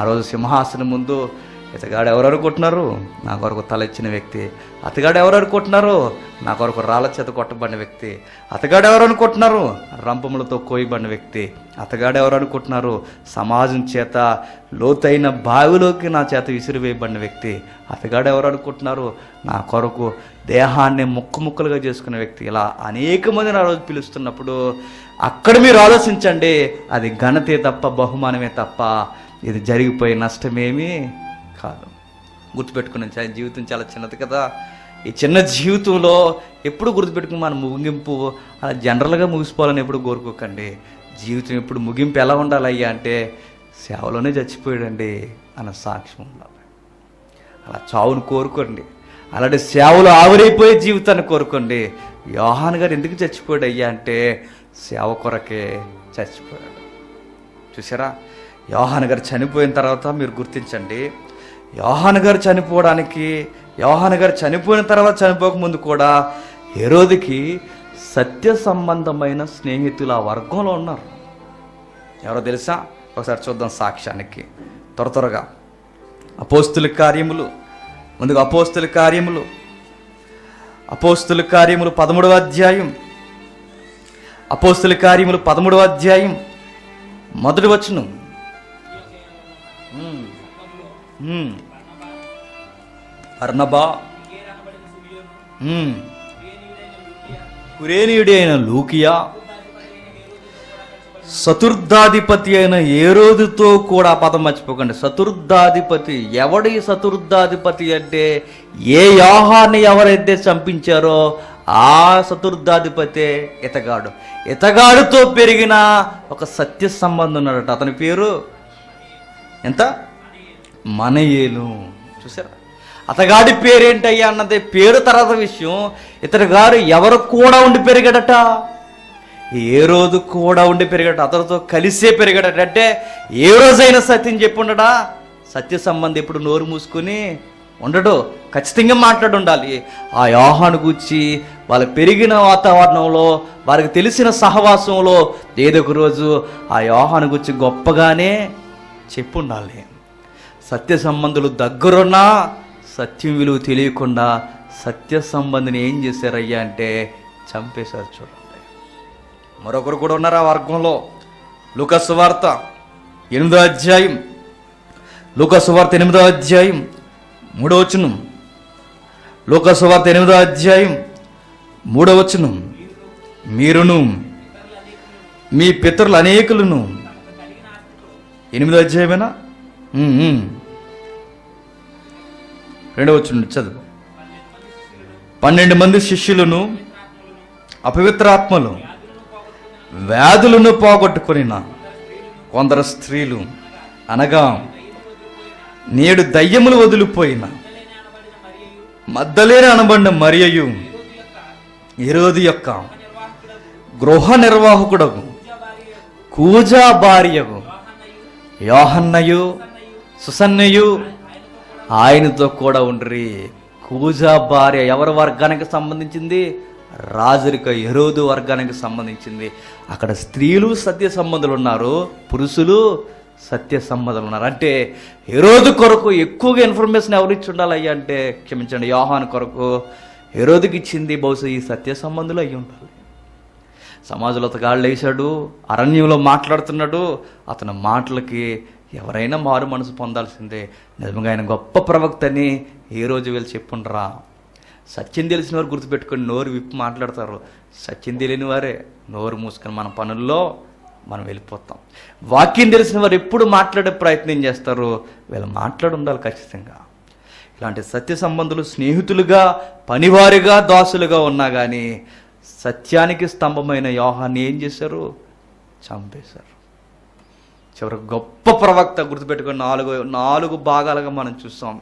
Speaker 1: ఆ రోజు సింహాసనం ముందు ఇతగాడు ఎవరు అనుకుంటున్నారు? నా కొరకు తల ఇచ్చిన వ్యక్తి. అతగాడు ఎవరు అనుకుంటున్నారు? నా కొరకు రాళ్ళ చేత కొట్టబడిన వ్యక్తి. అతగాడు ఎవరు అనుకుంటున్నారు? రంపములతో కోయబడిన వ్యక్తి. అతగాడు ఎవరు అనుకుంటున్నారు? సమాజం చేత లోతైన బావిలోకి నా చేత విసిరివేయబడిన వ్యక్తి. అతగాడు ఎవరు అనుకుంటున్నారు? నా కొరకు దేహాన్ని ముక్కు ముక్కలుగా చేసుకున్న వ్యక్తి. ఇలా అనేక మందిని ఆ రోజు పిలుస్తున్నప్పుడు అక్కడ మీరు ఆలోచించండి అది ఘనతే తప్ప బహుమానమే తప్ప ఇది జరిగిపోయే నష్టమేమీ కాదు. గుర్తుపెట్టుకుని జీవితం చాలా చిన్నది కదా. ఈ చిన్న జీవితంలో ఎప్పుడు గుర్తుపెట్టుకుని మన ముగింపు అలా జనరల్గా ముగిసిపోవాలని ఎప్పుడు కోరుకోకండి. జీవితం ఎప్పుడు ముగింపు ఎలా ఉండాలయ్యా అంటే సేవలోనే చచ్చిపోయాడండి అన్న సాక్ష్యం ఉండాలి. అలా చావును కోరుకోండి. అలాంటి సేవలు ఆవిరైపోయే జీవితాన్ని కోరుకోండి. యోహాన్ గారు ఎందుకు చచ్చిపోయాడు అయ్యా అంటే సేవ కొరకే చచ్చిపోయాడు. చూసారా? యోహాన్ గారు చనిపోయిన తర్వాత మీరు గుర్తించండి. యోహాన్ గారు చనిపోవడానికి యోహాన్ గారు చనిపోయిన తర్వాత చనిపోకముందు కూడా హెరోదికి సత్య సంబంధమైన స్నేహితులు ఆ వర్గంలో ఉన్నారు. ఎవరో తెలుసా? ఒకసారి చూద్దాం సాక్ష్యానికి. త్వర త్వరగా. అపోస్తుల కార్యములు. ముందుగా అపోస్తుల కార్యములు. అపోస్తుల కార్యములు పదమూడవ అధ్యాయం. అపోస్తుల కార్యములు పదమూడవ అధ్యాయం. మొదటి వచనం. అర్ణబా కురేనీయుడైన లూకియా. ఉమ్. అయిన ఏరోదుతో కూడా ఆ పదం మర్చిపోకండి. చతుర్ధాధిపతి ఎవడి చతుర్ధాధిపతి అంటే ఏ యోహాన్ని ఎవరైతే చంపించారో ఆ చతుర్ధాధిపతే ఇతగాడు. ఇతగాడుతో పెరిగిన ఒక సత్య సంబంధం ఉన్నాడట. అతని పేరు ఎంత? మనయేలు. చూసారా? అతగాడి పేరేంటయ్యా అన్నది పేరు తర్వాత విషయం. ఇతడు గారు ఎవరు కూడా ఉండి పెరిగాడట? ఏ రోజు కూడా ఉండి పెరిగాడు అతనితో కలిసే పెరిగాడు అంటే ఏ రోజైనా సత్యం చెప్పి ఉండడా సత్య సంబంధం ఎప్పుడు నోరు మూసుకుని ఉండడు ఖచ్చితంగా మాట్లాడి ఉండాలి. ఆ యోహాను గూర్చి వాళ్ళు పెరిగిన వాతావరణంలో వారికి తెలిసిన సహవాసంలో ఏదో ఒక రోజు ఆ యోహాను గురించి గొప్పగానే చెప్పు ఉండాలి సత్య సంబంధులు దగ్గరున్నా సత్యం విలువ తెలియకుండా సత్య సంబంధిని ఏం చేశారయ్యా అంటే చంపేశారు చూడండి మరొకరు కూడా ఉన్నారు ఆ వర్గంలో? లుకసువార్త ఎనిమిదో అధ్యాయం. లుకసువార్త ఎనిమిదో అధ్యాయం. మూడో వచనం. లోకస్వార్త ఎనిమిదో అధ్యాయం. మూడో వచనం. మీరును మీ పితరులు అనేకులను. ఎనిమిదో అధ్యాయమేనా? రెండవ వచనం చదువు. పన్నెండు మంది శిష్యులను అపవిత్రాత్మలు వ్యాధులను పోగొట్టుకునిన కొందరు స్త్రీలు అనగా నేడు దయ్యములు వదిలిపోయిన మద్దలేని అనబడిన మరియు ఈరోజు యొక్క గృహ నిర్వాహకుడకు కూజా భార్యకు యోహన్నయు సుసన్నయు ఆయనతో కూడా ఉండ్రి. కూజా భార్య ఎవరి వర్గానికి సంబంధించింది? రాజరిక ఎరోదు వర్గానికి సంబంధించింది. అక్కడ స్త్రీలు సత్య సంబంధులు ఉన్నారు పురుషులు సత్య సంబంధాలు ఉన్నారు. అంటే ఎరోదు కొరకు ఎక్కువగా ఇన్ఫర్మేషన్ ఎవరిచ్చి ఉండాలయ్యా అంటే క్షమించండి యోహాన్ కొరకు. ఎరోదుకి ఇచ్చింది బహుశా ఈ సత్య సంబంధులు అయ్యి ఉండాలి. సమాజంలో గాళ్ళు వేశాడు అరణ్యంలో మాట్లాడుతున్నాడు అతని మాటలకి ఎవరైనా మారు మనసు పొందాల్సిందే. నిజంగా ఆయన గొప్ప ప్రవక్తని ఏ రోజు వీళ్ళు చెప్పుండ్రా. సత్యం తెలిసిన వారు గుర్తుపెట్టుకొని నోరు విప్పి మాట్లాడతారు. సత్యం తెలియని వారే నోరు మూసుకొని మన పనుల్లో మనం వెళ్ళిపోతాం. వాక్యం తెలిసిన వారు ఎప్పుడు మాట్లాడే ప్రయత్నం చేస్తారు? వీళ్ళు మాట్లాడి ఉండాలి ఖచ్చితంగా. ఇలాంటి సత్య సంబంధులు స్నేహితులుగా పనివారిగా దాసులుగా ఉన్నా కానీ సత్యానికి స్తంభమైన యోహాన్ని ఏం చేశారు? చంపేశారు. చివరికి గొప్ప ప్రవక్త గుర్తుపెట్టుకుని నాలుగు నాలుగు భాగాలుగా మనం చూస్తాం.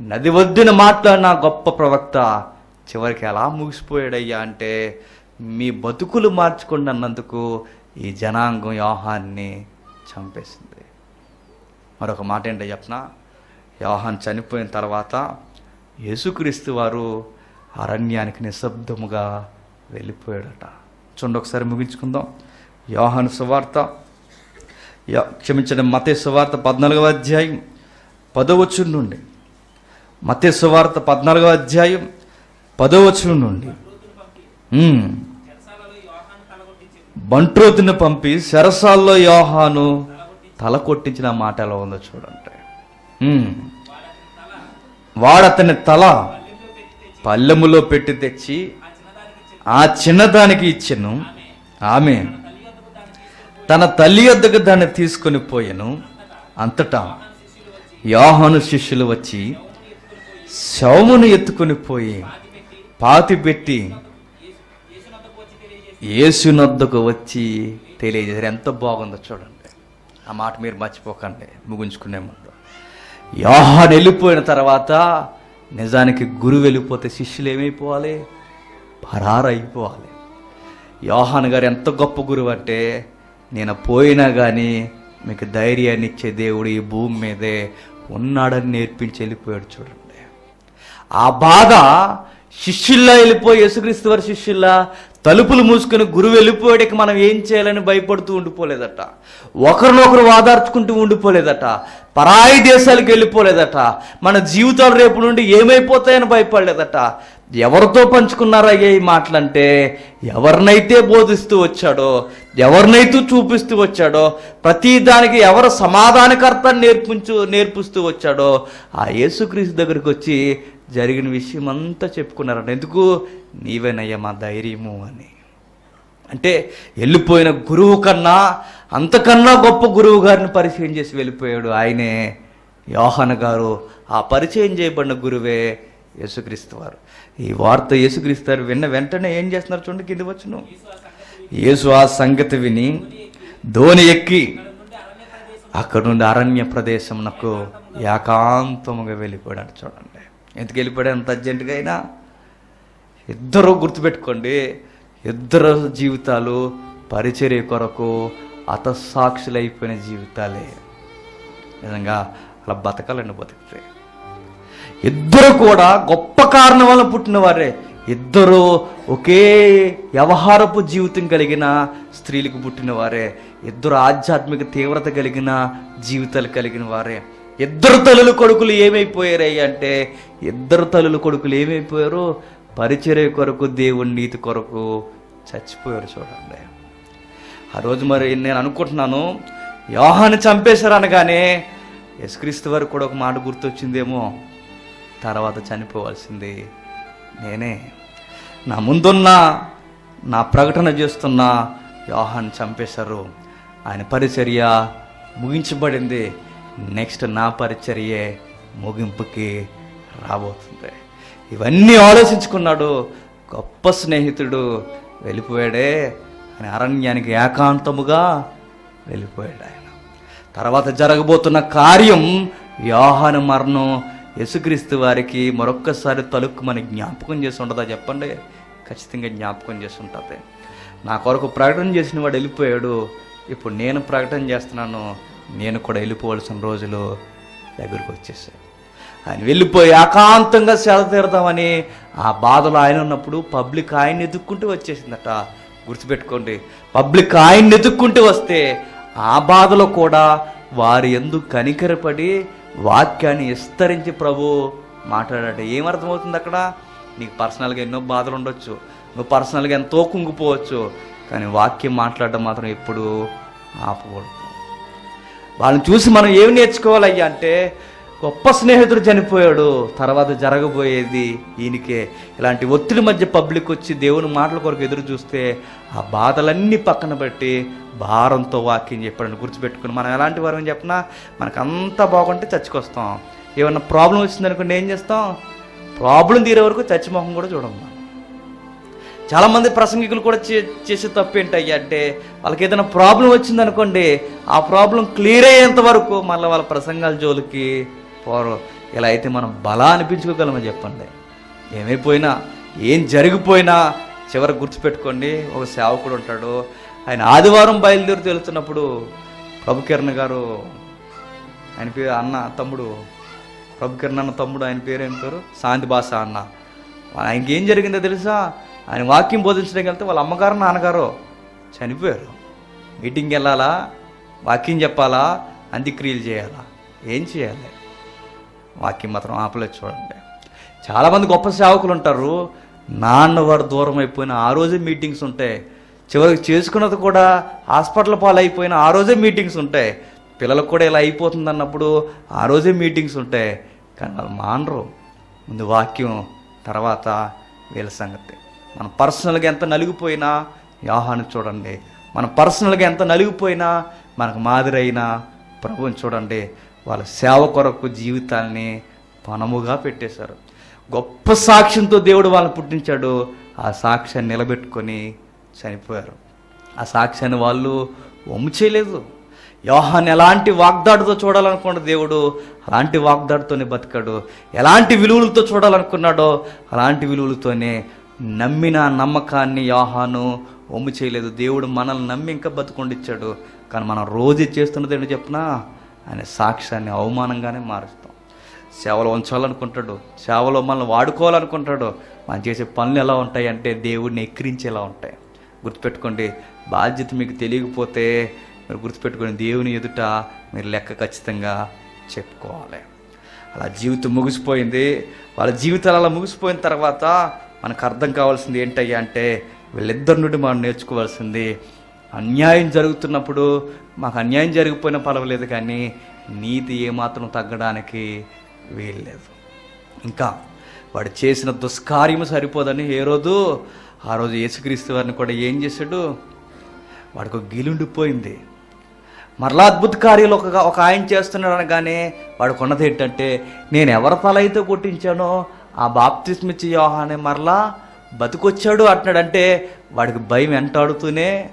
Speaker 1: నది వద్దున మాట్లాడిన గొప్ప ప్రవక్త చివరికి ఎలా ముగిసిపోయాడయ్యా అంటే మీ బతుకులు మార్చుకోండి అన్నందుకు ఈ జనాంగం యోహాన్ని చంపేసింది. మరొక మాట ఏంటో చెప్పనా? యోహాన్ చనిపోయిన తర్వాత యేసుక్రీస్తు వారు అరణ్యానికి నిశ్శబ్దముగా వెళ్ళిపోయాడట. చూడండి ఒకసారి ముగించుకుందాం. యోహాను సువార్త. క్షమించడం మతే సువార్త పద్నాలుగవ అధ్యాయం పదవచ్చు నుండి. మతే సువార్త పద్నాలుగో అధ్యాయం వచనం నుండి. ఉమ్. బంట్రోతుని పంపి శరసాల్లో యోహాను తల కొట్టించిన మాట ఎలా ఉందో చూడండి. వాడతని తల పల్లెములో పెట్టి తెచ్చి ఆ చిన్నదానికి ఇచ్చెను. ఆమె తన తల్లి వద్దకు దాన్ని తీసుకొని పోయెను. అంతటా యోహాను శిష్యులు వచ్చి శవమును ఎత్తుకొని పోయి పాతి పెట్టి యేసునొద్దకు వచ్చి తెలియజేశారు. ఎంత బాగుందో చూడండి. ఆ మాట మీరు మర్చిపోకండి. ముగించుకునే ముందు. యోహాన్ వెళ్ళిపోయిన తర్వాత నిజానికి గురువు వెళ్ళిపోతే శిష్యులు ఏమైపోవాలి? పరారైపోవాలి. యోహాన్ గారు ఎంత గొప్ప గురువు అంటే నేను పోయినా కానీ మీకు ధైర్యాన్ని ఇచ్చే దేవుడు ఈ భూమి మీదే ఉన్నాడని నేర్పించి వెళ్ళిపోయాడు చూడండి. ఆ బాధ శిష్యుల్లా వెళ్ళిపోయి యేసుక్రీస్తు వారి శిష్యుల్లా తలుపులు మూసుకుని గురువు వెళ్ళిపోయాడికి మనం ఏం చేయాలని భయపడుతూ ఉండిపోలేదట. ఒకరినొకరు వాదార్చుకుంటూ ఉండిపోలేదట. పరాయి దేశాలకు వెళ్ళిపోలేదట. మన జీవితాలు రేపు నుండి ఏమైపోతాయని భయపడలేదట. ఎవరితో పంచుకున్నారయ్యే ఈ మాటలంటే ఎవరినైతే బోధిస్తూ వచ్చాడో ఎవరినైతే చూపిస్తూ వచ్చాడో ప్రతి దానికి ఎవరు సమాధానకర్త నేర్పించు నేర్పిస్తూ వచ్చాడో ఆ యేసుక్రీస్తు దగ్గరికి వచ్చి జరిగిన విషయం అంతా చెప్పుకున్నారట. ఎందుకు? నీవేనయ్యా మా ధైర్యము అని. అంటే వెళ్ళిపోయిన గురువు కన్నా అంతకన్నా గొప్ప గురువు గారిని పరిచయం చేసి వెళ్ళిపోయాడు ఆయనే. యోహన గారు ఆ పరిచయం చేయబడిన గురువే యేసుక్రీస్తు వారు. ఈ వార్త యేసుక్రీస్తు వారు విన్న వెంటనే ఏం చేస్తున్నారు చూడండి కింది వచ్చును. యేసు ఆ సంగతి విని ధోని ఎక్కి అక్కడ నుండి అరణ్య ప్రదేశం నాకు ఏకాంతముగా వెళ్ళిపోయాడు చూడండి. ఎందుకు వెళ్ళిపోయాడు? ఎంత అర్జెంటుగా అయినా? ఇద్దరు గుర్తుపెట్టుకోండి. ఇద్దరు జీవితాలు పరిచర్య కొరకు అతసాక్షులైపోయిన జీవితాలే. నిజంగా అలా బతకాలని బతికితే. ఇద్దరు కూడా గొప్ప కారణం వల్ల పుట్టిన వారే ఇద్దరు ఒకే వ్యవహారపు జీవితం కలిగిన స్త్రీలకు పుట్టిన వారే ఇద్దరు ఆధ్యాత్మిక తీవ్రత కలిగిన జీవితాలు కలిగిన వారే ఇద్దరు తల్లుల కొడుకులు ఏమైపోయారయ్య అంటే ఇద్దరు తల్లుల కొడుకులు ఏమైపోయారు పరిచర్య కొరకు దేవుని నీతి కొరకు చచ్చిపోయారు చూడండి. ఆ రోజు మరి నేను అనుకుంటున్నాను యోహాన్ని చంపేశారు అనగానే యశ్క్రీస్తు వారు కూడా ఒక మాట గుర్తొచ్చిందేమో తర్వాత చనిపోవాల్సింది నేనే. నా ముందున్న నా ప్రకటన చేస్తున్న యోహాన్ని చంపేశారు. ఆయన పరిచర్య ముగించబడింది. నెక్స్ట్ నా పరిచర్యే ముగింపుకి రాబోతుంది. ఇవన్నీ ఆలోచించుకున్నాడు గొప్ప స్నేహితుడు వెళ్ళిపోయాడే అని అరణ్యానికి ఏకాంతముగా వెళ్ళిపోయాడు ఆయన. తర్వాత జరగబోతున్న కార్యం వ్యాహాన మరణం. యసుక్రీస్తు వారికి మరొక్కసారి తలుక్కు మనకి జ్ఞాపకం చేసి ఉంటుందా చెప్పండి? ఖచ్చితంగా జ్ఞాపకం చేసి ఉంటుంది. నా కొరకు ప్రకటన చేసిన వాడు వెళ్ళిపోయాడు. ఇప్పుడు నేను ప్రకటన చేస్తున్నాను. నేను కూడా వెళ్ళిపోవాల్సిన రోజులు దగ్గరకు వచ్చేసాయి. ఆయన వెళ్ళిపోయి ఏకాంతంగా సేద తీరదామని ఆ బాధలు ఆయన ఉన్నప్పుడు పబ్లిక్ ఆయన్ని ఎదుక్కుంటూ వచ్చేసిందట. గుర్తుపెట్టుకోండి పబ్లిక్ ఆయన్ని ఎదుక్కుంటూ వస్తే ఆ బాధలో కూడా వారి ఎందుకు కనికరపడి వాక్యాన్ని విస్తరించి ప్రభు మాట్లాడాడు ఏమర్థమవుతుంది అక్కడ? నీకు పర్సనల్గా ఎన్నో బాధలు ఉండొచ్చు నువ్వు పర్సనల్గా ఎంతో కుంగిపోవచ్చు కానీ వాక్యం మాట్లాడడం మాత్రం ఎప్పుడూ ఆపకూడదు. వాళ్ళని చూసి మనం ఏమి నేర్చుకోవాలయ్యా అంటే గొప్ప స్నేహితుడు చనిపోయాడు తర్వాత జరగబోయేది ఈయనకే. ఇలాంటి ఒత్తిడి మధ్య పబ్లిక్ వచ్చి దేవుని మాటల కొరకు ఎదురు చూస్తే ఆ బాధలన్నీ పక్కన పెట్టి భారంతో వాక్యం చెప్పాడని గుర్తుపెట్టుకుని మనం ఎలాంటి వారం చెప్పినా మనకు అంతా బాగుంటే చచ్చికొస్తాం. ఏమన్నా ప్రాబ్లం వచ్చిందనుకోండి ఏం చేస్తాం? ప్రాబ్లం తీరే వరకు చచ్చిమొహం కూడా చూడమ్మా చాలామంది ప్రసంగికులు కూడా చే- చేసే తప్పు ఏంటయ్యా అంటే వాళ్ళకి ఏదైనా ప్రాబ్లం వచ్చిందనుకోండి ఆ ప్రాబ్లం క్లియర్ అయ్యేంత వరకు మళ్ళీ వాళ్ళ ప్రసంగాల జోలికి పోరు. ఇలా అయితే మనం బలా అనిపించుకోగలమని చెప్పండి? ఏమైపోయినా ఏం జరిగిపోయినా చివరికి గుర్తుపెట్టుకోండి ఒక సేవకుడు ఉంటాడు. ఆయన ఆదివారం బయలుదేరి తెలుస్తున్నప్పుడు ప్రభుకిరణ్ గారు ఆయన పేరు అన్న తమ్ముడు ప్రభుకిరణ్ అన్న తమ్ముడు ఆయన పేరు ఏం పేరు? శాంతి భాష అన్న. ఆయనకి ఏం జరిగిందో తెలుసా? ఆయన వాక్యం బోధించడానికి వెళ్తే వాళ్ళ అమ్మగారు నాన్నగారు చనిపోయారు. మీటింగ్కి వెళ్ళాలా? వాక్యం చెప్పాలా? అంత్యక్రియలు చేయాలా? ఏం చేయాలి? వాక్యం మాత్రం ఆపలేదు చూడండి. చాలామంది గొప్ప సేవకులు ఉంటారు. నాన్న వాడు దూరం అయిపోయిన ఆ రోజే మీటింగ్స్ ఉంటాయి. చివరికి చేసుకున్నది కూడా హాస్పిటల్ పాలైపోయిన ఆ రోజే మీటింగ్స్ ఉంటాయి. పిల్లలకు కూడా ఇలా అయిపోతుంది అన్నప్పుడు ఆ రోజే మీటింగ్స్ ఉంటాయి. కానీ వాళ్ళు మానరు. ముందు వాక్యం తర్వాత వీళ్ళ సంగతి. మన పర్సనల్గా ఎంత నలిగిపోయినా యాహాను చూడండి. మన పర్సనల్గా ఎంత నలిగిపోయినా మనకు మాదిరి అయినా చూడండి. వాళ్ళ సేవ కొరకు జీవితాల్ని పనముగా పెట్టేశారు. గొప్ప సాక్ష్యంతో దేవుడు వాళ్ళని పుట్టించాడు. ఆ సాక్ష్యాన్ని నిలబెట్టుకొని చనిపోయారు. ఆ సాక్ష్యాన్ని వాళ్ళు వమ్ము చేయలేదు. యోహాన్ని ఎలాంటి వాగ్దాడితో చూడాలనుకున్నాడు దేవుడు? అలాంటి వాగ్దాడితోనే బతికాడు. ఎలాంటి విలువలతో చూడాలనుకున్నాడో అలాంటి విలువలతోనే నమ్మిన నమ్మకాన్ని యోహాను ఒమ్ము చేయలేదు. దేవుడు మనల్ని నమ్మి ఇంకా బతుకొండిచ్చాడు. కానీ మనం రోజు చేస్తున్నది ఏంటో చెప్పినా? ఆయన సాక్ష్యాన్ని అవమానంగానే మారుస్తాం. సేవలో ఉంచాలనుకుంటాడు. సేవలో మనల్ని వాడుకోవాలనుకుంటాడు. మనం చేసే పనులు ఎలా ఉంటాయి అంటే దేవుడిని ఎక్కిరించేలా ఉంటాయి. గుర్తుపెట్టుకోండి బాధ్యత మీకు తెలియకపోతే మీరు గుర్తుపెట్టుకోండి దేవుని ఎదుట మీరు లెక్క ఖచ్చితంగా చెప్పుకోవాలి. అలా జీవితం ముగిసిపోయింది. వాళ్ళ జీవితాలు అలా ముగిసిపోయిన తర్వాత మనకు అర్థం కావాల్సింది ఏంటయ్యా అంటే వీళ్ళిద్దరి నుండి మనం నేర్చుకోవాల్సింది అన్యాయం జరుగుతున్నప్పుడు మాకు అన్యాయం జరిగిపోయినా పర్వాలేదు కానీ నీతి ఏమాత్రం తగ్గడానికి వీల్లేదు. ఇంకా వాడు చేసిన దుష్కార్యము సరిపోదని ఏ రోజు ఆ రోజు యేసుక్రీస్తు వారిని కూడా ఏం చేశాడు? వాడికి ఒక గిలుండిపోయింది. మరలా అద్భుత కార్యాలు ఒక ఒక ఆయన చేస్తున్నాడు అనగానే వాడుకున్నది ఏంటంటే నేను ఎవరి తల అయితే కొట్టించానో ఆ బాప్తిస్మిచ్చి యోహానే మరలా బతికొచ్చాడు అంటున్నాడంటే వాడికి భయం వెంటాడుతూనే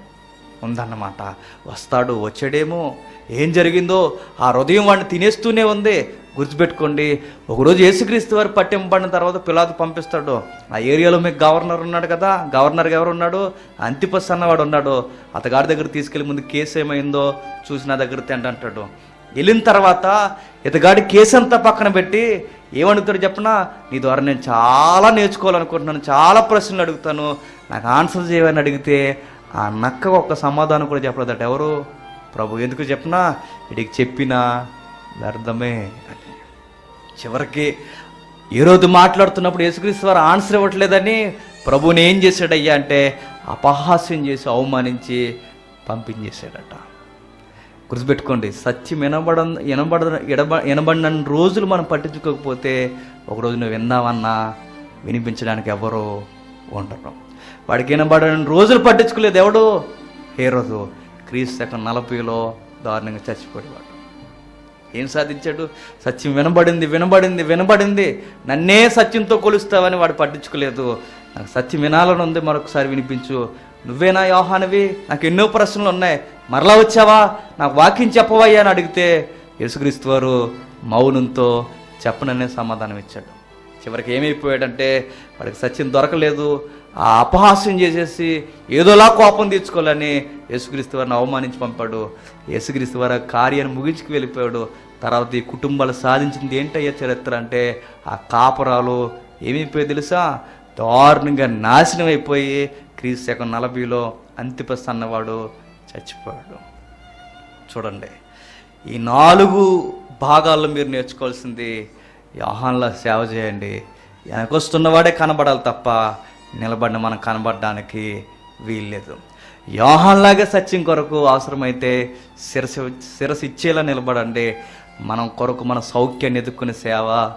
Speaker 1: ఉందన్నమాట. వస్తాడు వచ్చాడేమో ఏం జరిగిందో ఆ హృదయం వాడిని తినేస్తూనే ఉంది. గుర్తుపెట్టుకోండి ఒకరోజు యేసుక్రీస్తు వారు పట్టింపబడిన తర్వాత పిలాతు పంపిస్తాడు. ఆ ఏరియాలో మీకు గవర్నర్ ఉన్నాడు కదా గవర్నర్ ఎవరు ఉన్నాడు? అంతిపస్ అన్నవాడు ఉన్నాడు. అతగారి దగ్గర తీసుకెళ్ళి ముందు కేసు ఏమైందో చూసి నా దగ్గర తిండి అంటాడు. వెళ్ళిన తర్వాత ఇతగాడి కేసు అంతా పక్కన పెట్టి ఏమడుగుతాడు చెప్పనా? నీ ద్వారా నేను చాలా నేర్చుకోవాలనుకుంటున్నాను చాలా ప్రశ్నలు అడుగుతాను. నాకు ఆన్సర్ చేయమని అడిగితే ఆ నక్క ఒక్క సమాధానం కూడా చెప్పలేదట. ఎవరు? ప్రభు ఎందుకు చెప్పనా? వీడికి చెప్పినా వ్యర్థమే అని. చివరికి ఏ రోజు మాట్లాడుతున్నప్పుడు యేసుక్రీస్తు వారు ఆన్సర్ ఇవ్వట్లేదని ప్రభుని ఏం చేశాడయ్యా అంటే అపహాస్యం చేసి అవమానించి పంపించేశాడట. గుర్తుపెట్టుకోండి సత్యం వినబడ వినబడ ఎడబ వినబడిన రోజులు మనం పట్టించుకోకపోతే ఒకరోజు నువ్వు విన్నావన్నా వినిపించడానికి ఎవరో ఉండరు. వాడికి వినబడని రోజులు పట్టించుకోలేదు ఎవడు? ఏ రోజు క్రీస్తు శకం నలభైలో దారుణంగా చచ్చిపోయేవాడు. ఏం సాధించాడు? సత్యం వినబడింది వినబడింది వినబడింది. నన్నే సత్యంతో కొలుస్తావని వాడు పట్టించుకోలేదు. నాకు సత్యం వినాలని ఉంది మరొకసారి వినిపించు. నువ్వేనా యోహానవి నాకు ఎన్నో ప్రశ్నలు ఉన్నాయి. మరలా వచ్చావా? నాకు వాక్యం చెప్పవయ్యా అని అడిగితే యేసుక్రీస్తు వారు మౌనంతో చెప్పననే సమాధానం ఇచ్చాడు. చివరికి ఏమైపోయాడంటే వాడికి సత్యం దొరకలేదు. ఆ అపహాస్యం చేసేసి ఏదోలా కోపం తీర్చుకోవాలని యేసుక్రీస్తు వారిని అవమానించి పంపాడు. యేసుక్రీస్తు వారి కార్యాన్ని ముగించుకు వెళ్ళిపోయాడు. తర్వాత ఈ కుటుంబాలు సాధించింది ఏంటయ్యా చరిత్ర అంటే ఆ కాపురాలు ఏమైపోయాయి తెలుసా? దారుణంగా నాశనం అయిపోయి క్రీస్తు శకం నలభైలో అంతిపస్ అన్నవాడు చచ్చిపోయాడు. చూడండి ఈ నాలుగు భాగాల్లో మీరు నేర్చుకోవాల్సింది యోహాన్లో సేవ చేయండి. వెనకొస్తున్నవాడే కనబడాలి తప్ప నిలబడిన మనం కనబడడానికి వీల్లేదు. యోహాన్లాగే సత్యం కొరకు అవసరమైతే శిరస శిరస్సు ఇచ్చేలా నిలబడండి. మనం కొరకు మన సౌఖ్యాన్ని ఎదుర్కొనే సేవ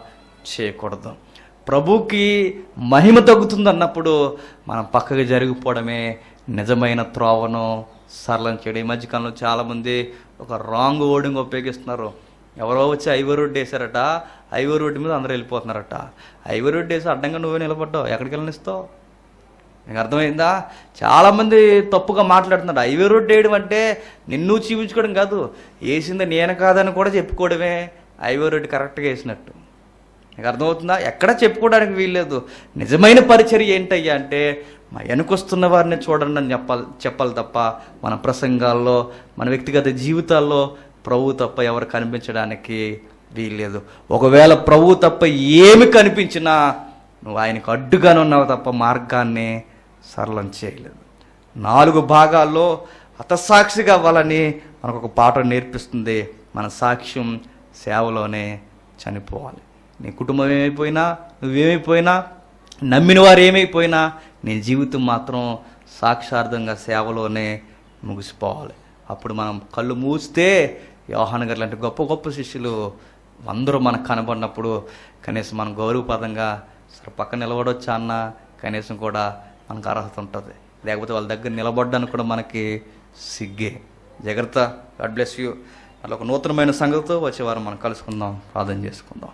Speaker 1: చేయకూడదు. ప్రభుకి మహిమ తగ్గుతుంది అన్నప్పుడు మనం పక్కకి జరిగిపోవడమే నిజమైన త్రోవను సరళం చేయడం. ఈ మధ్యకాలంలో చాలామంది ఒక రాంగ్ ఓడింగ్ ఉపయోగిస్తున్నారు. ఎవరో వచ్చి ఐవర్ రోడ్డు వేసారట ఐవర్ రోడ్డు మీద అందరూ వెళ్ళిపోతున్నారట. ఐవర్ రోడ్డు వేసి అడ్డంగా నువ్వే నిలబడ్డావు. ఎక్కడికి వెళ్ళనిస్తావు? నీకు అర్థమైందా? చాలామంది తప్పుగా మాట్లాడుతున్నారు. హైవే రోడ్ వేయడం అంటే నిన్ను చూపించుకోవడం కాదు వేసింది నేను కాదని కూడా చెప్పుకోవడమే. హైవే రోడ్ కరెక్ట్గా వేసినట్టు. నీకు అర్థమవుతుందా? ఎక్కడ చెప్పుకోవడానికి వీల్లేదు. నిజమైన పరిచర్య ఏంటయ్యా అంటే మా వెనుకొస్తున్న వారిని చూడండి అని చెప్పాలి చెప్పాలి తప్ప మన ప్రసంగాల్లో మన వ్యక్తిగత జీవితాల్లో ప్రభు తప్ప ఎవరు కనిపించడానికి వీల్లేదు. ఒకవేళ ప్రభు తప్ప ఏమి కనిపించినా నువ్వు ఆయనకు అడ్డుగానే ఉన్నావు తప్ప మార్గాన్ని సరళం చేయలేదు. నాలుగు భాగాల్లో హతసాక్షిగా అవ్వాలని మనకు ఒక పాట నేర్పిస్తుంది. మన సాక్ష్యం సేవలోనే చనిపోవాలి. నీ కుటుంబం ఏమైపోయినా నువ్వేమైపోయినా నమ్మిన వారు ఏమైపోయినా నీ జీవితం మాత్రం సాక్షార్థంగా సేవలోనే ముగిసిపోవాలి. అప్పుడు మనం కళ్ళు మూస్తే యోహాన్ గారు లాంటి గొప్ప గొప్ప శిష్యులు అందరూ మనకు కనబడినప్పుడు కనీసం మనం గౌరవపదంగా సరే పక్కన నిలబడొచ్చా అన్న? కనీసం కూడా మనకు అర్హత ఉంటుంది. లేకపోతే వాళ్ళ దగ్గర నిలబడ్డానికి కూడా మనకి సిగ్గే. జాగ్రత్త. God bless you. అలా ఒక నూతనమైన సంగతితో వచ్చే వారం మనం కలుసుకుందాం ప్రార్థన చేసుకుందాం.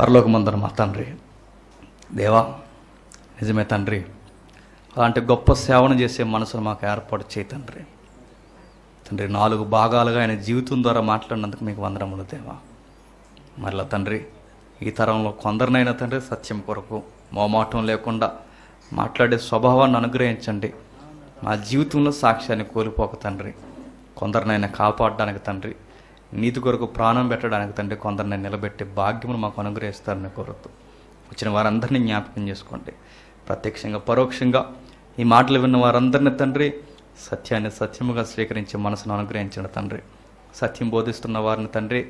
Speaker 1: పరలోకమందర మా తండ్రి. దేవా నిజమే తండ్రి. అలాంటి గొప్ప సేవను చేసే మనసును మాకు ఏర్పాటు చేయి తండ్రి. తండ్రి నాలుగు భాగాలుగా ఆయన జీవితం ద్వారా మాట్లాడినందుకు మీకు వందనములు దేవా. మరలా తండ్రి ఈ తరంలో కొందరినైనా తండ్రి సత్యం కొరకు మోమాటం లేకుండా మాట్లాడే స్వభావాన్ని అనుగ్రహించండి. మా జీవితంలో సాక్ష్యాన్ని కోల్పోక తండ్రి. కొందరినైనా కాపాడడానికి తండ్రి నీతి కొరకు ప్రాణం పెట్టడానికి తండ్రి కొందరిని నిలబెట్టే భాగ్యమును మాకు అనుగ్రహిస్తారని కోరుతూ వచ్చిన వారందరినీ జ్ఞాపకం చేసుకోండి. ప్రత్యక్షంగా పరోక్షంగా ఈ మాటలు విన్న వారందరినీ తండ్రి సత్యాన్ని సత్యముగా స్వీకరించే మనసును అనుగ్రహించిన తండ్రి. సత్యం బోధిస్తున్న వారిని తండ్రి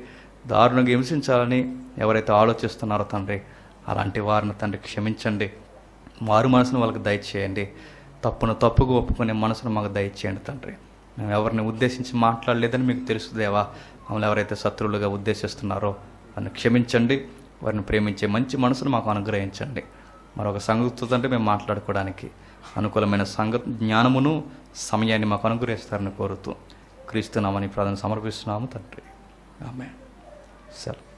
Speaker 1: దారుణంగా హింసించాలని ఎవరైతే ఆలోచిస్తున్నారో తండ్రి అలాంటి వారిని తండ్రి క్షమించండి. మారు మనసును వాళ్ళకి దయచేయండి. తప్పును తప్పుగా ఒప్పుకునే మనసును మాకు దయచేయండి తండ్రి. మేము ఎవరిని ఉద్దేశించి మాట్లాడలేదని మీకు తెలుసు దేవా. మమ్మల్ని ఎవరైతే శత్రువులుగా ఉద్దేశిస్తున్నారో వారిని క్షమించండి వారిని ప్రేమించే మంచి మనసును మాకు అనుగ్రహించండి. మరొక సంగతితో తండ్రి మేము మాట్లాడుకోవడానికి అనుకూలమైన సంగ జ్ఞానమును సమయాన్ని మాకు అనుగ్రహిస్తారని కోరుతూ క్రీస్తునామని ప్రార్థన సమర్పిస్తున్నాము తండ్రి. ఆమె సెలవు.